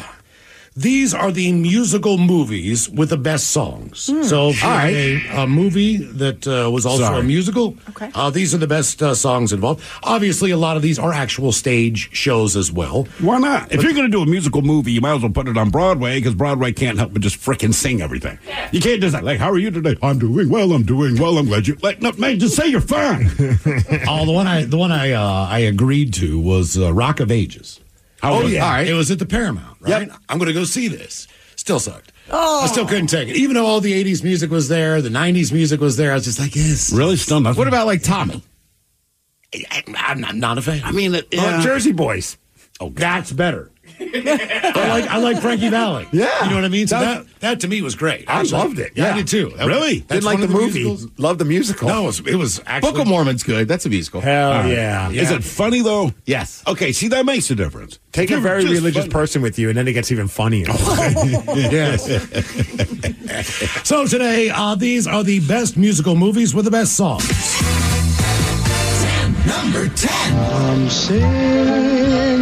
these are the musical movies with the best songs. So, for All right. a, a movie that uh, was also Sorry. a musical, Okay. uh, these are the best uh, songs involved. Obviously, a lot of these are actual stage shows as well. Why not? If you're going to do a musical movie, you might as well put it on Broadway because Broadway can't help but just frickin' sing everything. You can't just like, how are you today? I'm doing well. I'm doing well. I'm glad you like. No, man, just say you're fine. oh, the one I the one I uh, I agreed to was uh, Rock of Ages. How oh was yeah, All right. it was at the Paramount. Right, I'm going to go see this. Still sucked. Oh. I still oh. couldn't take it, even though all the '80s music was there, the '90s music was there. I was just like, yes. Really? Still nothing. What about like Tommy? I, I'm not, not a fan. I mean, it, oh, yeah. Jersey Boys. Oh, that's better. I like I like Frankie Valli. Yeah. you know what I mean. So That- that that, to me was great. I Actually, loved it. Yeah, Yeah. I did too. That- Really? Didn't like one the movie. musicals- Love the musical. No, it was, it was actually Book of Mormon's good. That's a musical. Hell yeah. Is it funny though? Yes. Okay, see that makes a difference. Take a you're very religious fun- person with you, and then it gets even funnier. yes. so today, uh, these are the best musical movies with the best songs. Number 10. I'm singing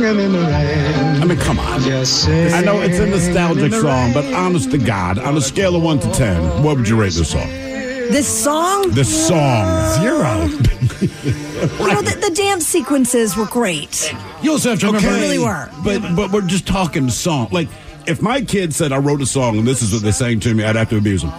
in the rain. I mean, come on. Just I know it's a nostalgic song, but honest to God, on a scale of one to ten, what would you rate this song? This song, The song. Zero. you know, the, the dance sequences were great. You also have to remember. They really were. But but we're just talking song. Like if my kid said I wrote a song and this is what they sang to me, I'd have to abuse them.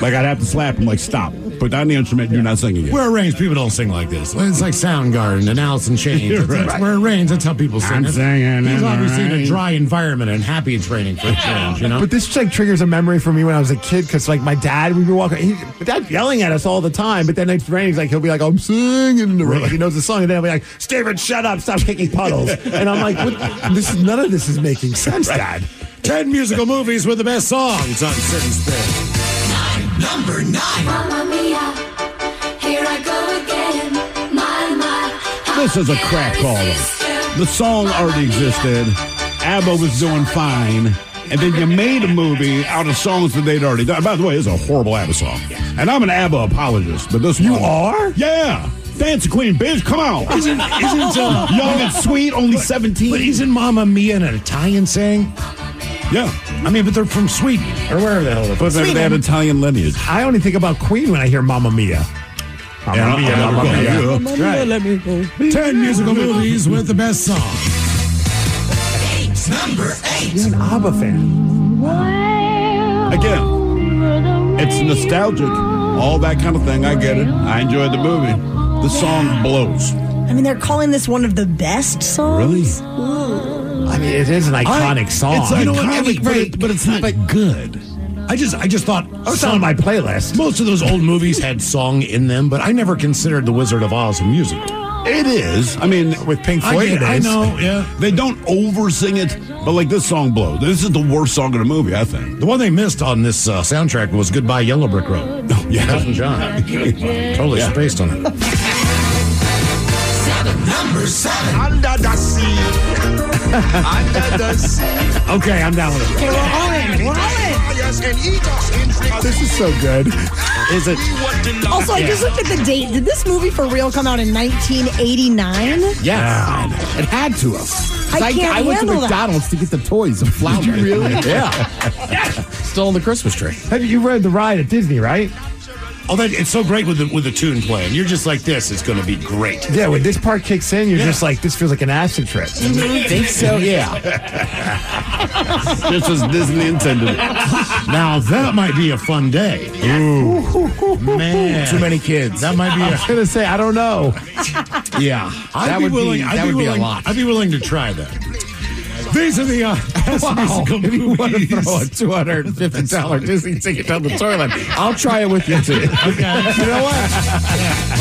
Like I'd have to slap him, Like stop. Put down the instrument. You're not singing it. Where it rains, people don't sing like this. It's like Soundgarden and Alice in Chains. You're That's, that's right. where it rains. That's how people sing. I'm it. singing He's in the obviously in a dry environment and happy it's raining for a change, you know? But this like triggers a memory for me when I was a kid because like my dad we'd be walking, he, my dad yelling at us all the time. But then it's raining, he's like he'll be like, "I'm singing in the rain." He knows the song, and then I'll be like, "Steven, shut up! Stop kicking puddles." and I'm like, what? "This none of this is making sense, Dad." Ten musical movies with the best songs on Sit and Spin. Number nine. Mamma mia, here I go again. My, my. This is a crap I call. The song already existed. ABBA was doing fine. And then you made a movie out of songs that they'd already done. By the way, it's a horrible ABBA song. And I'm an ABBA apologist, but this You one- are? Yeah. Dance Queen, bitch, come on. Isn't, isn't uh, Young and sweet, only 17. But isn't Mamma Mia an Italian saying? Yeah. I mean, but they're from Sweden or wherever the hell they're from. But they, they had Italian lineage. I only think about Queen when I hear "Mamma Mia." Mamma Yeah, Mia, I'll Mamma never Mia. go. That's right. Let me go. Ten musical movies with the best songs. Number eight. You're an ABBA fan. Again, it's nostalgic. All that kind of thing. I get it. I enjoyed the movie. The song blows. I mean, they're calling this one of the best songs. I mean, it is an iconic song. It's You know what? iconic, but, it, but it's not good. I just, I just thought Oh, it's on my playlist. most of those old movies had song in them, but I never considered The Wizard of Oz a musical. It is. I mean, With Pink I, Floyd, get, it I know, yeah. They don't over sing it, but like this song blows. This is the worst song in the movie, I think. The one they missed on this uh, soundtrack was Goodbye Yellow Brick Road. Oh, yeah. Elton John. totally Yeah. spaced on it. Number seven. Under the sea. Under the sea. Okay, I'm down with it. Okay, we're all in. We're all in. Fires and eat us in drinks. This is so good. Is it? What the love- Also, I just looked at the date. Did this movie for real come out in 1989? Yes. It had to have. I can't I went to handle that. McDonald's to get the toys of Flounder. really? yeah. Still on the Christmas tree. Have you read the ride at Disney, right? Oh, that it's so great with the with the tune playing. You're just like this. It's going to be great. Yeah, when this part kicks in, you're just like, this feels like an acid trip. Mm-hmm. think so? Yeah. this was Disney intended. Now that might be a fun day. Ooh, man, Too many kids. That might be. I A, was gonna say, I don't know. Yeah. I'd that be would willing. be I'd that be would willing, be a lot. I'd be willing to try that. These are the uh, best Wow. musical If you want to movies. throw a two hundred and fifty dollar Disney ticket down the toilet, I'll try it with you too. Okay. You know what?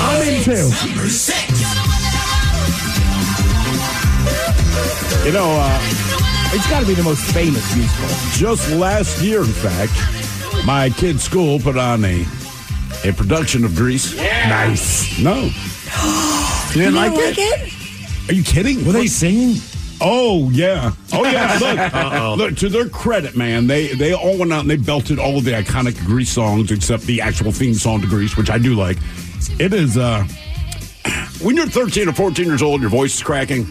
I'm in too. You know, uh, It's got to be the most famous musical. just last year, in fact, my kid's school put on a a production of Grease. Nice. No. You You didn't like like it? it? Are you kidding? Were they singing? Oh yeah, oh yeah. Look, look, to their credit, man, they they all went out and they belted all of the iconic Grease songs except the actual theme song to Grease, which I do like. It is uh, when you're 13 or 14 years old, your voice is cracking.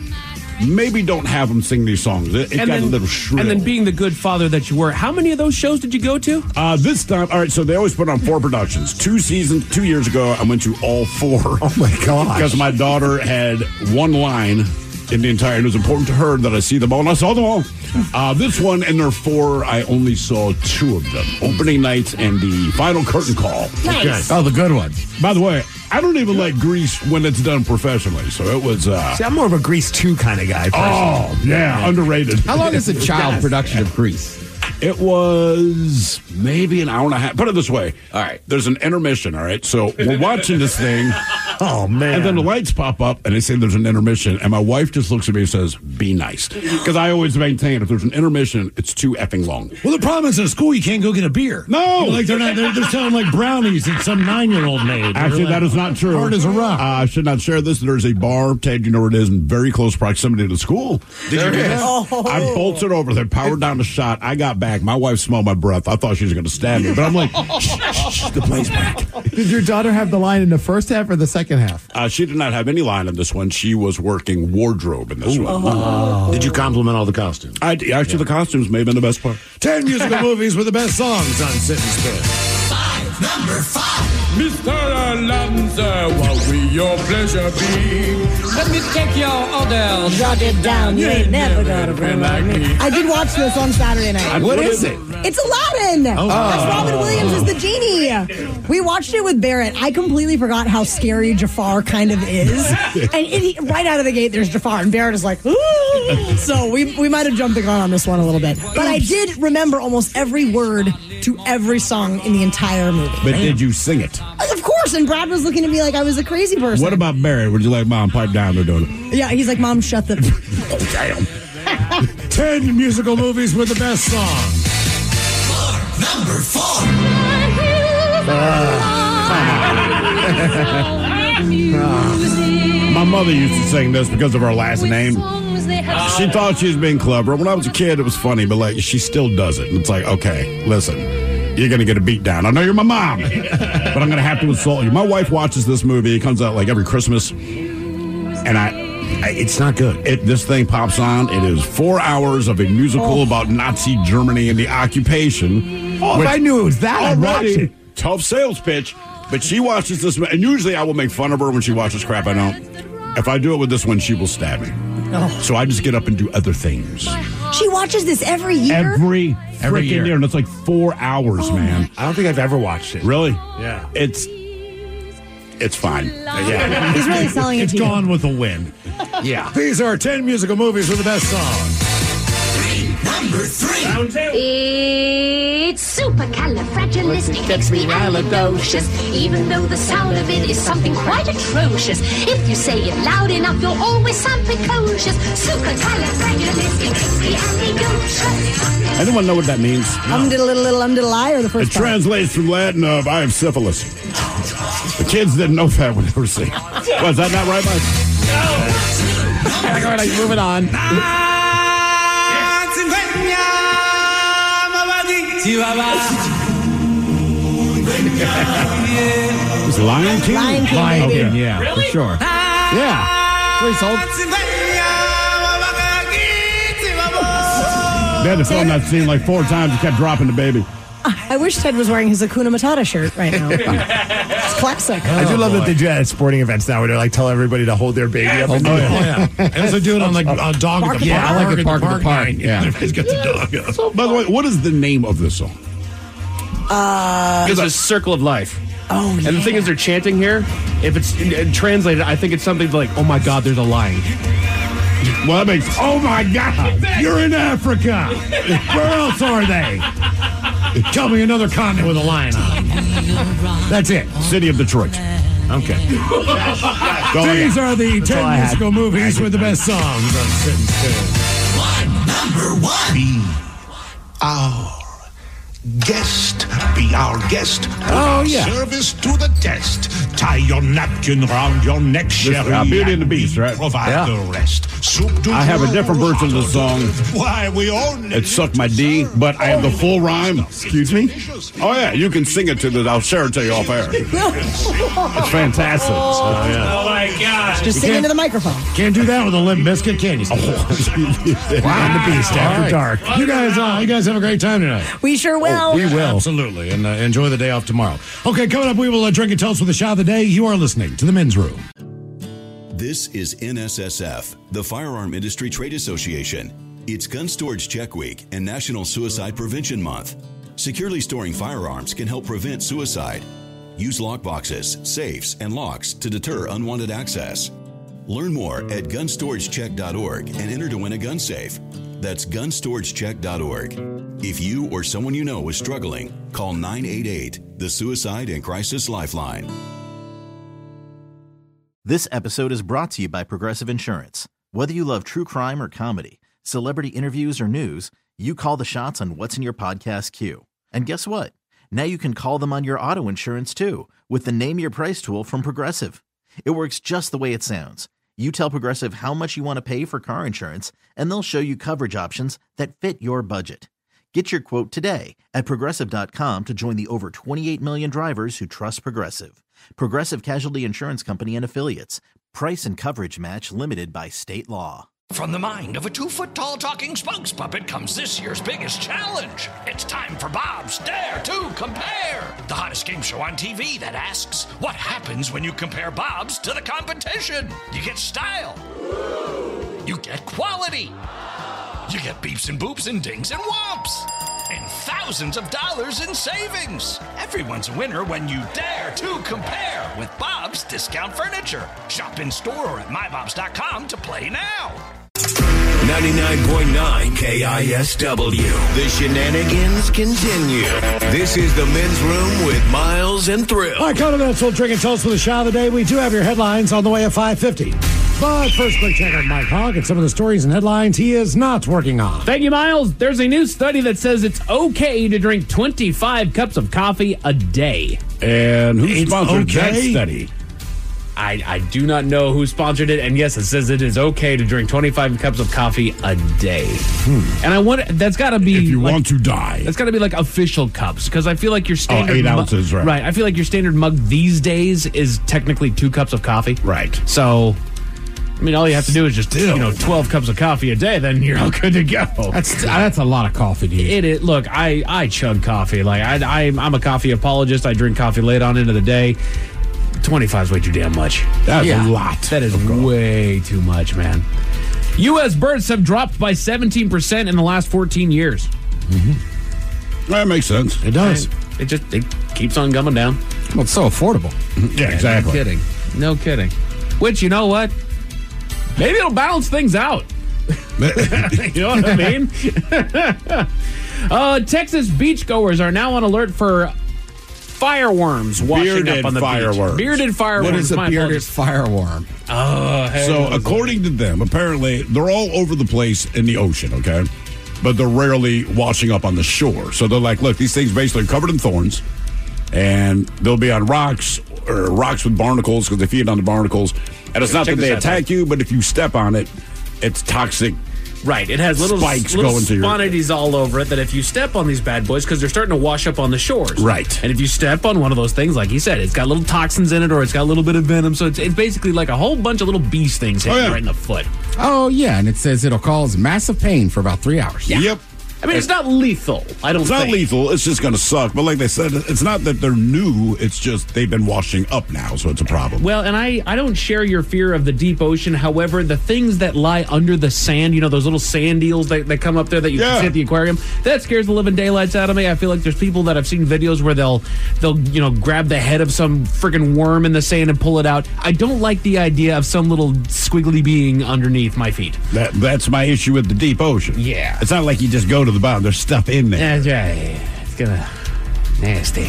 Maybe don't have them sing these songs. It, it got then, a little shrill. and then being the good father that you were, how many of those shows did you go to? Uh, this time, all right. So they always put on four productions. Two seasons, two years ago, I went to all four. Oh my god! Because my daughter had one line in the entire. It was important to her that I see them all, and I saw them all. Uh, this one and there are four. I only saw two of them: opening night and the final curtain call. Nice. Oh, the good ones. By the way, I don't even like Grease when it's done professionally. So it was. Uh, See, I'm more of a Grease 2 kind of guy. personally. oh yeah, underrated. How long is a child production of Grease? It was maybe an hour and a half. Put it this way. All right. There's an intermission. All right. So we're watching this thing. Oh, man. And then the lights pop up and they say there's an intermission. And my wife just looks at me and says, be nice. Because I always maintain if there's an intermission, it's too effing long. Well, the problem is in school you can't go get a beer. No! like they're not. They're, they're selling like brownies that some nine-year-old made. Actually, They're that is not true. Hard as a rock. Uh, I should not share this. There's a bar, Ted, you know where it is, in very close proximity to school. Did you do that? Oh. I bolted over there, powered down the shot. I got back. My wife smelled my breath. I thought she was going to stab me. But I'm like, shh, shh, shh, the place back. Did your daughter have the line in the first half or the second half? Uh, she did not have any line in this one. She was working wardrobe in this one. Did you compliment all the costumes? I, actually, the costumes may have been the best part. Ten musical movies with the best songs on Sit and Spin. Number five. Mr. Lanza, what will your pleasure be? Let me take your order. Jot it down. You ain't never got a friend like me. I did watch this on Saturday night. What is it? It's Aladdin. Oh. That's Robin Williams as the genie. We watched it with Barrett. I completely forgot how scary Jafar kind of is. and it, right out of the gate, there's Jafar, and Barrett is like, Ooh. so we we might have jumped the gun on this one a little bit. But I did remember almost every word to every song in the entire movie. But did you sing it? Of course, and Brad was looking at me like I was a crazy person. What about Barry? Would you like mom pipe down or doing it? Yeah, he's like, Mom, shut the. Oh, damn. Ten musical movies with the best songs. Number four. Ah. My mother used to sing this because of her last name. She thought she was being clever. When I was a kid, it was funny, but like she still does it. And it's like, okay, listen, you're gonna get a beat down. I know you're my mom, but I'm gonna have to insult you. My wife watches this movie. It comes out like every Christmas, and I. I- It's not good. It, this thing pops on. It is four hours of a musical oh. about Nazi Germany and the occupation. Oh, if I knew it was that, I'd watch it. Tough sales pitch. But she watches this, and usually I will make fun of her when she watches crap I don't. If I do it with this one, she will stab me. Oh. So I just get up and do other things. She watches this every year. Every Every year. year. and it's like four hours, oh man. I don't think I've ever watched it. Really? Yeah. It's it's fine. Yeah. He's really selling it It's to you. gone with a win. Yeah. These are 10 musical movies with the best songs. Number three. It's supercalifragilisticexpialidocious. Even though the sound of it is something quite atrocious. If you say it loud enough, you'll always sound precocious. Supercalifragilisticexpialidocious. Anyone know what that means? Um did a little little um did a lie or the It first part? translates from Latin of I have syphilis. The kids didn't know that when they were saying. Was that not right, Mike? All right, moving on. It's Lion King? Lion King, Lion baby. King, yeah, for sure. Yeah. Please hold. They had to film that scene like four times. He kept dropping the baby. I wish Ted was wearing his Hakuna Matata shirt right now. it's classic. I do love that they do that at sporting events now where they like tell everybody to hold their baby up. Oh, yeah. And also do it on like a dog Bark at the at park. park. I like the park at the park. line. Yeah. Everybody's got the dog up. By the way, what is the name of this song? It's a circle of life. Oh, yeah. And the thing is, they're chanting here. If it's uh, translated, I think it's something like, "Oh my God, there's a lion." Well, that makes. Oh my God! You're in Africa. Where else are they? Tell me another continent with a lion on. It. That's it. City of Detroit. Okay. Go ahead. These are the all ten musical movies with the best songs on Sit and Spin. One. Number one. our oh. Guest. Be our guest. Put Oh, our yeah. Service to the test. Tie your napkin round your neck, Sherry. uh, Beauty and the Beast, right? Provide Yeah. the rest. Soup du I have a different version of the song. Why we all It sucked my D, but I have the full rhyme. Excuse me? Oh, yeah, you can sing it to the. I'll share it to you off air. It's fantastic. Oh, yeah. Oh my God! Just sing into the microphone. Can't do that with a limp biscuit, can you? Wow. the beast after All right. dark. You guys, uh, you guys have a great time tonight. We sure will. We will. Absolutely. And uh, enjoy the day off tomorrow. Okay, coming up, we will uh, drink and toast with a shot of the day. You are listening to the men's room. This is NSSF, the Firearm Industry Trade Association. It's Gun Storage Check Week and National Suicide Prevention Month. Securely storing firearms can help prevent suicide. Use lockboxes, safes, and locks to deter unwanted access. Learn more at gunstoragecheck.org and enter to win a gun safe. That's gunstoragecheck.org. If you or someone you know is struggling, call 988, the Suicide and Crisis Lifeline. This episode is brought to you by Progressive Insurance. Whether you love true crime or comedy, celebrity interviews or news, you call the shots on what's in your podcast queue. And guess what? Now you can call them on your auto insurance too with the Name Your Price tool from Progressive. It works just the way it sounds. You tell Progressive how much you want to pay for car insurance, and they'll show you coverage options that fit your budget. Get your quote today at progressive.com to join the over 28 million drivers who trust Progressive. Progressive Casualty Insurance Company and Affiliates. Price and coverage match limited by state law. From the mind of a two foot tall talking spokes puppet comes this year's biggest challenge. It's time for Bob's Dare to Compare, the hottest game show on TV that asks what happens when you compare Bob's to the competition. You get style, you get quality, you get beeps and boops and dings and whomps, thousands of dollars in savings. Everyone's a winner when you dare to compare with Bob's Discount Furniture. Shop in store or at mybobs.com to play now. 99.9 KISW. The shenanigans continue. This is the men's room with Miles and Thrill. All right, coming up, we'll drink and toast for the shot of the day. We do have your headlines on the way at 550. But first, quick check on Mike Hawk and some of the stories and headlines he is not working on. Thank you, Miles. There's a new study that says it's okay to drink 25 cups of coffee a day. And who It's sponsored that study? I, I do not know who sponsored it, and yes, it says it is okay to drink 25 cups of coffee a day. And I want that's got to be Hmm. If you like- want to die. That's got to be like official cups because I feel like your standard Oh, eight mu- ounces, right. Right. I feel like your standard mug these days is technically two cups of coffee. Right. So, I mean, all you have to do is just you know 12 cups of coffee a day, then you're all good to go. That's that's a lot of coffee, dude. It is. Look, I I chug coffee. Like I, I I'm a coffee apologist. I drink coffee late on into the day. 25 is way too damn much. That's a lot That is way too much, man. U.S. births have dropped by 17% in the last 14 years. That makes sense. It does. And It just it keeps on coming down. Well, it's so affordable. Yeah, exactly. No kidding. No kidding. Which, you know what? Maybe it'll balance things out. you know what I mean? uh, Texas beachgoers are now on alert for fireworms washing Bearded up on the fireworms. beach. Bearded fireworms. What is a My bearded apologies. fireworm? Oh, hey, So, what was according to them, apparently they're all over the place in the ocean, okay? But they're rarely washing up on the shore. So they're like, look, these things basically are covered in thorns, and they'll be on rocks or rocks with barnacles because they feed on the barnacles. And it's not that they this out, attack you, but if you step on it, it's toxic. Right, it has little Spikes little going to your- sponities all over it. That if you step on these bad boys, because they're starting to wash up on the shores. Right. and if you step on one of those things, like he said, it's got little toxins in it, or it's got a little bit of venom. So it's, it's basically like a whole bunch of little beast things hitting Oh, yeah. right in the foot. Oh, yeah, and it says it'll cause massive pain for about three hours. Yep. I mean, it's not lethal. I don't. It's not lethal. It's just going to suck. But like they said, it's not that they're new. It's just they've been washing up now, so it's a problem. Well, and I, I don't share your fear of the deep ocean. However, the things that lie under the sand, you know, those little sand eels that, that come up there that you Yeah. can see at the aquarium, that scares the living daylights out of me. I feel like there's people that I've seen videos where they'll they'll you know grab the head of some freaking worm in the sand and pull it out. I don't like the idea of some little squiggly being underneath my feet. That that's my issue with the deep ocean. Yeah. It's not like you just go to the bottom. There's stuff in there. That's right. It's gonna nasty.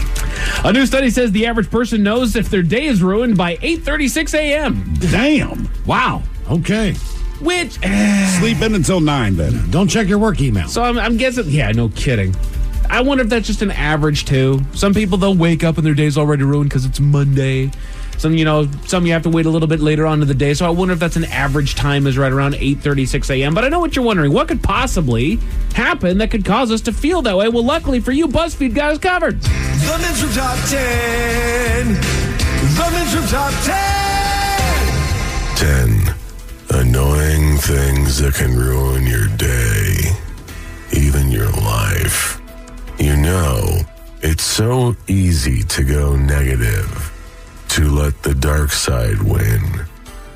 A new study says the average person knows if their day is ruined by 8:36 a.m. Damn. Wow. Okay. Which eh. Sleep in until nine then. Don't check your work email. So I'm, I'm guessing, yeah, no kidding. I wonder if that's just an average too. Some people they'll wake up and their day's already ruined because it's Monday. Some, you know, some you have to wait a little bit later on in the day. So I wonder if that's an average time is right around 8:36 a.m. But I know what you're wondering. What could possibly happen that could cause us to feel that way? Well, luckily for you, BuzzFeed got us covered. The Men's Room Top 10. The Men's Room Top 10. 10 annoying things that can ruin your day, even your life. You know, it's so easy to go negative, to let the dark side win.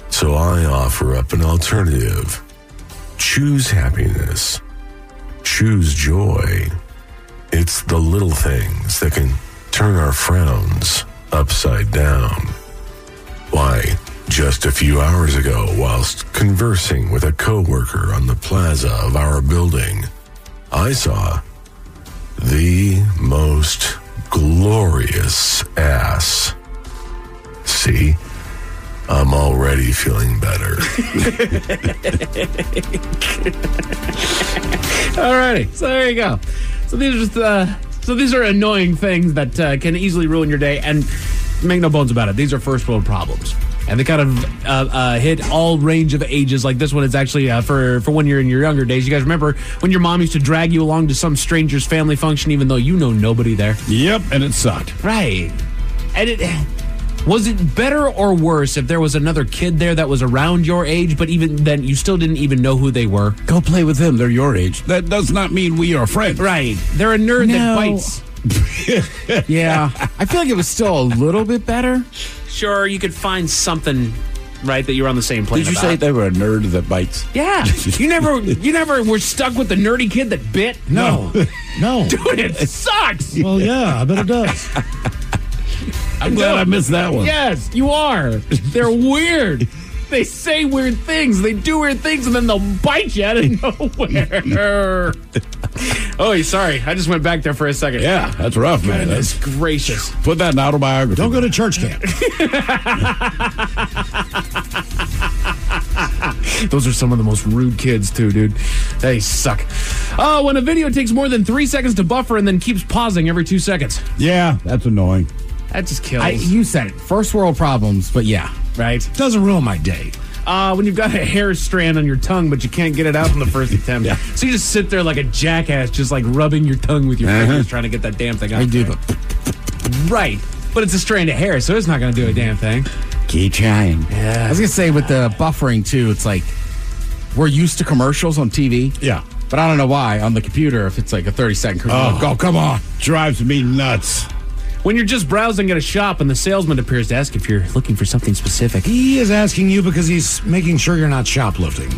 So I offer up an alternative. Choose happiness. Choose joy. It's the little things that can turn our frowns upside down. Why, just a few hours ago, whilst conversing with a coworker on the plaza of our building, I saw the most glorious ass. See, I'm already feeling better. Alrighty, so there you go. So these are just, uh, so these are annoying things that uh, can easily ruin your day, and make no bones about it. These are first world problems, and they kind of uh, uh, hit all range of ages. Like this one is actually uh, for for when you're in your younger days. You guys remember when your mom used to drag you along to some stranger's family function, even though you know nobody there. Yep, and it sucked. Right, and it. Was it better or worse if there was another kid there that was around your age, but even then you still didn't even know who they were? Go play with them. They're your age. That does not mean we are friends. Right. They're a nerd No. that bites. Yeah. I feel like it was still a little bit better. Sure, you could find something, right, that you're on the same plane. Did you say they were a nerd that bites? Yeah. you never you never were stuck with the nerdy kid that bit? No. No. Dude, it sucks. Well, yeah, I bet it does. I'm glad I missed that one. Yes, you are. They're weird. They say weird things. They do weird things, and then they'll bite you out of nowhere. oh, sorry. I just went back there for a second. Yeah, that's rough, man. Goodness That's, gracious. put that in autobiography. Don't go to church camp. Those are some of the most rude kids, too, dude. They suck. Oh, when a video takes more than three seconds to buffer and then keeps pausing every two seconds. Yeah, that's annoying. That just kills. I, you said it. First world problems, but yeah. right? Doesn't ruin my day. Uh, when you've got a hair strand on your tongue, but you can't get it out on the first attempt. Yeah. So you just sit there like a jackass, just like rubbing your tongue with your Uh-huh. fingers, trying to get that damn thing out. I do the Right. But it's a strand of hair, so it's not going to do a damn thing. Keep trying. Yeah. I was gonna say with the buffering too, it's like we're used to commercials on TV. Yeah. But I don't know why on the computer if it's like a thirty second commercial. Oh, come on. Drives me nuts. When you're just browsing at a shop and the salesman appears to ask if you're looking for something specific. He is asking you because he's making sure you're not shoplifting.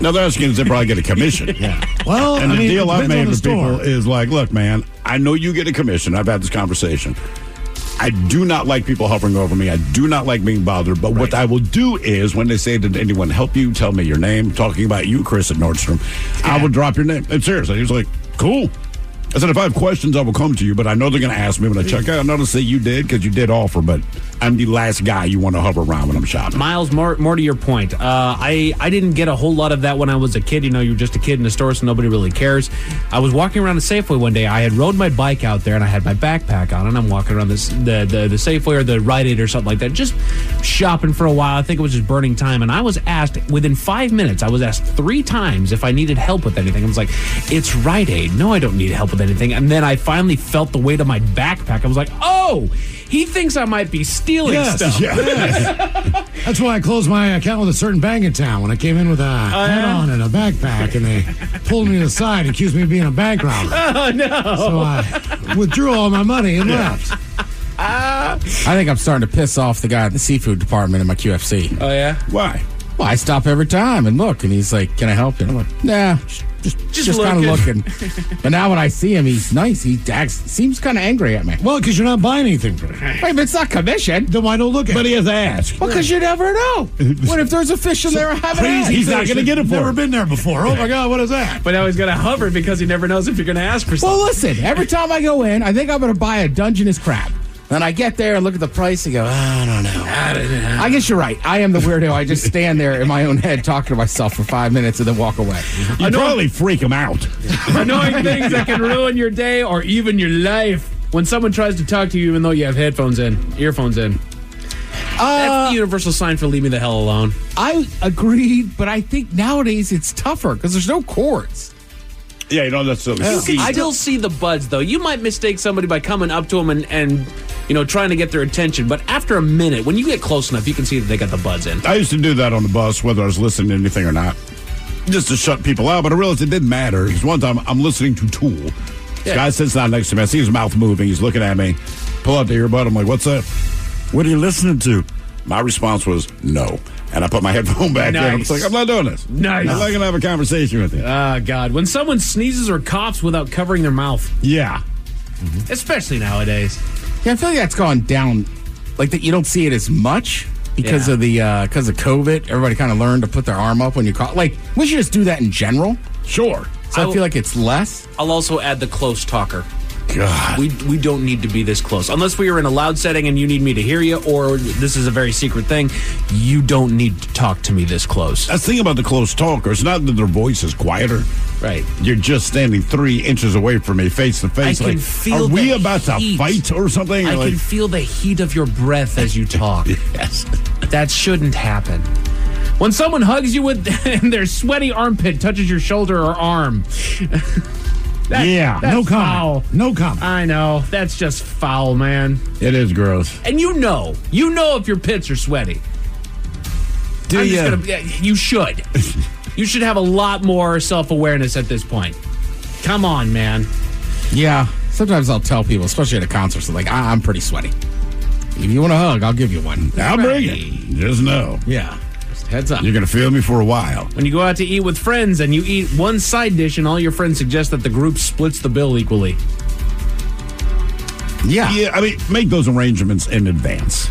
No, they're asking if they probably get a commission. Yeah. Well, And I the mean, deal I've made the with people store. is like, look, man, I know you get a commission. I've had this conversation. I do not like people hovering over me. I do not like being bothered. But what I will do is when they say, Did anyone help you? Tell me your name. Talking about you, Chris at Nordstrom. I will drop your name. And seriously, he was like, Cool. I said, if I have questions, I will come to you, but I know they're going to ask me when I check out. I know to say you did because you did offer, but I'm the last guy you want to hover around when I'm shopping. Miles, more more to your point. Uh, I I didn't get a whole lot of that when I was a kid. You know, you're just a kid in the store, so nobody really cares. I was walking around the Safeway one day. I had rode my bike out there, and I had my backpack on, and I'm walking around this the the, the Safeway or the Rite Aid or something like that, just shopping for a while. I think it was just burning time, and I was asked within five minutes. I was asked three times if I needed help with anything. I was like, "It's Rite Aid. No, I don't need help with anything." And then I finally felt the weight of my backpack. I was like, "Oh." He thinks I might be stealing Yes, stuff. yes. That's why I closed my account with a certain bank in town when I came in with a hat yeah? on and a backpack, and they pulled me to the side and accused me of being a bank robber. Oh no! So I withdrew all my money and left. Ah. I think I'm starting to piss off the guy at the seafood department in my QFC. Oh yeah. Why? Well, I stop every time and look, and he's like, "Can I help you?" And I'm like, "Nah, just just, Just kind of looking." looking." but now when I see him, he's nice. He acts, seems kind of angry at me. Well, because you're not buying anything from him. Wait, but it's not commission. Then why don't look at But he has asked. Well, because you never know. what if there's a fish in there? I haven't Crazy asked? He's not gonna that get it for Never him. been there before. Oh my God, what is that? But now he's going to hover because he never knows if you're going to ask for something. Well, listen. Every time I go in, I think I'm going to buy a Dungeness crab. Then I get there and look at the price and go, ah, I don't know. I guess you're right. I am the weirdo. I just stand there in my own head talking to myself for five minutes and then walk away. You probably freak him out. Annoying things that can ruin your day or even your life. When someone tries to talk to you, even though you have headphones in, earphones in. That's the uh, universal sign for leave me the hell alone. I agreed, but I think nowadays it's tougher because there's no cords. Yeah, you don't necessarily You see. can still see the buds, though. You might mistake somebody by coming up to them and, and, you know, trying to get their attention. But after a minute, when you get close enough, you can see that they got the buds in. I used to do that on the bus, whether I was listening to anything or not, just to shut people out. But I realized it didn't matter. Because one time I'm listening to Tool. This Yeah. guy sits down next to me. I see his mouth moving. He's looking at me. Pull out the earbud. I'm like, "What's that? What are you listening to?" My response was no, and I put my headphone back in. I'm like, "I'm not doing this. Nice. I'm not gonna have a conversation with you." Oh, God. When someone sneezes or coughs without covering their mouth, yeah, mm-hmm. especially nowadays. Yeah, I feel like that's gone down. Like that, you don't see it as much because Yeah. of the uh, because of COVID. Everybody kind of learned to put their arm up when you cough. Like we should just do that in general. Sure. So I, I- feel like it's less. I'll also add the close talker. God. We we don't need to be this close unless we are in a loud setting and you need me to hear you, or this is a very secret thing. You don't need to talk to me this close. That's the thing about the close talker. It's not that their voice is quieter. Right. You're just standing three inches away from me, face to face. I can like, feel are we about heat. to fight or something? I Like- can feel the heat of your breath as you talk. yes. That shouldn't happen. When someone hugs you with and their sweaty armpit touches your shoulder or arm. Yeah, that's no comment. foul. No comment. I know. That's just foul, man. It is gross. And you know, you know if your pits are sweaty. Do I'm just gonna- you should. you should have a lot more self awareness at this point. Come on, man. Yeah. Sometimes I'll tell people, especially at a concert, so like, I- I'm pretty sweaty. If you want a hug, I'll give you one. I'll bring it. Just know. Yeah. Just heads up. You're going to feel me for a while. When you go out to eat with friends and you eat one side dish and all your friends suggest that the group splits the bill equally. Yeah. Yeah, I mean, make those arrangements in advance.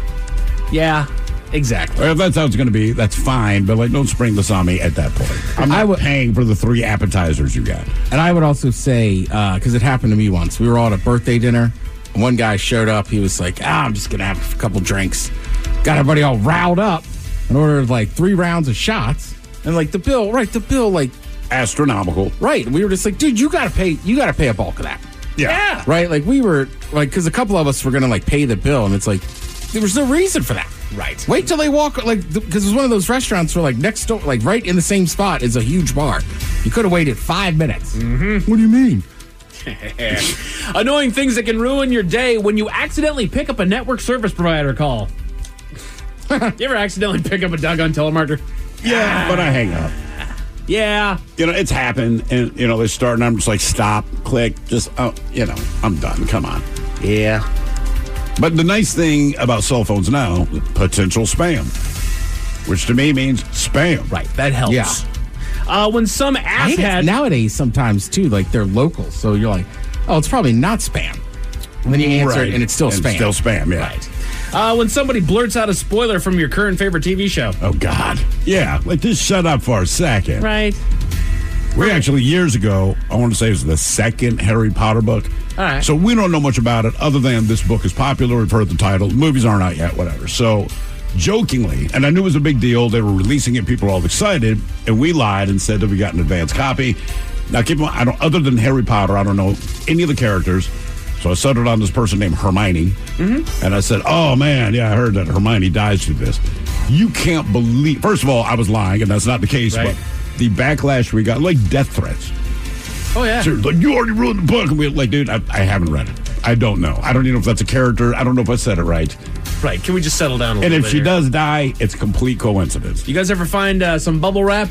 Yeah, exactly. Well, if that's how it's going to be, that's fine, but like, don't spring this on me at that point. I'm not I would- paying for the three appetizers you got. And I would also say, because it happened to me once, we were all at a birthday dinner. And one guy showed up. He was like, ah, I'm just going to have a couple drinks. Got everybody all riled up and ordered like three rounds of shots. And like the bill, right, the bill, like, Astronomical. right. We were just like, dude, you got to pay, you got to pay a bulk of that. Yeah. Right? Like we were, like, because a couple of us were going to like pay the bill. And it's like, there was no reason for that. Right. Wait till they walk, like, because it's one of those restaurants where, like, next door, like, right in the same spot is a huge bar. You could have waited five minutes. Mm-hmm. What do you mean? Annoying things that can ruin your day when you accidentally pick up a network service provider call. you ever accidentally pick up a doggone telemarketer? Yeah, but I hang up. Yeah. You know, it's happened, and, you know, they start, and I'm just like, stop, click, just, oh, you know, I'm done. Come on. Yeah. But the nice thing about cell phones now, potential spam, which to me means spam. Right. That helps. Yeah. Uh, when some I hate it asshat nowadays sometimes too, like they're local, so you're like, oh, it's probably not spam. And then you answer Right. it, and it's still And spam. still spam, yeah. Right. Uh, when somebody blurts out a spoiler from your current favorite TV show. Oh, God. Yeah, like just shut up for a second. Right. We actually, years ago, I want to say it was the second Harry Potter book. All right. So we don't know much about it other than this book is popular. We've heard the title. Movies aren't out yet, whatever. So jokingly, and I knew it was a big deal, they were releasing it. People were all excited. And we lied and said that we got an advance copy. Now, keep in mind, I don't, other than Harry Potter, I don't know any of the characters. So I settled on this person named Hermione. Mm-hmm. And I said, Oh, man, yeah, I heard that Hermione dies through this. You can't believe. First of all, I was lying, and that's not the case. Right. But the backlash we got, like death threats. Oh, yeah. So, like, you already ruined the book. And we're like, dude, I, I haven't read it. I don't know. I don't even know if that's a character. I don't know if I said it right. Right. Can we just settle down a And if bit she here? does die, it's complete coincidence. You guys ever find uh, some bubble wrap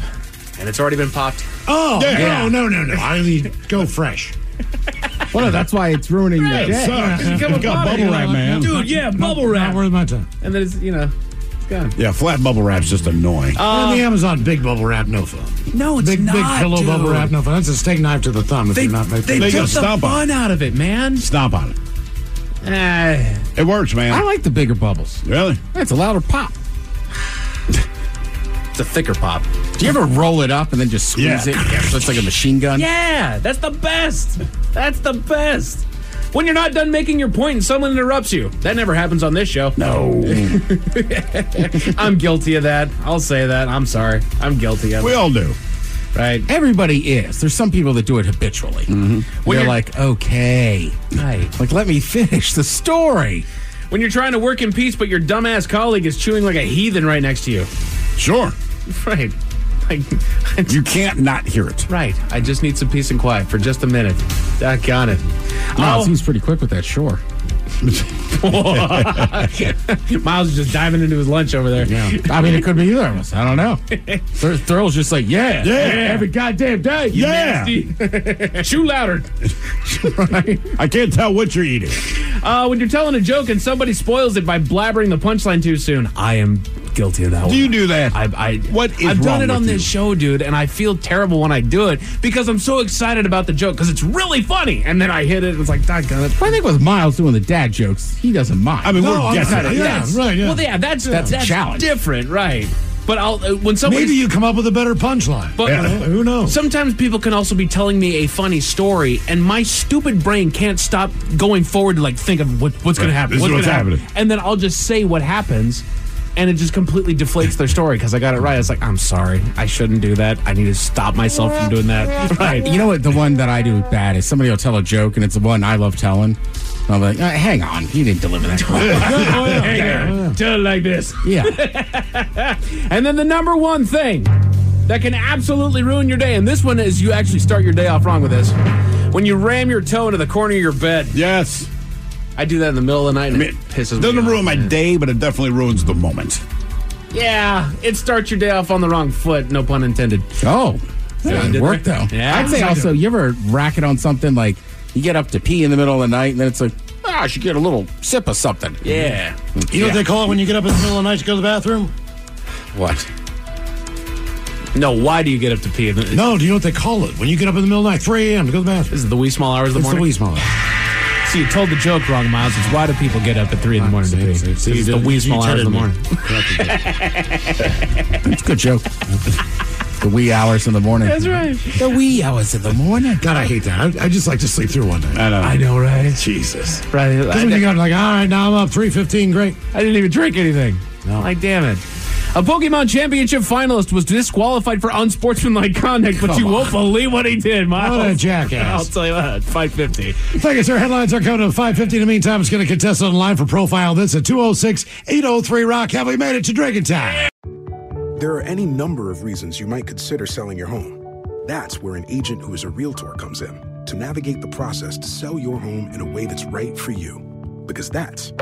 and it's already been popped? Oh, Yeah. no, no, no, no. I mean, go fresh. Well, no, that's why it's ruining your Right. day. sucks. You come It's got bubble you're wrap, man. Dude, yeah, bubble Not wrap. worth my time. And then it's, you know, it's gone. Yeah, flat bubble wrap's just annoying. and the Amazon big bubble wrap, no fun. No, it's big, not, big pillow dude. bubble wrap, no fun. That's a steak knife to the thumb if They, you're not making they They took gotta the stomp on fun out of it, man. Stomp on it. Eh, It works, man. I like the bigger bubbles. really? It's a louder pop. It's a thicker pop. Do you ever roll it up and then just squeeze Yeah. it? So it's like a machine gun. Yeah, that's the best. That's the best. When you're not done making your point and someone interrupts you. That never happens on this show. No. I'm guilty of that. I'll say that. I'm sorry. I'm guilty of we it. all do. Right. Everybody is. There's some people that do it habitually. Mm-hmm. When you're- you're like, okay, Right. like let me finish the story. When you're trying to work in peace, but your dumbass colleague is chewing like a heathen right next to you. Sure. Right. Like, You can't not hear it. right. I just need some peace and quiet for just a minute. Got it. Miles, Oh. he was pretty quick with that shore. Miles is just diving into his lunch over there. Yeah. I mean, it could be either of us. I don't know. Thr- Thrill's just like, yeah, Yeah. every goddamn day. You Yeah. nasty. Chew louder. Right? I can't tell what you're eating. Uh, when you're telling a joke and somebody spoils it by blabbering the punchline too soon, I am guilty of that. Do one. you do that? I, I, What is I've done it on this you? show, dude, and I feel terrible when I do it because I'm so excited about the joke because it's really funny, and then I hit it. and It's like, it. Well, I think with Miles doing the dad jokes, he doesn't mind. I mean, No, we're guessing. kinda- yeah, right, yeah. Well, yeah, that's That's that's, challenge. different, right? But I'll uh, when somebody Maybe you come up with a better punchline. But- know, who knows? Sometimes people can also be telling me a funny story, and my stupid brain can't stop going forward to like think of what, what's going to happen. This is what's what's gonna happen. happening. And then I'll just say what happens, and it just completely deflates their story because I got it right. It's like, I'm sorry, I shouldn't do that. I need to stop myself from doing that. Right. You know what? The one that I do bad is somebody will tell a joke, and it's the one I love telling. And I'm like, uh, hang on, you didn't deliver that. Hey there, tell it like this. yeah. And then the number one thing that can absolutely ruin your day, and this one is you actually start your day off wrong with this. When you ram your toe into the corner of your bed. Yes. I do that in the middle of the night and I mean, it pisses doesn't me off. ruin my day, but it definitely ruins the moment. Yeah, it starts your day off on the wrong foot, no pun intended. Oh, Yeah, it did worked there? though. Yeah. I'd say also, you ever rack it on something like you get up to pee in the middle of the night and then it's like, ah, I should get a little sip of something. Yeah. You know what they call it when you get up in the middle of the night to go to the bathroom? What? No, why do you get up to pee? This No, do you know what they call it? When you get up in the middle of the night, 3 a.m. to go to the bathroom. This is the wee small hours of the It's the morning. wee small. So you told the joke wrong, Miles. It's why do people get up at three in the morning to pee? see, see, it's you the wee small hours of the morning. It's a good joke. the wee hours in the morning. That's right. The wee hours in the morning. God, I hate that. I, I just like to sleep through one night. I know. I know, right? Jesus. Right. Because I, when you got like, all right, now I'm up 3.15, great. I didn't even drink anything. No. Like, damn it. A Pokemon Championship finalist was disqualified for unsportsmanlike conduct, but Come you on. won't believe what he did, Miles. What a jackass. I'll tell you what, 550. Thank you, sir. Headlines are coming to 5.50. In the meantime, it's going to contest online for Profile This at 206-803-ROCK. Have we made it to drinking time? There are any number of reasons you might consider selling your home. That's where an agent who is a realtor comes in to navigate the process to sell your home in a way that's right for you. Because that's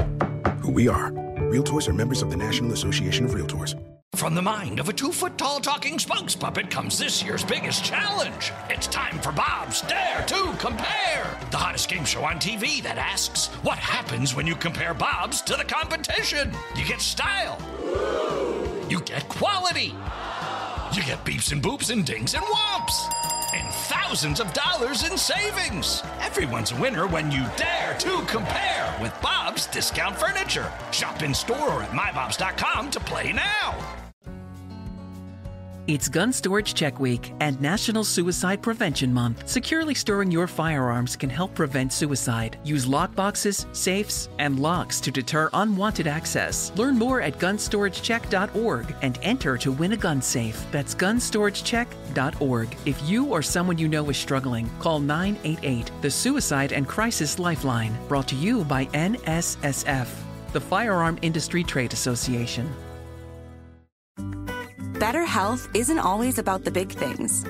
who we are. Realtors are members of the National Association of Realtors. From the mind of a two foot tall talking spokes puppet comes this year's biggest challenge. It's time for Bob's Dare to Compare, the hottest game show on TV that asks what happens when you compare Bob's to the competition. You get style, you get quality, you get beeps and boops and dings and whomps, thousands of dollars in savings. Everyone's a winner when you dare to compare with Bob's Discount Furniture. Shop in store or at mybobs.com to play now. It's Gun Storage Check Week and National Suicide Prevention Month. Securely storing your firearms can help prevent suicide. Use lockboxes, safes, and locks to deter unwanted access. Learn more at gunstoragecheck.org and enter to win a gun safe. That's gunstoragecheck.org. If you or someone you know is struggling, call 988, the Suicide and Crisis Lifeline, brought to you by NSSF, the Firearm Industry Trade Association. Better health isn't always about the big things.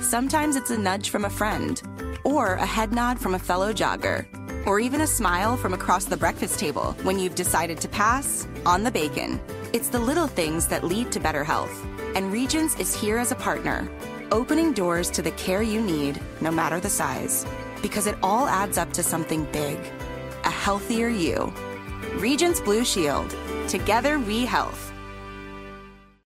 Sometimes it's a nudge from a friend, or a head nod from a fellow jogger, or even a smile from across the breakfast table when you've decided to pass on the bacon. It's the little things that lead to better health, and Regence is here as a partner, opening doors to the care you need, no matter the size, because it all adds up to something big a healthier you. Regence Blue Shield. Together we health.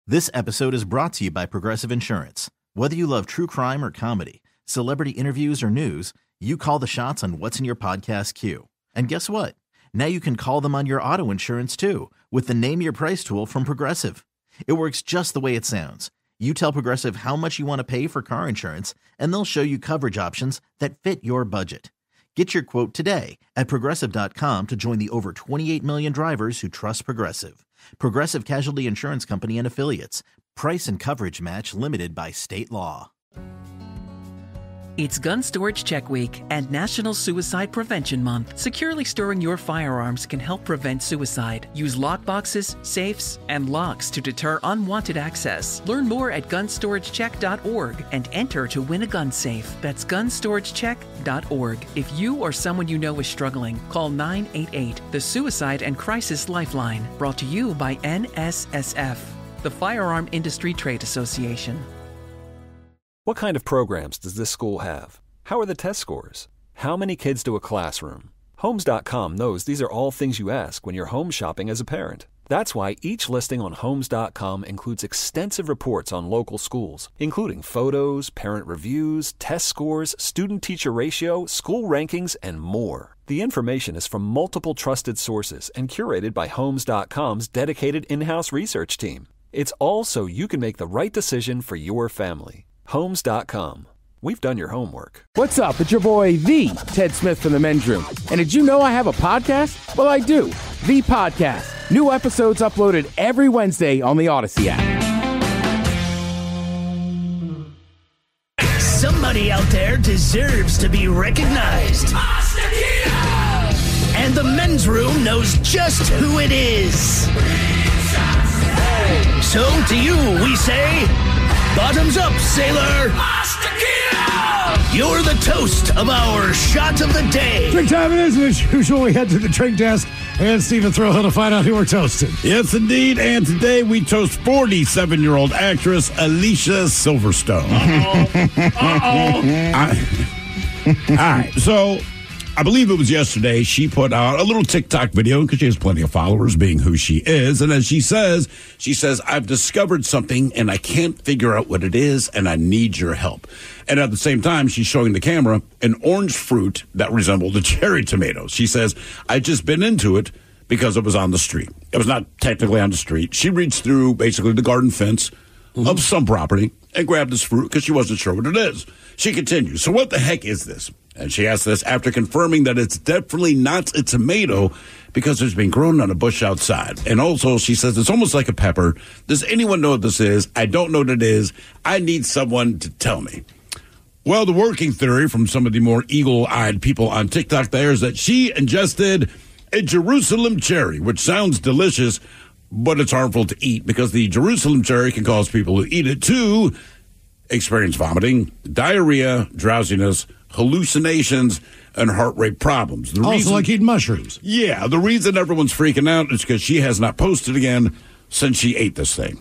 This episode is brought to you by Progressive Insurance. Whether you love true crime or comedy, celebrity interviews or news, you call the shots on what's in your podcast queue. And guess what? Now you can call them on your auto insurance too with the Name Your Price tool from Progressive. It works just the way it sounds. You tell Progressive how much you want to pay for car insurance, and they'll show you coverage options that fit your budget. Get your quote today at progressive.com to join the over 28 million drivers who trust Progressive. Progressive Casualty Insurance Company and Affiliates. Price and coverage match limited by state law. It's Gun Storage Check Week and National Suicide Prevention Month. Securely storing your firearms can help prevent suicide. Use lockboxes, safes, and locks to deter unwanted access. Learn more at gunstoragecheck.org and enter to win a gun safe. That's gunstoragecheck.org. If you or someone you know is struggling, call 988, the Suicide and Crisis Lifeline, brought to you by NSSF, the Firearm Industry Trade Association. What kind of programs does this school have? How are the test scores? How many kids do a classroom? Homes.com knows these are all things you ask when you're home shopping as a parent. That's why each listing on Homes.com includes extensive reports on local schools, including photos, parent reviews, test scores, student teacher ratio, school rankings, and more. The information is from multiple trusted sources and curated by Homes.com's dedicated in house research team. It's all so you can make the right decision for your family. Homes.com. We've done your homework. What's up? It's your boy, Thee Ted Smith from the men's room. And did you know I have a podcast? Well, I do. The Podcast. New episodes uploaded every Wednesday on the Odyssey app. Somebody out there deserves to be recognized. And the men's room knows just who it is. So to you, we say, bottoms up, sailor. You're the toast of our shot of the day. Drink time it is, and as usual, we head to the drink desk and Steve The Thrill to find out who we're toasting. Yes, indeed. And today we toast 47 year old actress Alicia Silverstone. I- All right. So I believe it was yesterday she put out a little TikTok video because she has plenty of followers, being who she is. And as she says, she says, I've discovered something and I can't figure out what it is and I need your help. And at the same time, she's showing the camera an orange fruit that resembled a cherry tomato. She says, I just been into it because it was on the street. It was not technically on the street. She reached through basically the garden fence mm-hmm. of some property and grabbed this fruit because she wasn't sure what it is. She continues, So, what the heck is this? And she asks this after confirming that it's definitely not a tomato because it's been grown on a bush outside. And also, she says it's almost like a pepper. Does anyone know what this is? I don't know what it is. I need someone to tell me. Well, the working theory from some of the more eagle eyed people on TikTok there is that she ingested a Jerusalem cherry, which sounds delicious, but it's harmful to eat because the Jerusalem cherry can cause people who eat it to experience vomiting, diarrhea, drowsiness, hallucinations, and heart rate problems. The also, like eating mushrooms. yeah, the reason everyone's freaking out is because she has not posted again since she ate this thing.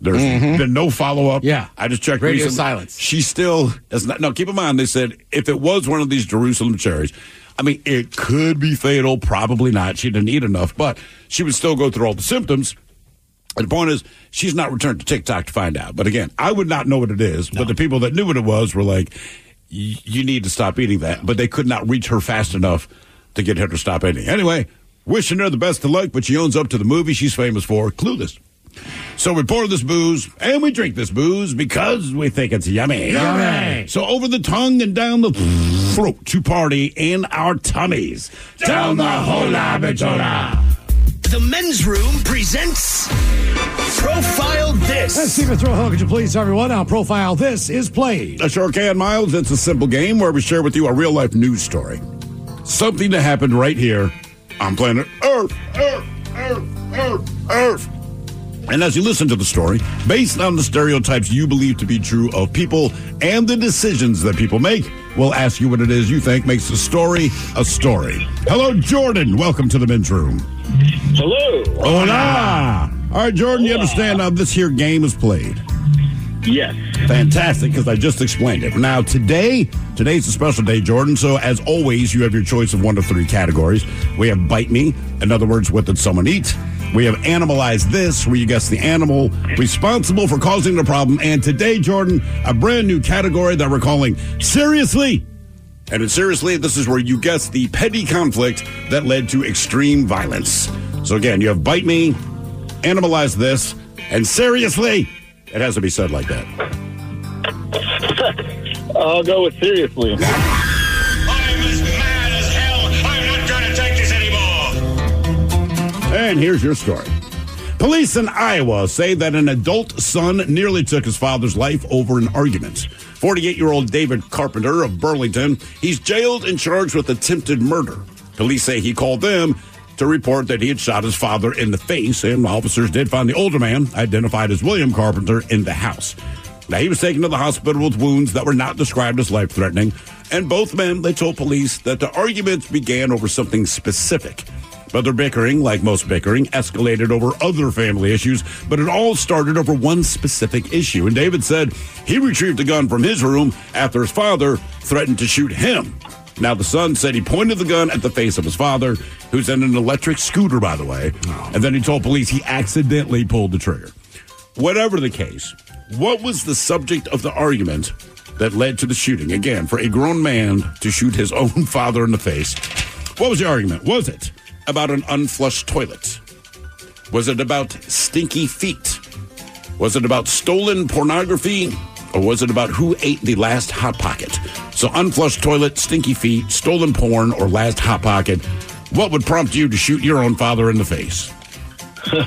There's Mhm. been no follow up. Yeah. I just checked. Radio recently. silence. She still is not. No, keep in mind they said if it was one of these Jerusalem cherries, I mean, it could be fatal. Probably not. She didn't eat enough, but she would still go through all the symptoms. And the point is, she's not returned to TikTok to find out. But again, I would not know what it is. But the people that knew what it was were like, "Y- "You need to stop eating that." But they could not reach her fast enough to get her to stop eating. Anyway, wishing her the best of luck. But she owns up to the movie she's famous for, Clueless. So we pour this booze and we drink this booze because we think it's yummy. Yummy. So over the tongue and down the throat to party in our tummies. Down the bichola. The men's room presents Profile This. And Steve The Thrill, could you please, everyone, now profile this is played. A sure can, Miles. It's a simple game where we share with you a real life news story. Something that happened right here on planet Earth. Earth, Earth, Earth, Earth. And as you listen to the story, based on the stereotypes you believe to be true of people and the decisions that people make, we'll ask you what it is you think makes a story a story. Hello, Jordan. Welcome to the men's room. Hello. Hola. All right, Jordan, you understand how this here game is played? Yes. Fantastic, because I just explained it. Now, today, today's a special day, Jordan. So, as always, you have your choice of one to three categories. We have Bite Me, in other words, what did someone eat? We have Animalize This, where you guess the animal responsible for causing the problem. And today, Jordan, a brand new category that we're calling Seriously. And Seriously, this is where you guess the petty conflict that led to extreme violence. So, again, you have Bite Me, Animalize This, and Seriously. It has to be said like that. I'll go with seriously. I'm as mad as hell. I'm not trying to take this anymore. And here's your story. Police in Iowa say that an adult son nearly took his father's life over an argument. 48 year old David Carpenter of Burlington, he's jailed and charged with attempted murder. Police say he called them to report that he had shot his father in the face, and officers did find the older man, identified as William Carpenter, in the house. Now, he was taken to the hospital with wounds that were not described as life threatening, and both men, they told police that the arguments began over something specific. But their bickering, like most bickering, escalated over other family issues, but it all started over one specific issue. And David said he retrieved a gun from his room after his father threatened to shoot him. Now, the son said he pointed the gun at the face of his father, who's in an electric scooter, by the way, oh. and then he told police he accidentally pulled the trigger. Whatever the case, what was the subject of the argument that led to the shooting? Again, for a grown man to shoot his own father in the face. What was the argument? Was it about an unflushed toilet? Was it about stinky feet? Was it about stolen pornography? Or was it about who ate the last Hot Pocket? So, unflushed toilet, stinky feet, stolen porn, or last Hot Pocket. What would prompt you to shoot your own father in the face?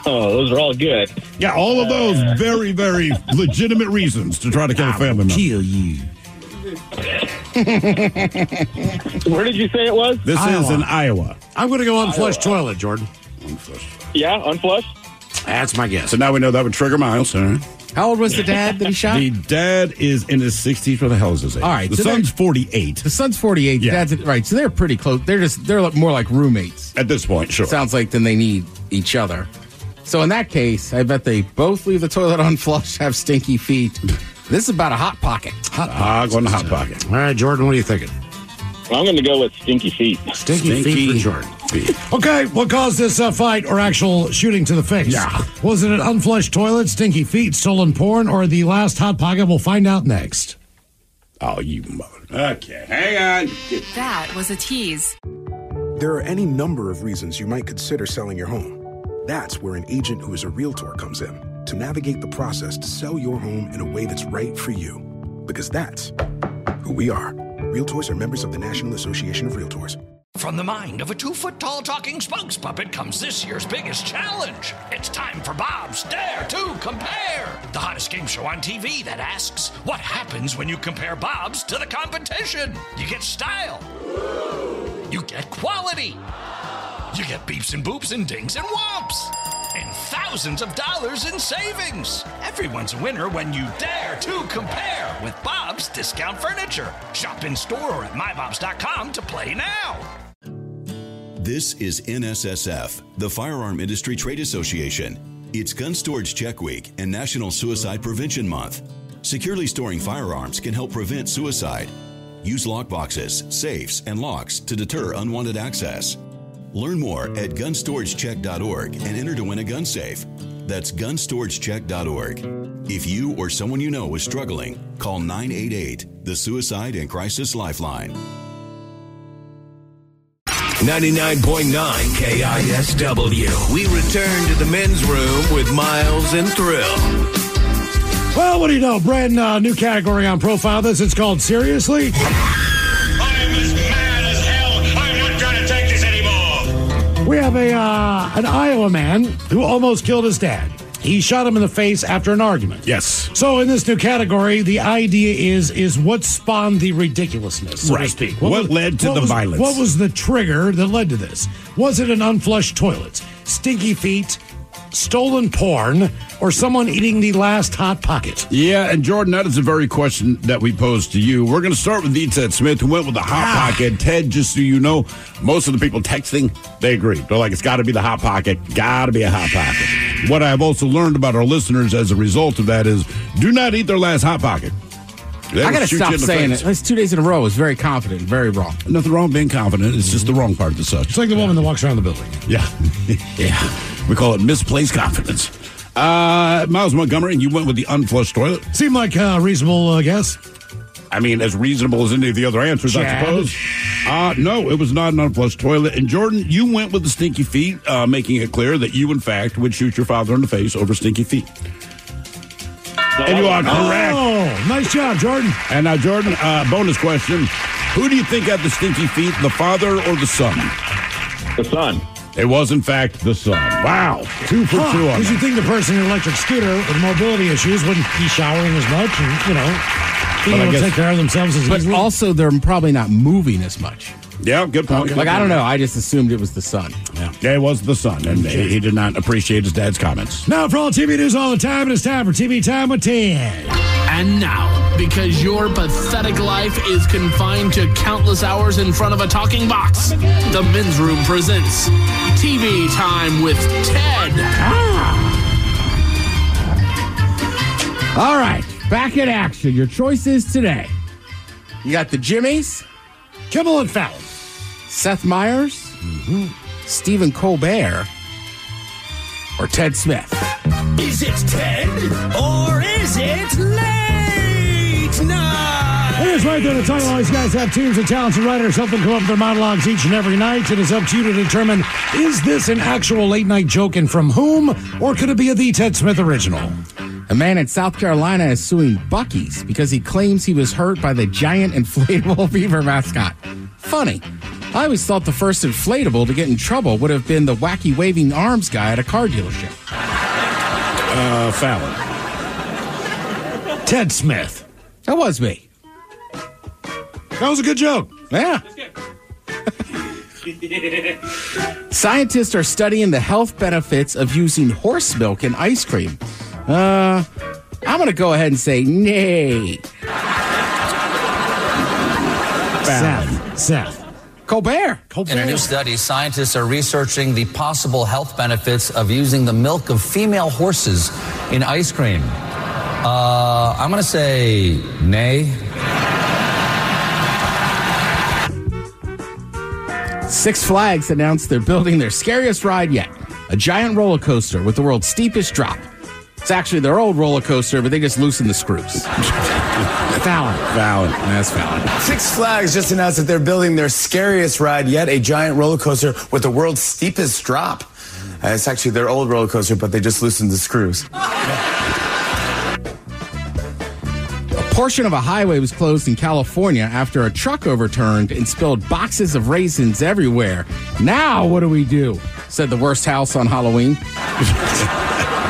Oh, those are all good. Yeah, all of those uh. very, very legitimate reasons to try to kill a family member. Kill you. Where did you say it was? This is in Iowa. I'm going to go unflushed toilet, Jordan. Unflush. Yeah, unflushed. That's my guess. So now we know that would trigger Miles. All right. How old was the dad that he shot? The dad is in his 60s. What the hell is his age? All right, The so son's 48. The son's 48. The Yeah. dad's right. So they're pretty close. They're just they're more like roommates at this point. Sure. Sounds like then they need each other. So in that case, I bet they both leave the toilet unflushed, have stinky feet. This is about a hot pocket. Hot ah, going to hot pocket. All right, Jordan, what are you thinking? I'm going to go with stinky feet. Stinky, feet for Jordan. Okay, what caused this uh, fight or actual shooting to the face? Yeah. Was it an unflushed toilet, stinky feet, stolen porn, or the last hot pocket? We'll find out next. Oh, you mother. Okay, hang on. That was a tease. There are any number of reasons you might consider selling your home. That's where an agent who is a realtor comes in to navigate the process to sell your home in a way that's right for you. Because that's who we are. Realtors are members of the National Association of Realtors. From the mind of a two foot tall talking spokes puppet comes this year's biggest challenge. It's time for Bob's Dare to Compare, the hottest game show on TV that asks what happens when you compare Bob's to the competition. You get style, you get quality, you get beeps and boops and dings and whomps, and thousands of dollars in savings. Everyone's a winner when you dare to compare with Bob's Discount Furniture. Shop in store or at mybobs.com to play now. This is NSSF, the Firearm Industry Trade Association. It's Gun Storage Check Week and National Suicide Prevention Month. Securely storing firearms can help prevent suicide. Use lockboxes, safes, and locks to deter unwanted access. Learn more at gunstoragecheck.org and enter to win a gun safe. That's gunstoragecheck.org. If you or someone you know is struggling, call 988, the Suicide and Crisis Lifeline. 99.9 KISW. We return to the men's room with Miles and Thrill. Well, what do you know? Brand uh, new category on Profile This. It's called Seriously. We have a uh, an Iowa man who almost killed his dad. He shot him in the face after an argument. Yes. So in this new category, the idea is is what spawned the ridiculousness, so to Right. speak. What led to what the was- violence? What was the trigger that led to this? Was it an unflushed toilet, stinky feet, stolen porn, or someone eating the last hot pocket? Yeah, and Jordan, that is the very question that we posed to you. We're going to start with Ted Smith, who went with the hot Ah. pocket. Ted, just so you know, most of the people texting, they agree. They're like, it's got to be the hot pocket. Got to be a hot pocket. What I've also learned about our listeners as a result of that is do not eat their last hot pocket. They I gotta stop you in the saying face. it. It's two days in a row. It's very confident, very wrong. Nothing wrong being confident. It's just the wrong part of the subject. It's like the woman that walks around the building. Yeah. yeah. We call it misplaced confidence. Uh, Miles Montgomery, and you went with the unflushed toilet. Seemed like a reasonable uh, guess. I mean, as reasonable as any of the other answers, I suppose. Uh, no, it was not an unflushed toilet. And Jordan, you went with the stinky feet, uh, making it clear that you, in fact, would shoot your father in the face over stinky feet. And you are correct. Oh, nice job, Jordan. And now, Jordan, uh, bonus question. Who do you think had the stinky feet, the father or the son? The son. It was, in fact, the son. Wow. Two for two on Because you think the person in an electric scooter with mobility issues wouldn't be showering as much and, you know, being able to take care of themselves as But easily. also, they're probably not moving as much. Yeah, good point. Like I don't know. I just assumed it was the son. Yeah, yeah it was the son, and he, he did not appreciate his dad's comments. Now, for all TV news all the time, it is time for TV Time with Ted. And now, because your pathetic life is confined to countless hours in front of a talking box, the men's room presents TV Time with Ted. Ah. All right, back in action. Your choices today. You got the Jimmies, Kimmel and Fallon, Seth Meyers, Stephen Colbert, or Ted Smith. Is it Ted or is it late night? It is right there. The title. All these guys have teams of talented writers help them come up with their monologues each and every night. It is up to you to determine is this an actual late night joke and from whom, or could it be a Thee Ted Smith original? A man in South Carolina is suing Buc-ee's because he claims he was hurt by the giant inflatable beaver mascot. Funny. I always thought the first inflatable to get in trouble would have been the wacky waving arms guy at a car dealership. Uh, Fallon. Ted Smith. That was me. That was a good joke. Yeah. Scientists are studying the health benefits of using horse milk in ice cream. Uh, I'm going to go ahead and say nay. Seth. Seth. Colbert. In a new study, scientists are researching the possible health benefits of using the milk of female horses in ice cream. Uh, I'm going to say nay. Six Flags announced they're building their scariest ride yet a giant roller coaster with the world's steepest drop. It's actually their old roller coaster, but they just loosened the screws. Fallon. Fallon. That's Fallon. Six Flags just announced that they're building their scariest ride yet, a giant roller coaster with the world's steepest drop. Uh, it's actually their old roller coaster, but they just loosened the screws. A portion of a highway was closed in California after a truck overturned and spilled boxes of raisins everywhere. Now, what do we do? Said the worst house on Halloween.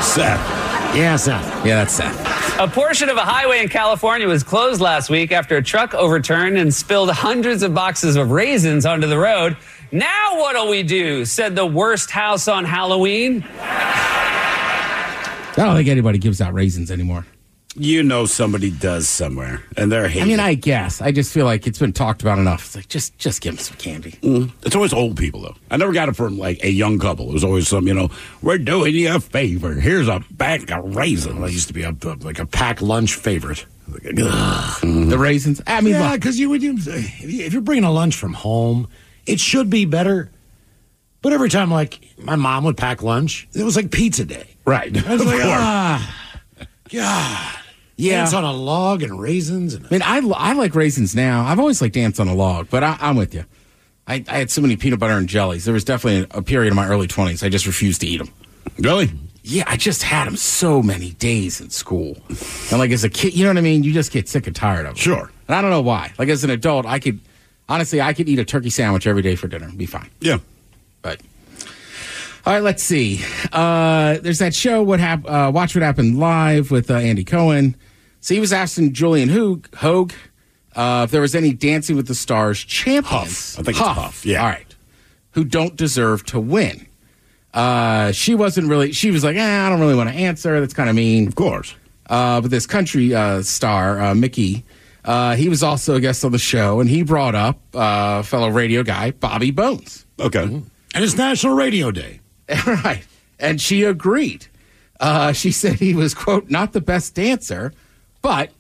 Seth. Yeah, Seth. Yeah, that's Seth. A portion of a highway in California was closed last week after a truck overturned and spilled hundreds of boxes of raisins onto the road. Now what'll we do? Said the worst house on Halloween. I don't think anybody gives out raisins anymore. You know somebody does somewhere, and they're hating. I mean, I guess. I just feel like it's been talked about enough. It's like just just give them some candy. Mm. It's always old people, though. I never got it from like a young couple. It was always some, you know, we're doing you a favor. Here's a bag of raisins. I used to be a, a- like a pack lunch favorite. Like. Mm-hmm. The raisins. I mean, yeah, because you would you, if you- if you're bringing a lunch from home, it should be better. But every time, like my mom would pack lunch, it was like pizza day. right. I was like, ah, God. Yeah. Ants on a log and raisins. And I mean, I, I like raisins now. I've always liked ants on a log, but I, I'm with you. I, I had so many peanut butter and jellies. There was definitely a, a period in my early 20s I just refused to eat them. Really? Yeah, I just had them so many days in school. And like as a kid, you know what I mean? You just get sick and tired of them. Sure. And I don't know why. Like as an adult, I could, honestly, I could eat a turkey sandwich every day for dinner and be fine. Yeah. But all right, let's see. Uh, there's that show. What hap- uh, Watch what happened live with uh, Andy Cohen. So he was asking Julianne Hoog, Hogue uh, if there was any Dancing with the Stars champions. Huff. I think it's Huff, yeah. All right. Who don't deserve to win. Uh, she wasn't really. She was like, eh, I don't really want to answer. That's kind of mean. Of course. Uh, but this country uh, star, uh, Mickey, uh, he was also a guest on the show, and he brought up uh, fellow radio guy Bobby Bones. Okay. and it's National Radio Day. right. And she agreed. Uh, she said he was, quote, not the best dancer, but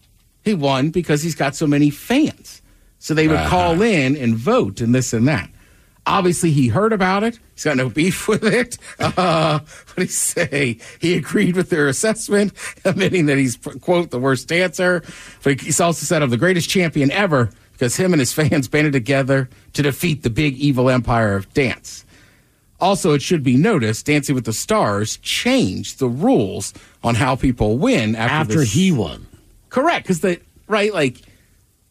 he won because he's got so many fans. So they would Uh-huh. call in and vote and this and that. Obviously, he heard about it. He's got no beef with it. Uh, what he say? He agreed with their assessment, admitting that he's, quote, the worst dancer. But he's also said, I'm the greatest champion ever because him and his fans banded together to defeat the big evil empire of dance. Also, it should be noticed, Dancing with the Stars changed the rules on how people win after, After this- he won. Correct, because the right, like,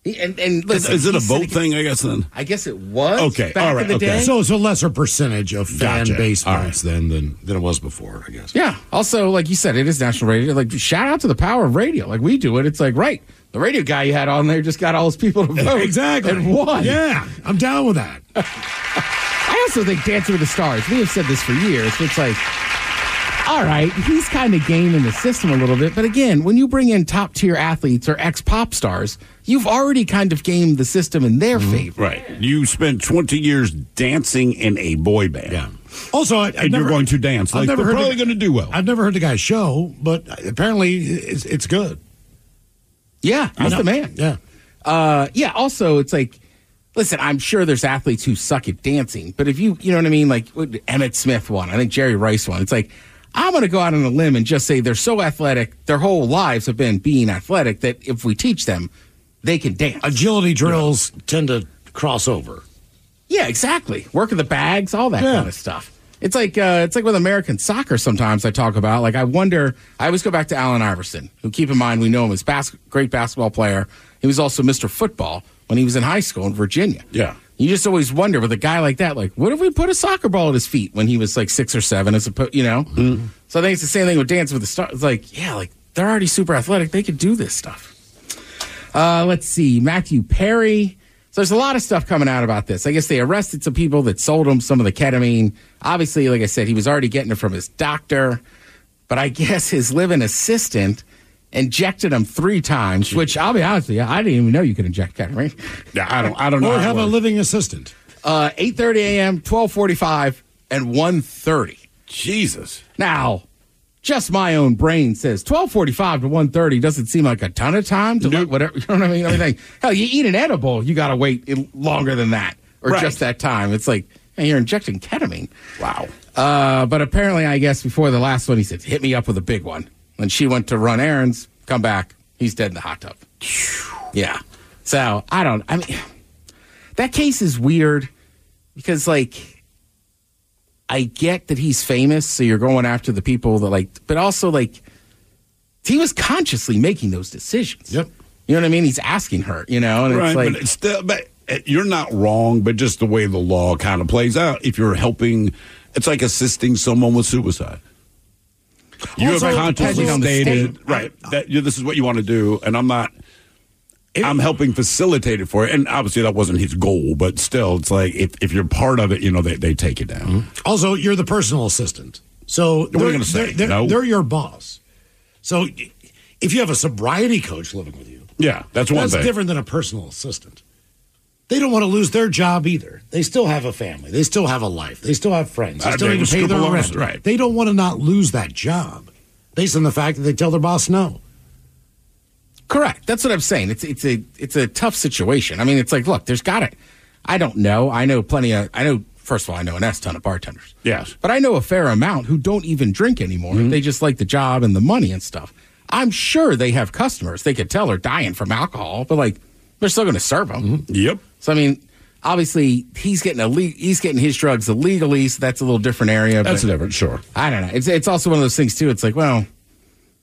and and Is, listen, is it a vote thing, I guess, then? I guess it was. Okay, back all right, in the okay. day. So it's a lesser percentage of fan Gotcha. base All votes then than, than it was before, I guess. yeah. Also, like you said, it is national radio. Like, shout out to the power of radio. Like we do it. It's like right, the radio guy you had on there just got all his people to vote exactly. and won. Yeah, I'm down with that. I also think Dancing with the Stars, we have said this for years, it's like, all right, he's kind of gaming the system a little bit. But again, when you bring in top tier athletes or ex pop stars, you've already kind of gamed the system in their favor. Right. You spent 20 years dancing in a boy band. Yeah. Also, I, I've And never- you're going to dance. I've Like, never they're heard probably going to do well. I've never heard the guy's show, but apparently it's, it's good. Yeah, I he's the man. Yeah. Uh, yeah. Also, it's like, listen, I'm sure there's athletes who suck at dancing, but if you, you know what I mean, like Emmitt Smith won, I think Jerry Rice won. It's like I'm going to go out on a limb and just say they're so athletic, their whole lives have been being athletic that if we teach them, they can dance. Agility drills tend to cross over. Yeah, exactly. Working the bags, all that Yeah. kind of stuff. It's like uh, it's like with American soccer. Sometimes I talk about like I wonder. I always go back to Allen Iverson, who keep in mind we know him as bas- great basketball player. He was also Mr. Football when he was in high school in Virginia. Yeah. You just always wonder with a guy like that, like, what if we put a soccer ball at his feet when he was like six or seven, as opposed, you know? So I think it's the same thing with Dance with the Stars. It's like, yeah, like they're already super athletic. They could do this stuff. Uh, let's see. Matthew Perry So there's a lot of stuff coming out about this. I guess they arrested some people that sold him some of the ketamine. Obviously, like I said, he was already getting it from his doctor, but I guess his living assistant injected him three times. Which I'll be honest with you, I didn't even know you could inject ketamine. Yeah, I don't. I don't know. Or have a living assistant. Uh, 8:30 a.m., 12:45, and 1:30. Jesus. Now, just my own brain says 12:45 to 1:30 doesn't seem like a ton of time to let whatever. You know what I mean? I mean, hell, you eat an edible, you got to wait longer than that, or Right. just that time. It's like hey, you're injecting ketamine. Wow. Uh, but apparently, I guess before the last one, he said, "Hit me up with a big one." When she went to run errands, come back, he's dead in the hot tub. Yeah. So I don't. I mean, that case is weird because like I get that he's famous, so you're going after the people that like, but also like he was consciously making those decisions. Yep. You know what I mean? He's asking her, you know, and right, it's like but it's still, but you're not wrong, but just the way the law kind of plays out. If you're helping, it's like assisting someone with suicide. You Also, have consciously depending on the stated, right, that you, this is what you want to do, and I'm not. I'm helping facilitate it for you, and obviously that wasn't his goal, but still, it's like if, if you're part of it, you know they, they take you down. Mm-hmm. Also, you're the personal assistant. So they're, gonna say? they're, they're, No? they're your boss. So if you have a sobriety coach living with you, Yeah, that's one that's thing. different than a personal assistant. They don't want to lose their job either. They still have a family. They still have a life. They still have friends. They still need to pay their rent. right. They don't want to not lose that job based on the fact that they tell their boss no. Correct. That's what I'm saying. It's it's a it's a tough situation. I mean, it's like, look, there's got to. I don't know. I know plenty of. I know. First of all, I know an S ton of bartenders. Yes. But I know a fair amount who don't even drink anymore. Mm-hmm. They just like the job and the money and stuff. I'm sure they have customers. They could tell they're dying from alcohol, but like they're still going to serve them. Mm-hmm. Yep. So I mean, obviously he's getting a he's getting his drugs illegally, so that's a little different area. That's but different, sure. I don't know. It's it's also one of those things too. It's like, well,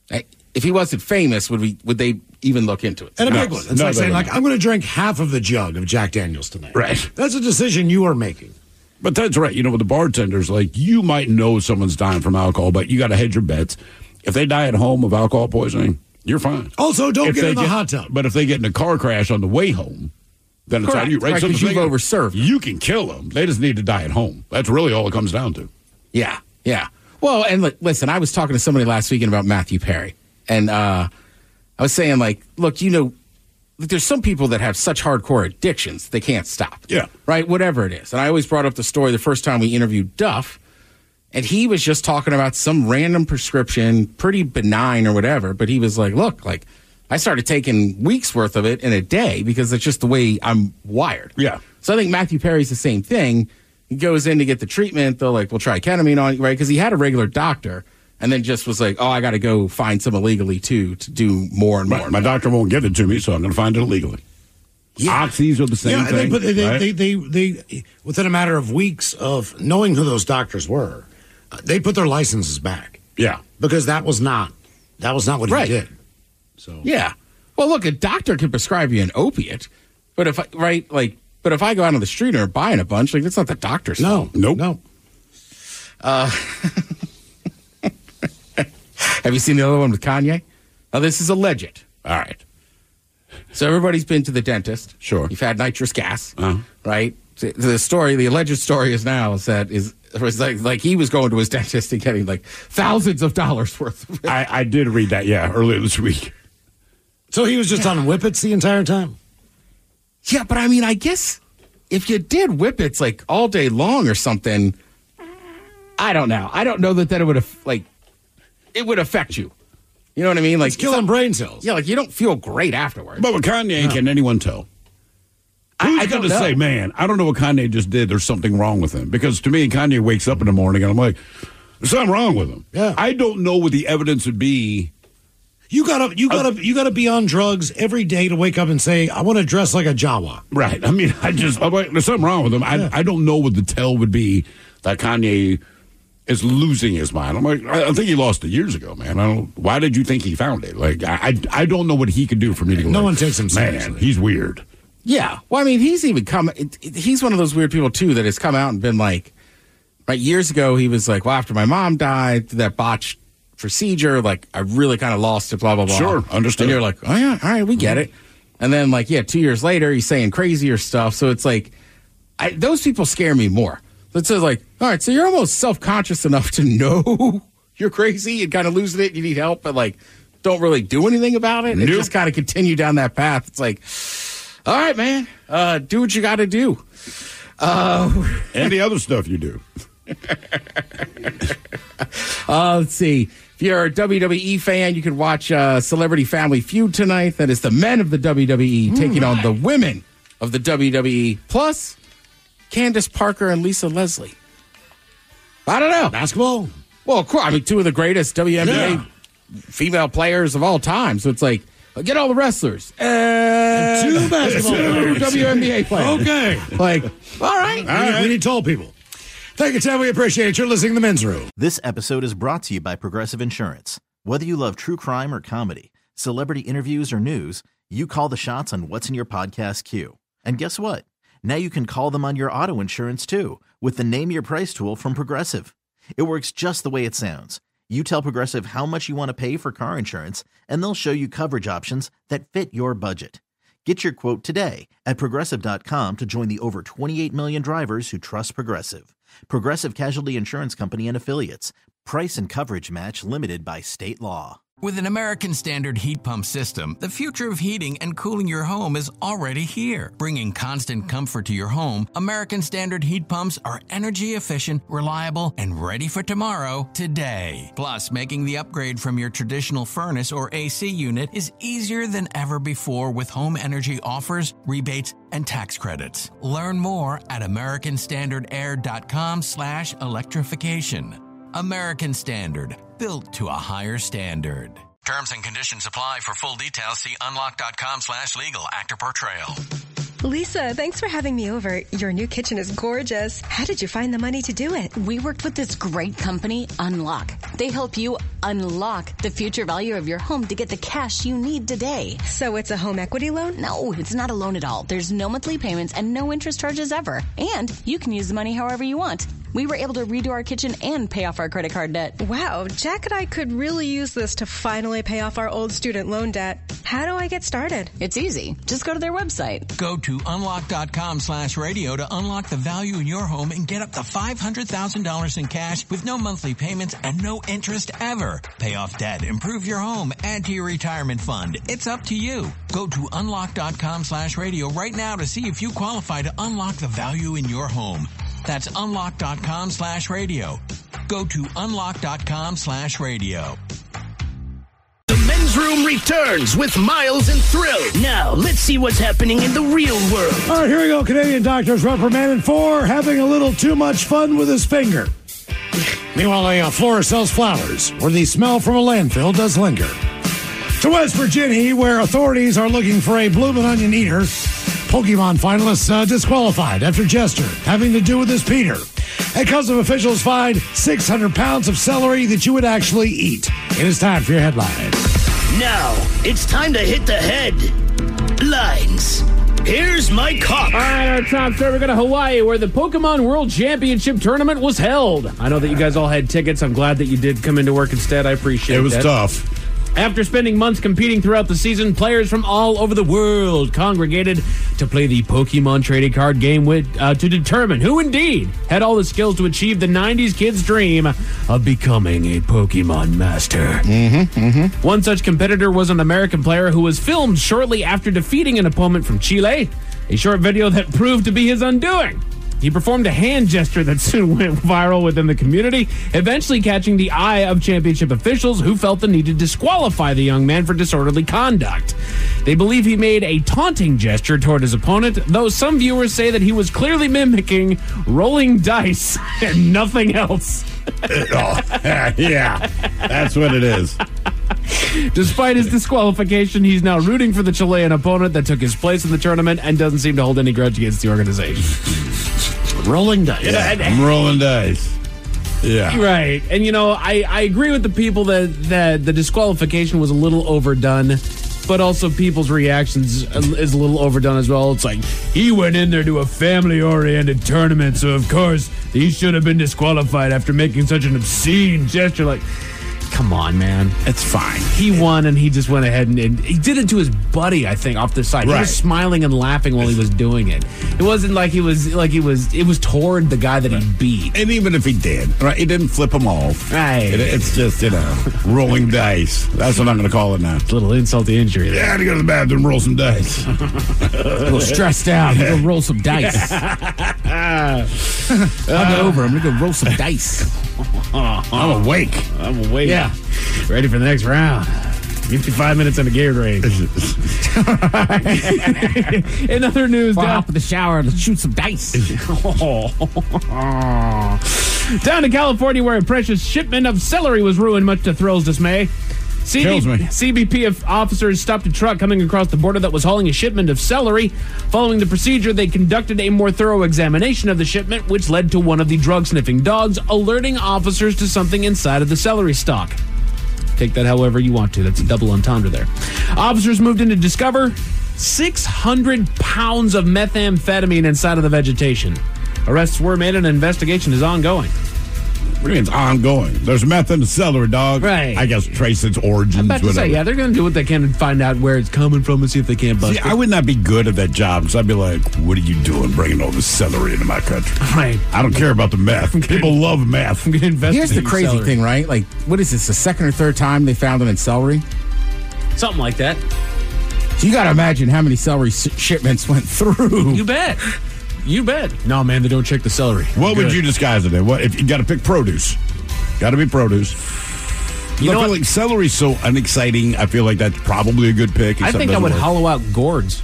if he wasn't famous, would we would they even look into it? And a No. big one. It's No, like they saying, like. I'm going to drink half of the jug of Jack Daniels tonight. Right. That's a decision you are making. But that's right. You know, with the bartenders, like you might know someone's dying from alcohol, but you got to hedge your bets. If they die at home of alcohol poisoning, you're fine. Also, don't If get they in the hot tub. But if they get in a car crash on the way home, then it's Correct. on you, right? Right, So you've overserved You can kill them. They just need to die at home. That's really all it comes down to. Yeah, yeah. Well, and li- listen, I was talking to somebody last weekend about Matthew Perry, and uh, I was saying, like, look, you know, there's some people that have such hardcore addictions they can't stop. Yeah. Right. Whatever it is, and I always brought up the story the first time we interviewed Duff, and he was just talking about some random prescription, pretty benign or whatever, but he was like, look, like. I started taking weeks worth of it in a day because it's just the way I'm wired. Yeah. So I think Matthew Perry's the same thing. He goes in to get the treatment. They're like, we'll try ketamine on you, right? Because he had a regular doctor and then just was like, oh, I got to go find some illegally too to do more and more. Right. My doctor won't give it to me, so I'm going to find it illegally. Yeah. Oxys are the same yeah, and they, thing. put, they, right? they, they, they, within a matter of weeks of knowing who those doctors were, uh, they put their licenses back yeah. because that was not that was not what Right. he did. So Yeah. Well, look, a doctor can prescribe you an opiate, but if I, right, like, but if I go out on the street and are buying a bunch, like, that's not the doctor's no, fault. Nope. no. Uh, have you seen the other one with Kanye? Now, this is alleged. All right. So everybody's been to the dentist. Sure. You've had nitrous gas, Uh-huh. right? The story, the alleged story is now is that is was like like he was going to his dentist and getting like thousands of dollars worth. Of I, I did read that, yeah, earlier this week. So he was just on whippets the entire time. Yeah, but I mean, I guess if you did whippets like all day long or something, I don't know. I don't know that that it would have like it would affect you. You know what I mean? Like It's killing brain cells. Yeah, like you don't feel great afterwards. But with Kanye, can anyone tell? Who's I going to say, man, I don't know what Kanye just did. There's something wrong with him. Because to me, Kanye wakes up in the morning and I'm like, there's something wrong with him. Yeah. I don't know what the evidence would be. You gotta, you gotta, you gotta be on drugs every day to wake up and say, "I want to dress like a Jawa." Right. I mean, I just, oh, I'm like, there's something wrong with him. I, I don't know what the tell would be that Kanye is losing his mind. I'm like, I, I think he lost it years ago, man. I don't, why did you think he found it? Like, I, I, I don't know what he could do for me to go. No like, one takes him Man, seriously. he's weird. Yeah. Well, I mean, he's even come. It, it- he's one of those weird people too that has come out and been like, right years ago, he was like, well, after my mom died, that botched procedure, like I really kind of lost it. Blah blah blah. Sure, understood. And you're like, oh yeah, all right, we get it. And then, like, yeah, two years later, he's saying crazier stuff. So it's like, I, those people scare me more. It's just like, all right, so you're almost self conscious enough to know you're crazy and kind of losing it. You need help, but like, don't really do anything about it. And just kind of continue down that path. It's like, all right, man, uh, do what you got to do. Uh, and the other stuff you do. Uh, let's see. If you're a WWE fan, you can watch uh, Celebrity Family Feud tonight. That is the men of the WWE taking on the women of the WWE. Plus, Candace Parker and Lisa Leslie. I don't know. Basketball? Well, of course. I mean, two of the greatest WNBA Yeah. female players of all time. So it's like, get all the wrestlers. Uh, Two basketball two players. WNBA players. Okay. Like, all right. We need tall people. Thank you, Ted. We appreciate. You're listening to the men's room. This episode is brought to you by Progressive Insurance. Whether you love true crime or comedy, celebrity interviews or news, you call the shots on what's in your podcast queue. And guess what? Now you can call them on your auto insurance too with the Name Your Price tool from Progressive. It works just the way it sounds. You tell Progressive how much you want to pay for car insurance, and they'll show you coverage options that fit your budget. Get your quote today at progressive.com to join the over 28 million drivers who trust Progressive. Progressive Casualty Insurance Company and Affiliates. Price and coverage match limited by state law. With an American Standard heat pump system, the future of heating and cooling your home is already here. Bringing constant comfort to your home, American Standard heat pumps are energy efficient, reliable, and ready for tomorrow today. Plus, making the upgrade from your traditional furnace or AC unit is easier than ever before with home energy offers, rebates, and tax credits. Learn more at americanstandardair.com slash electrification. American Standard, built to a higher standard. Terms and conditions apply. For full details, see unlock.com slash legal actor portrayal. Lisa, thanks for having me over. Your new kitchen is gorgeous. How did you find the money to do it? We worked with this great company, Unlock. They help you unlock the future value of your home to get the cash you need today. So it's a home equity loan? No, it's not a loan at all. There's no monthly payments and no interest charges ever. And you can use the money however you want. We were able to redo our kitchen and pay off our credit card debt. Wow, Jack and I could really use this to finally pay off our old student loan debt. How do I get started? It's easy. Just go to their website. Go to unlock.com slash radio to unlock the value in your home and get up to $500,000 in cash with no monthly payments and no interest ever. Pay off debt, improve your home, add to your retirement fund. It's up to you. Go to unlock.com slash radio right now to see if you qualify to unlock the value in your home. That's unlock.com slash radio. Go to unlock.com slash radio. The men's room returns with Miles and Thrill. Now, let's see what's happening in the real world. All right, here we go. Canadian doctors reprimanded for having a little too much fun with his finger. Meanwhile, a uh, florist sells flowers where the smell from a landfill does linger. To West Virginia, where authorities are looking for a bloomin' onion eater, Pokemon finalists uh, disqualified after gesture having to do with his Peter. A custom officials find 600 pounds of celery that you would actually eat. It is time for your headlines. Now, it's time to hit the head. Lines. Here's my cop. All right, our top story. We're going to Hawaii, where the Pokemon World Championship tournament was held. I know that you guys all had tickets. I'm glad that you did come into work instead. I appreciate it. It was that. tough. After spending months competing throughout the season, players from all over the world congregated to play the Pokemon trading card game with uh, to determine who indeed had all the skills to achieve the '90s kid's dream of becoming a Pokemon master. Mm-hmm. Mm-hmm. One such competitor was an American player who was filmed shortly after defeating an opponent from Chile. A short video that proved to be his undoing. He performed a hand gesture that soon went viral within the community, eventually catching the eye of championship officials who felt the need to disqualify the young man for disorderly conduct. They believe he made a taunting gesture toward his opponent, though some viewers say that he was clearly mimicking rolling dice and nothing else. oh, yeah, that's what it is. Despite his disqualification, he's now rooting for the Chilean opponent that took his place in the tournament and doesn't seem to hold any grudge against the organization. Rolling dice. Yeah, I'm rolling dice. Yeah. Right. And you know, I, I agree with the people that, that the disqualification was a little overdone, but also people's reactions is a little overdone as well. It's like he went in there to a family oriented tournament, so of course he should have been disqualified after making such an obscene gesture like come on, man. It's fine. He won, and he just went ahead and, and he did it to his buddy. I think off the side, he was smiling and laughing while he was doing it. It wasn't like he was like he was. It was toward the guy that he beat. And even if he did, right, he didn't flip him off. Right. It- it's just, you know, rolling dice. That's what I'm going to call it now. It's a little insult to injury. Yeah, I had to go to the bathroom, roll some dice. a little stressed out. I'm gonna roll some dice. Uh, I'll go over. I'm gonna go roll some dice. I'm awake. I'm awake. Yeah. Ready for the next round. 55 minutes in the Gatorade. In other news, Well, down, in the shower. Let's shoot some dice. down to California, where a precious shipment of celery was ruined, much to Thrill's dismay. Kills me. CBP officers stopped a truck coming across the border that was hauling a shipment of celery. Following the procedure, they conducted a more thorough examination of the shipment, which led to one of the drug sniffing dogs alerting officers to something inside of the celery stalk. Take that however you want to. That's a double entendre there. Officers moved in to discover 600 pounds of methamphetamine inside of the vegetation. Arrests were made and an investigation is ongoing. What do you mean it's ongoing? There's meth in the celery, dog. Right. I guess trace its origins, I'm about to whatever. say, yeah, they're going to do what they can and find out where it's coming from and see if they can't bust See, it. I would not be good at that job because I'd be like, "What are you doing, bringing all this celery into my country?" Right. I don't care about the meth. People love meth. I'm going to investigate Here's the crazy celery. thing, right? Like, what is this? The second or third time they found it in celery? Something like that. So you got to imagine how many celery s- shipments went through. You bet. You bet. No, man, they don't check the celery. What would you disguise it in? What if you got to pick produce? Got to be produce. You I know feel what? like celery's so unexciting. I feel like that's probably a good pick. I think I would work. hollow out gourds.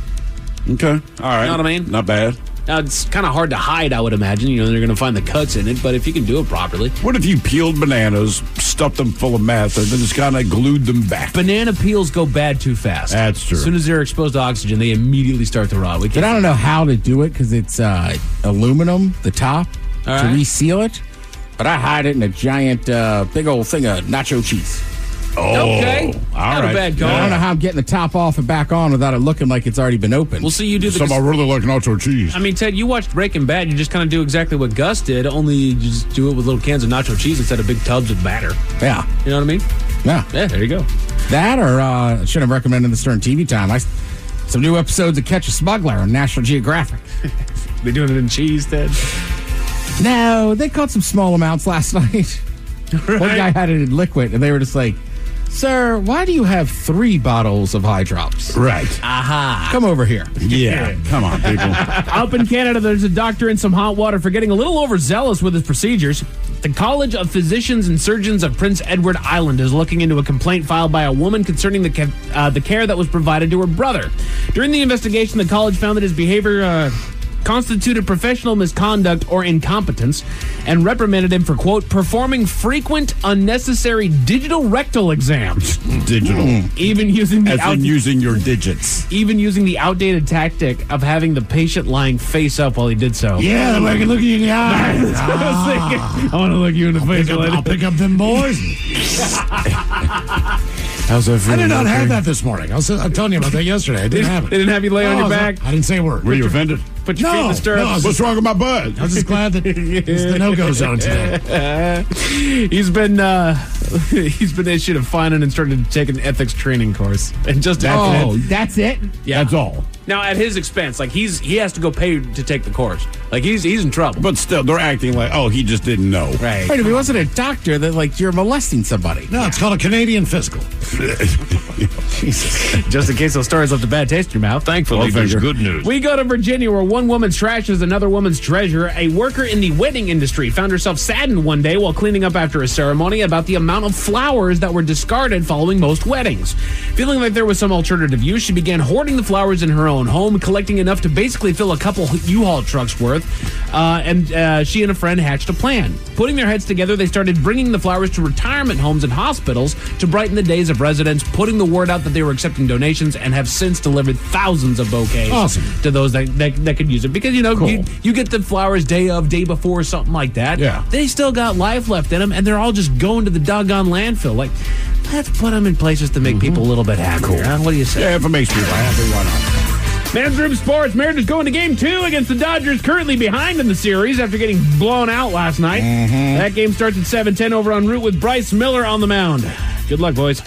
Okay, all right. You know what I mean? Not bad. Now, it's kind of hard to hide, I would imagine. You know, they're going to find the cuts in it, but if you can do it properly. What if you peeled bananas, stuffed them full of meth, and then just kind of glued them back? Banana peels go bad too fast. That's true. As soon as they're exposed to oxygen, they immediately start to rot. We But can't. I don't know how to do it because it's uh, aluminum, the top, All to right. reseal it. But I hide it in a giant, uh, big old thing of nacho cheese. Oh, Okay. all Not a bad call. I don't know how I'm getting the top off and back on without it looking like it's already been opened. We'll see you do the. Some I really like nacho cheese. I mean, Ted, you watched Breaking Bad. You just kind of do exactly what Gus did, only you just do it with little cans of nacho cheese instead of big tubs of batter. yeah, You know what I mean? yeah. Yeah, there you go. That or uh, I should have recommended this during TV time. I, some new episodes of Catch a Smuggler on National Geographic. They doing it in cheese, Ted. No, they caught some small amounts last night. One guy had it in liquid, and they were just like, "Sir, why do you have three bottles of high drops? right. Aha. Come over here." Yeah. Come on, people. Up in Canada, there's a doctor in some hot water for getting a little overzealous with his procedures. The College of Physicians and Surgeons of Prince Edward Island is looking into a complaint filed by a woman concerning the ca- uh, the care that was provided to her brother. During the investigation, the college found that his behavior uh, constituted professional misconduct or incompetence and reprimanded him for quote performing frequent unnecessary digital rectal exams, Digital. Hmm. even using the As out- in using your digits. even using the outdated tactic of having the patient lying face up while he did so. Yeah, I can look you in the eyes. What I. Ah. I want to look you in the face. Pick up- I'll pick up them boys. How's that I did not have that this morning. I was, I'm telling you about that yesterday. I didn't have it. They didn't have you lay on your back? I didn't say a word. Were you offended? Put your feet in No, the stirrups. no, I was What's wrong with my butt? I was just glad that it's the no-go zone today. he's been uh, he's been issued a fine and instructed to take an ethics training course. And just Oh, that's it. yeah. That's all. Now at his expense, like he's he has to go pay to take the course. Like he's he's in trouble. But still, they're acting like, oh, he just didn't know. Right. Wait, if he wasn't a doctor, then like you're molesting somebody. No, it's called a Canadian fiscal. Jesus. Just in case those stories left a bad taste in your mouth. Thankfully, there's good news. We go to Virginia where one woman's trash is another woman's treasure. A worker in the wedding industry found herself saddened one day while cleaning up after a ceremony about the amount of flowers that were discarded following most weddings. Feeling like there was some alternative use, she began hoarding the flowers in her own home, collecting enough to basically fill a couple U-Haul trucks worth. Uh, and uh, she and a friend hatched a plan. Putting their heads together, they started bringing the flowers to retirement homes and hospitals to brighten the days of residents, putting the word out that they were accepting donations, and have since delivered thousands of bouquets Awesome. to those that, that, that could use it. Because, you know, Cool. you, you get the flowers day of, day before, something like that. Yeah. They still got life left in them, and they're all just going to the doggone landfill. Like, let's put them in places to make people a little bit happier. huh? What do you say? Yeah, if it makes people happy, why not? Men's Room Sports. Mariners going to game two against the Dodgers, currently behind in the series after getting blown out last night. Mm-hmm. That game starts at 7:10 over on ROOT with Bryce Miller on the mound. Good luck, boys.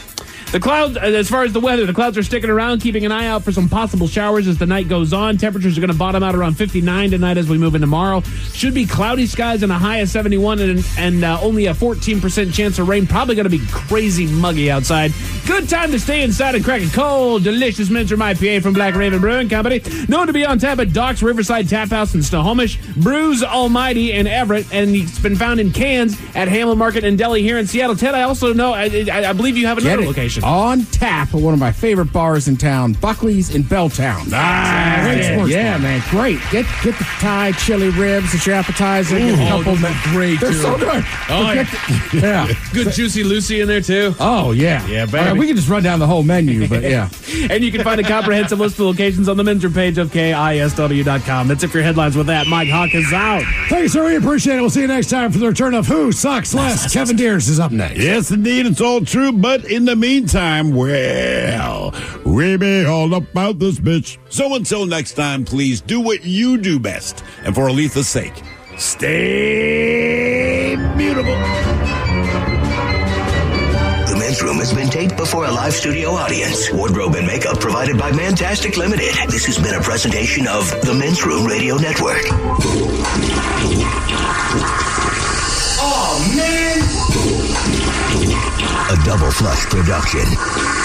The clouds, uh, as far as the weather, the clouds are sticking around, keeping an eye out for some possible showers as the night goes on. Temperatures are going to bottom out around 59 tonight as we move into tomorrow. Should be cloudy skies and a high of 71 and, and uh, only a 14% chance of rain. Probably going to be crazy muggy outside. Good time to stay inside and crack a cold, delicious Men's Room IPA from Black Raven Brewing Company. Known to be on tap at Docks Riverside Tap House in Snohomish, Brews Almighty in Everett, and it's been found in cans at Hamlin Market and Deli here in Seattle. Ted, I also know, I, I, I believe you have another Get it on tap at one of my favorite bars in town, Buckley's in Belltown. Nice. Great sports Yeah, bar. man, great. Get get the Thai chili ribs as your appetizer. get a Ooh, couple oh, those are great, They're too. so good. Oh, But the- yeah. Good juicy Lucy in there too. Oh yeah, Yeah, baby. right, we can just run down the whole menu, but yeah. and you can find a comprehensive list of locations on the men's room page of KISW.com. That's it for your headlines with that. Mike Hawk is out. Thanks, sir. We appreciate it. We'll see you next time for the return of Who Sucks Less. Kevin Deers is up next. Yes, indeed, it's all true. But in the meantime, well, we be all about this bitch. So until next time, please do what you do best. And for Aletha's sake, stay beautiful. The men's room has been taped before a live studio audience. Wardrobe and makeup provided by Mantastic Limited. This has been a presentation of the Men's Room Radio Network. Oh, man! A double flush production.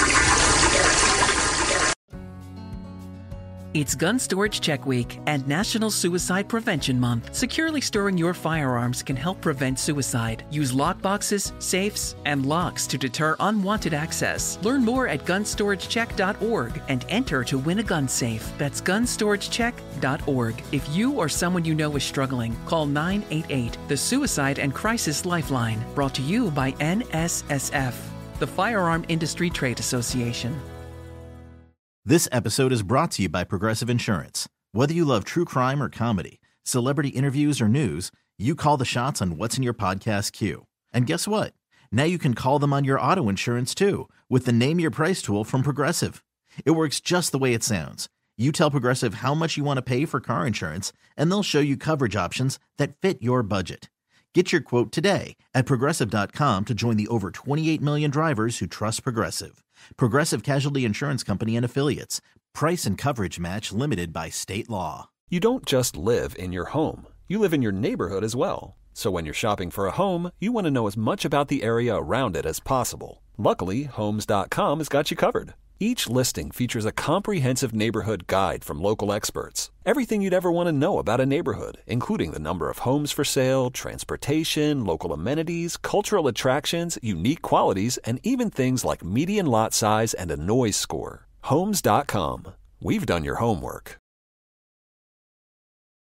It's Gun Storage Check Week and National Suicide Prevention Month. Securely storing your firearms can help prevent suicide. Use lockboxes, safes, and locks to deter unwanted access. Learn more at gunstoragecheck.org and enter to win a gun safe. That's gunstoragecheck.org. If you or someone you know is struggling, call 988, the Suicide and Crisis Lifeline. Brought to you by NSSF, the Firearm Industry Trade Association. This episode is brought to you by Progressive Insurance. Whether you love true crime or comedy, celebrity interviews or news, you call the shots on what's in your podcast queue. And guess what? Now you can call them on your auto insurance too with the Name Your Price tool from Progressive. It works just the way it sounds. You tell Progressive how much you want to pay for car insurance, and they'll show you coverage options that fit your budget. Get your quote today at progressive.com to join the over 28 million drivers who trust Progressive. Progressive Casualty Insurance Company and Affiliates. Price and coverage match limited by state law. You don't just live in your home, you live in your neighborhood as well. So when you're shopping for a home, you want to know as much about the area around it as possible. Luckily, Homes.com has got you covered. Each listing features a comprehensive neighborhood guide from local experts. Everything you'd ever want to know about a neighborhood, including the number of homes for sale, transportation, local amenities, cultural attractions, unique qualities, and even things like median lot size and a noise score. Homes.com. We've done your homework.